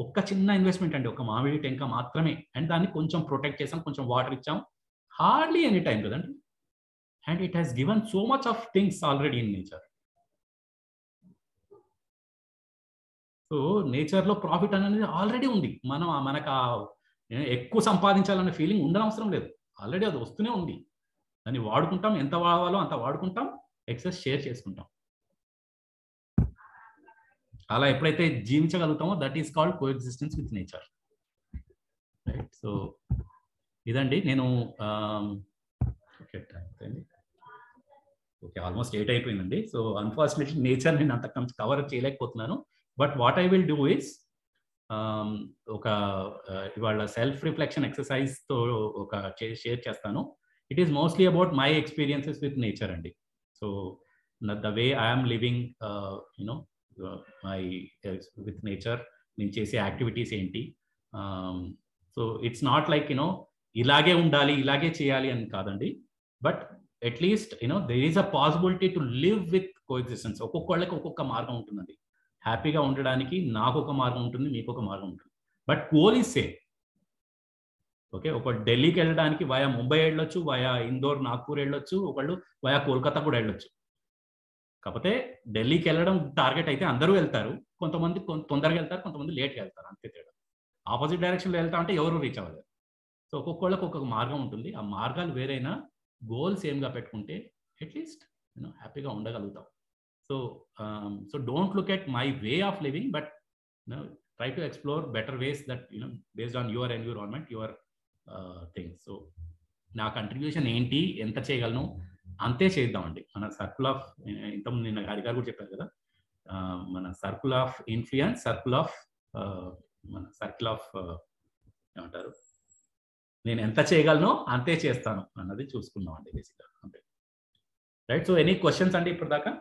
[SPEAKER 2] ఒక్క చిన్న ఇన్వెస్ట్మెంట్ అండి. ఒక మామిడి టెంక మాత్రమే. అండ్ దాన్ని కొంచెం ప్రొటెక్ట్ చేసాం కొంచెం వాటర్ ఇచ్చాం. హార్డ్లీ ఎనీ టైం కదండి. And it has given so much of things already in nature so నేచర్లో ప్రాఫిట్ అనేది ఆల్రెడీ ఉంది. మనం మనకు ఎక్కువ సంపాదించాలనే ఫీలింగ్ ఉండనవసరం లేదు. ఆల్రెడీ అది వస్తూనే ఉంది. దాన్ని వాడుకుంటాం. ఎంత వాడాలో అంత వాడుకుంటాం. ఎక్సెస్ షేర్ చేసుకుంటాం. అలా ఎప్పుడైతే జీవించగలుగుతామో that is called coexistence with nature right so ఇదండి. నేను ఓకే ఓకే ఆల్మోస్ట్ ఎయిట్ అయిపోయిందండి. సో అన్ఫార్చునేట్లీ నేచర్ నేను అంత కవర్ చేయలేకపోతున్నాను. But what I will do is ఒక ఇవాళ సెల్ఫ్ రిఫ్లెక్షన్ ఎక్సర్సైజ్తో ఒక షేర్ చేస్తాను. It is mostly about my experiences with nature అండి. So the way I'm living you know my with nature నేను చేసే యాక్టివిటీస్ ఏంటి? So it's not like you know ఇలాగే ఉండాలి ఇలాగే చేయాలి అని కాదండి. But at least you know there is a possibility to live with coexistence ఒక్కొక్కళ్ళకి ఒక్కొక్క మార్గం ఉంటుందండి. హ్యాపీగా ఉండడానికి నాకు ఒక మార్గం ఉంటుంది మీకు ఒక మార్గం ఉంటుంది. But goal is same okay ఒక ఢిల్లీకి వెళ్ళడానికి వయా ముంబై వెళ్ళొచ్చు వయా ఇందోర్ నాగ్పూర్ వెళ్ళొచ్చు ఒకళ్ళు వయా కోల్కతా కూడా వెళ్ళొచ్చు. కాకపోతే ఢిల్లీకి వెళ్ళడం టార్గెట్ అయితే అందరూ వెళ్తారు. కొంతమంది తొందరగా వెళ్తారు కొంతమంది లేట్గా వెళ్తారు. అంతే తేడా. ఆపోజిట్ డైరెక్షన్లో వెళ్తా అంటే ఎవరు రీచ్ అవ్వలేరు సో ఒక్కొక్కళ్ళకి ఒక్కొక్క మార్గం ఉంటుంది. ఆ మార్గాలు వేరైనా గోల్ సేమ్గా పెట్టుకుంటే అట్లీస్ట్ నేను హ్యాపీగా ఉండగలుగుతాం. So so don't look at my way of living but try to explore better ways that you know based on your environment your things. So నా కంట్రిబ్యూషన్ ఏంటి? ఎంత చేయగలను? అంతే చేద్దామండి. మన సర్కిల్ ఆఫ్ ఇంతకుముందు నిన్న గారి గారు కూడా చెప్పారు కదా మన circle of influence circle of మన సర్కిల్ ఆఫ్ ఏమంటారు? నేను ఎంత చేయగలను అంతే చేస్తాను అన్నది చూసుకుందాం అండి బేసిక్గా అంతే. రైట్ సో ఎనీ క్వశ్చన్స్ అండి ఇప్పుడు దాకా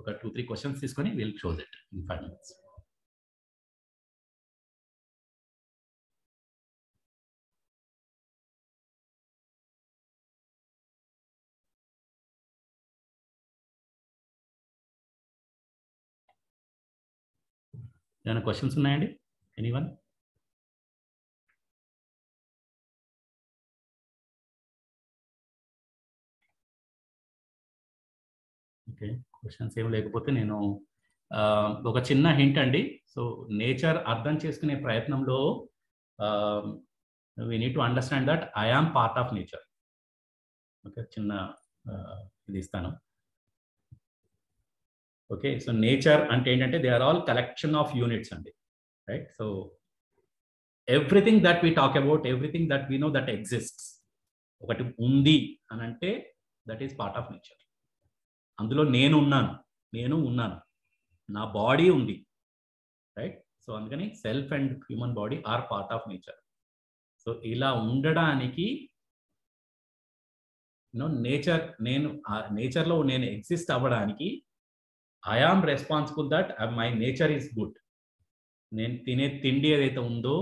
[SPEAKER 2] ఒక టూ త్రీ క్వశ్చన్స్ తీసుకొని will close it in five minutes ఏమైనా క్వశ్చన్స్ ఉన్నాయండి? ఎనీవన్ ఓకే క్వశ్చన్స్ ఏం లేకపోతే నేను ఒక చిన్న హింట్ అండి. సో నేచర్ అర్థం చేసుకునే ప్రయత్నంలో we need to understand that I am part of nature okay చిన్న ఇది ఇస్తాను. ఓకే? సో నేచర్ అంటే ఏంటంటే they are all collection of units అండి. Right? So everything that we talk about everything that we know that exists. ఒకటి ఉంది అని అంటే that is part of nature. అందులో నేను ఉన్నాను నేను ఉన్నాను నా బాడీ ఉంది. రైట్? సో అందుకని self and human body are part of nature. So ఇలా ఉండడానికి నేచర్ నేను నేచర్లో నేను ఎగ్జిస్ట్ అవ్వడానికి I am responsible that my nature is good నేను తినే తిండి ఏదైతే ఉందో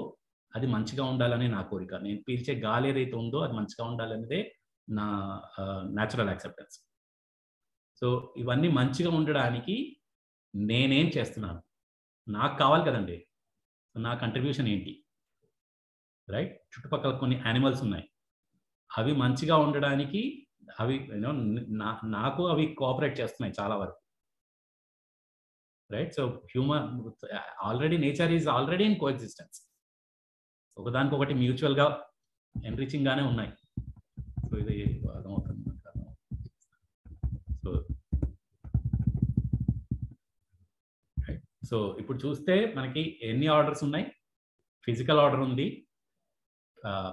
[SPEAKER 2] అది మంచిగా ఉండాలని నా కోరిక. నేను పీల్చే గాలి ఏదైతే ఉందో అది మంచిగా ఉండాలనేదే నా న్యాచురల్ యాక్సెప్టెన్స్ సో ఇవన్నీ మంచిగా ఉండడానికి నేనేం చేస్తున్నాను? నాకు కావాలి కదండి. నా కంట్రిబ్యూషన్ ఏంటి? రైట్ చుట్టుపక్కల కొన్ని యానిమల్స్ ఉన్నాయి. అవి మంచిగా ఉండడానికి అవి నాకు అవి కోఆపరేట్ చేస్తున్నాయి చాలా వరకు. Right so human already nature is already in coexistence ఒకదానికొకటి మ్యూచువల్గా ఎన్రిచింగ్గానే ఉన్నాయి. సో ఇది అర్థమవుతుంది సో సో ఇప్పుడు చూస్తే మనకి ఎన్ని ఆర్డర్స్ ఉన్నాయి? ఫిజికల్ ఆర్డర్ ఉంది.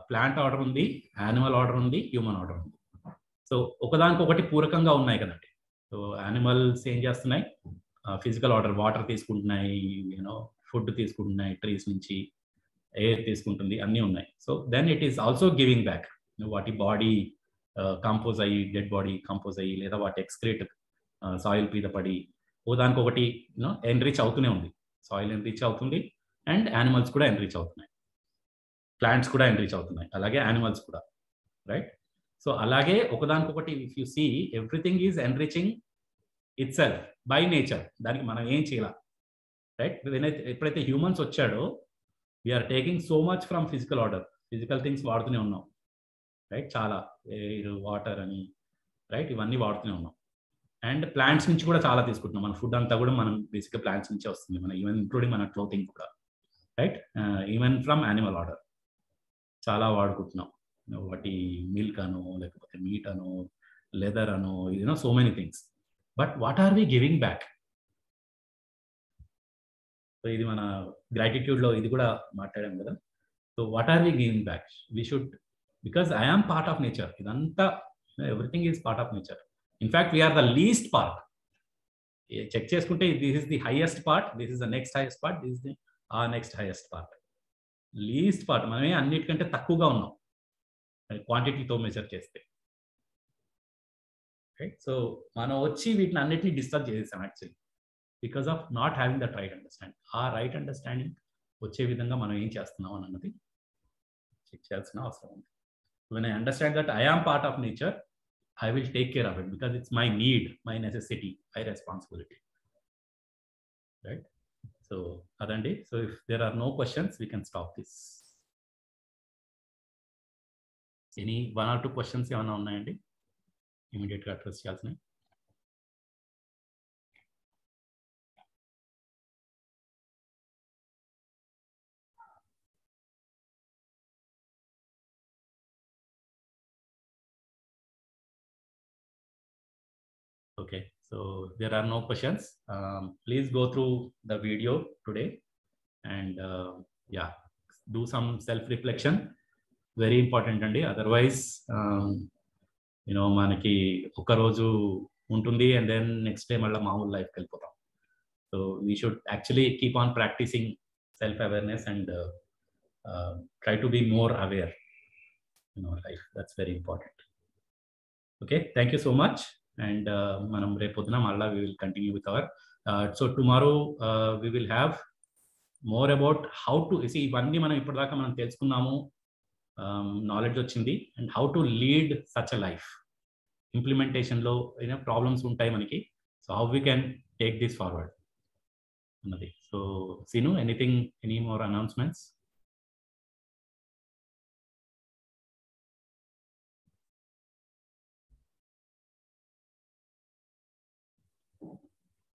[SPEAKER 2] ప్లాంట్ ఆర్డర్ ఉంది. యానిమల్ ఆర్డర్ ఉంది. హ్యూమన్ ఆర్డర్ ఉంది. సో ఒకదానికొకటి పూరకంగా ఉన్నాయి కదండి. సో యానిమల్స్ ఏం చేస్తున్నాయి? ఫిజికల్ ఆర్డర్ వాటర్ తీసుకుంటున్నాయి యూనో ఫుడ్ తీసుకుంటున్నాయి ట్రీస్ నుంచి ఎయిర్ తీసుకుంటుంది అన్నీ ఉన్నాయి. So then it is also giving back వాటి బాడీ కంపోజ్ అయ్యి డెడ్ బాడీ కంపోజ్ అయ్యి లేదా వాటి ఎక్స్క్రేట్ సాయిల్ మీద పడి ఒకదానికొకటి యూనో ఎన్రీచ్ అవుతూనే ఉంది. సాయిల్ ఎన్రీచ్ అవుతుంది అండ్ యానిమల్స్ కూడా ఎన్రీచ్ అవుతున్నాయి. ప్లాంట్స్ కూడా ఎన్రీచ్ అవుతున్నాయి. అలాగే యానిమల్స్ కూడా రైట్ సో అలాగే ఒకదానికొకటి if you see everything is enriching itself by nature దానికి మనం ఏం చేయాల? రైట్ ఎప్పుడైతే హ్యూమన్స్ వచ్చాడో we're taking so much from physical order physical things వాడుతూనే ఉన్నాం. రైట్ చాలా ఎయిర్ వాటర్ అని. రైట్ ఇవన్నీ వాడుతూనే ఉన్నాం. అండ్ ప్లాంట్స్ నుంచి కూడా చాలా తీసుకుంటున్నాం. మన ఫుడ్ అంతా కూడా మనం బేసిక్గా ప్లాంట్స్ నుంచే వస్తుంది. మన ఈవెన్ ఇంక్లూడింగ్ మన క్లోతింగ్ కూడా. Right even from animal order చాలా వాడుకుంటున్నాం. వాటి మిల్క్ అను లేకపోతే మీట్ అను leather Anu you know so many things but what are we giving back so ఇది మన గ్రాటిట్యూడ్లో ఇది కూడా మాట్లాడాం కదా. So what are we giving back we should because I am part of nature ఇదంతా everything is part of nature in fact we are the least part check చేసుకుంటే this is the highest part this is the next highest part this the uh next highest part least part మనమే అన్నిటికంటే తక్కువగా ఉన్నాం. క్వాంటిటీతో మెజర్ చేస్తే. రైట్ సో మనం వచ్చి వీటిని అన్నిటిని డిస్టర్బ్ చేసేసాం actually because of not having that right understanding uh right understanding వచ్చే విధంగా మనం ఏం చేస్తున్నాం అని అన్నది చెక్ చేయాల్సిన అవసరం ఉంది. When I understand that I am part of nature I will take care of it because it's my need my necessity I responsibility right so అదండి. So if there are no questions we can stop this any one or two questions ఏమైనా ఉన్నాయండి? immediate characteristics में Okay, so there are no questions. Um, please go through the video today and uh, yeah, do some self-reflection. Very important, and otherwise, um, you know మనకి ఒక రోజు ఉంటుంది అండ్ దెన్ నెక్స్ట్ డే మళ్ళీ మామూలు లైఫ్కి వెళ్ళిపోతాం. So we should actually keep on practising self awareness and try to be more aware in our life that's very important okay thank you so much and మనం రేపొద్దున మళ్ళీ we will continue with our so tomorrow we will have more about how to ఇవన్నీ మనం ఇప్పటిదాకా మనం తెలుసుకున్నాము. నాలెడ్జ్ వచ్చింది. And how to lead such a life ఇంప్లిమెంటేషన్లో ఏదైనా ప్రాబ్లమ్స్ ఉంటాయి మనకి. So how we can take this forward అన్నది. So Seenu anything any more announcements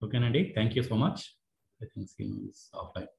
[SPEAKER 2] ఓకేనండి thank you so much I think seen offline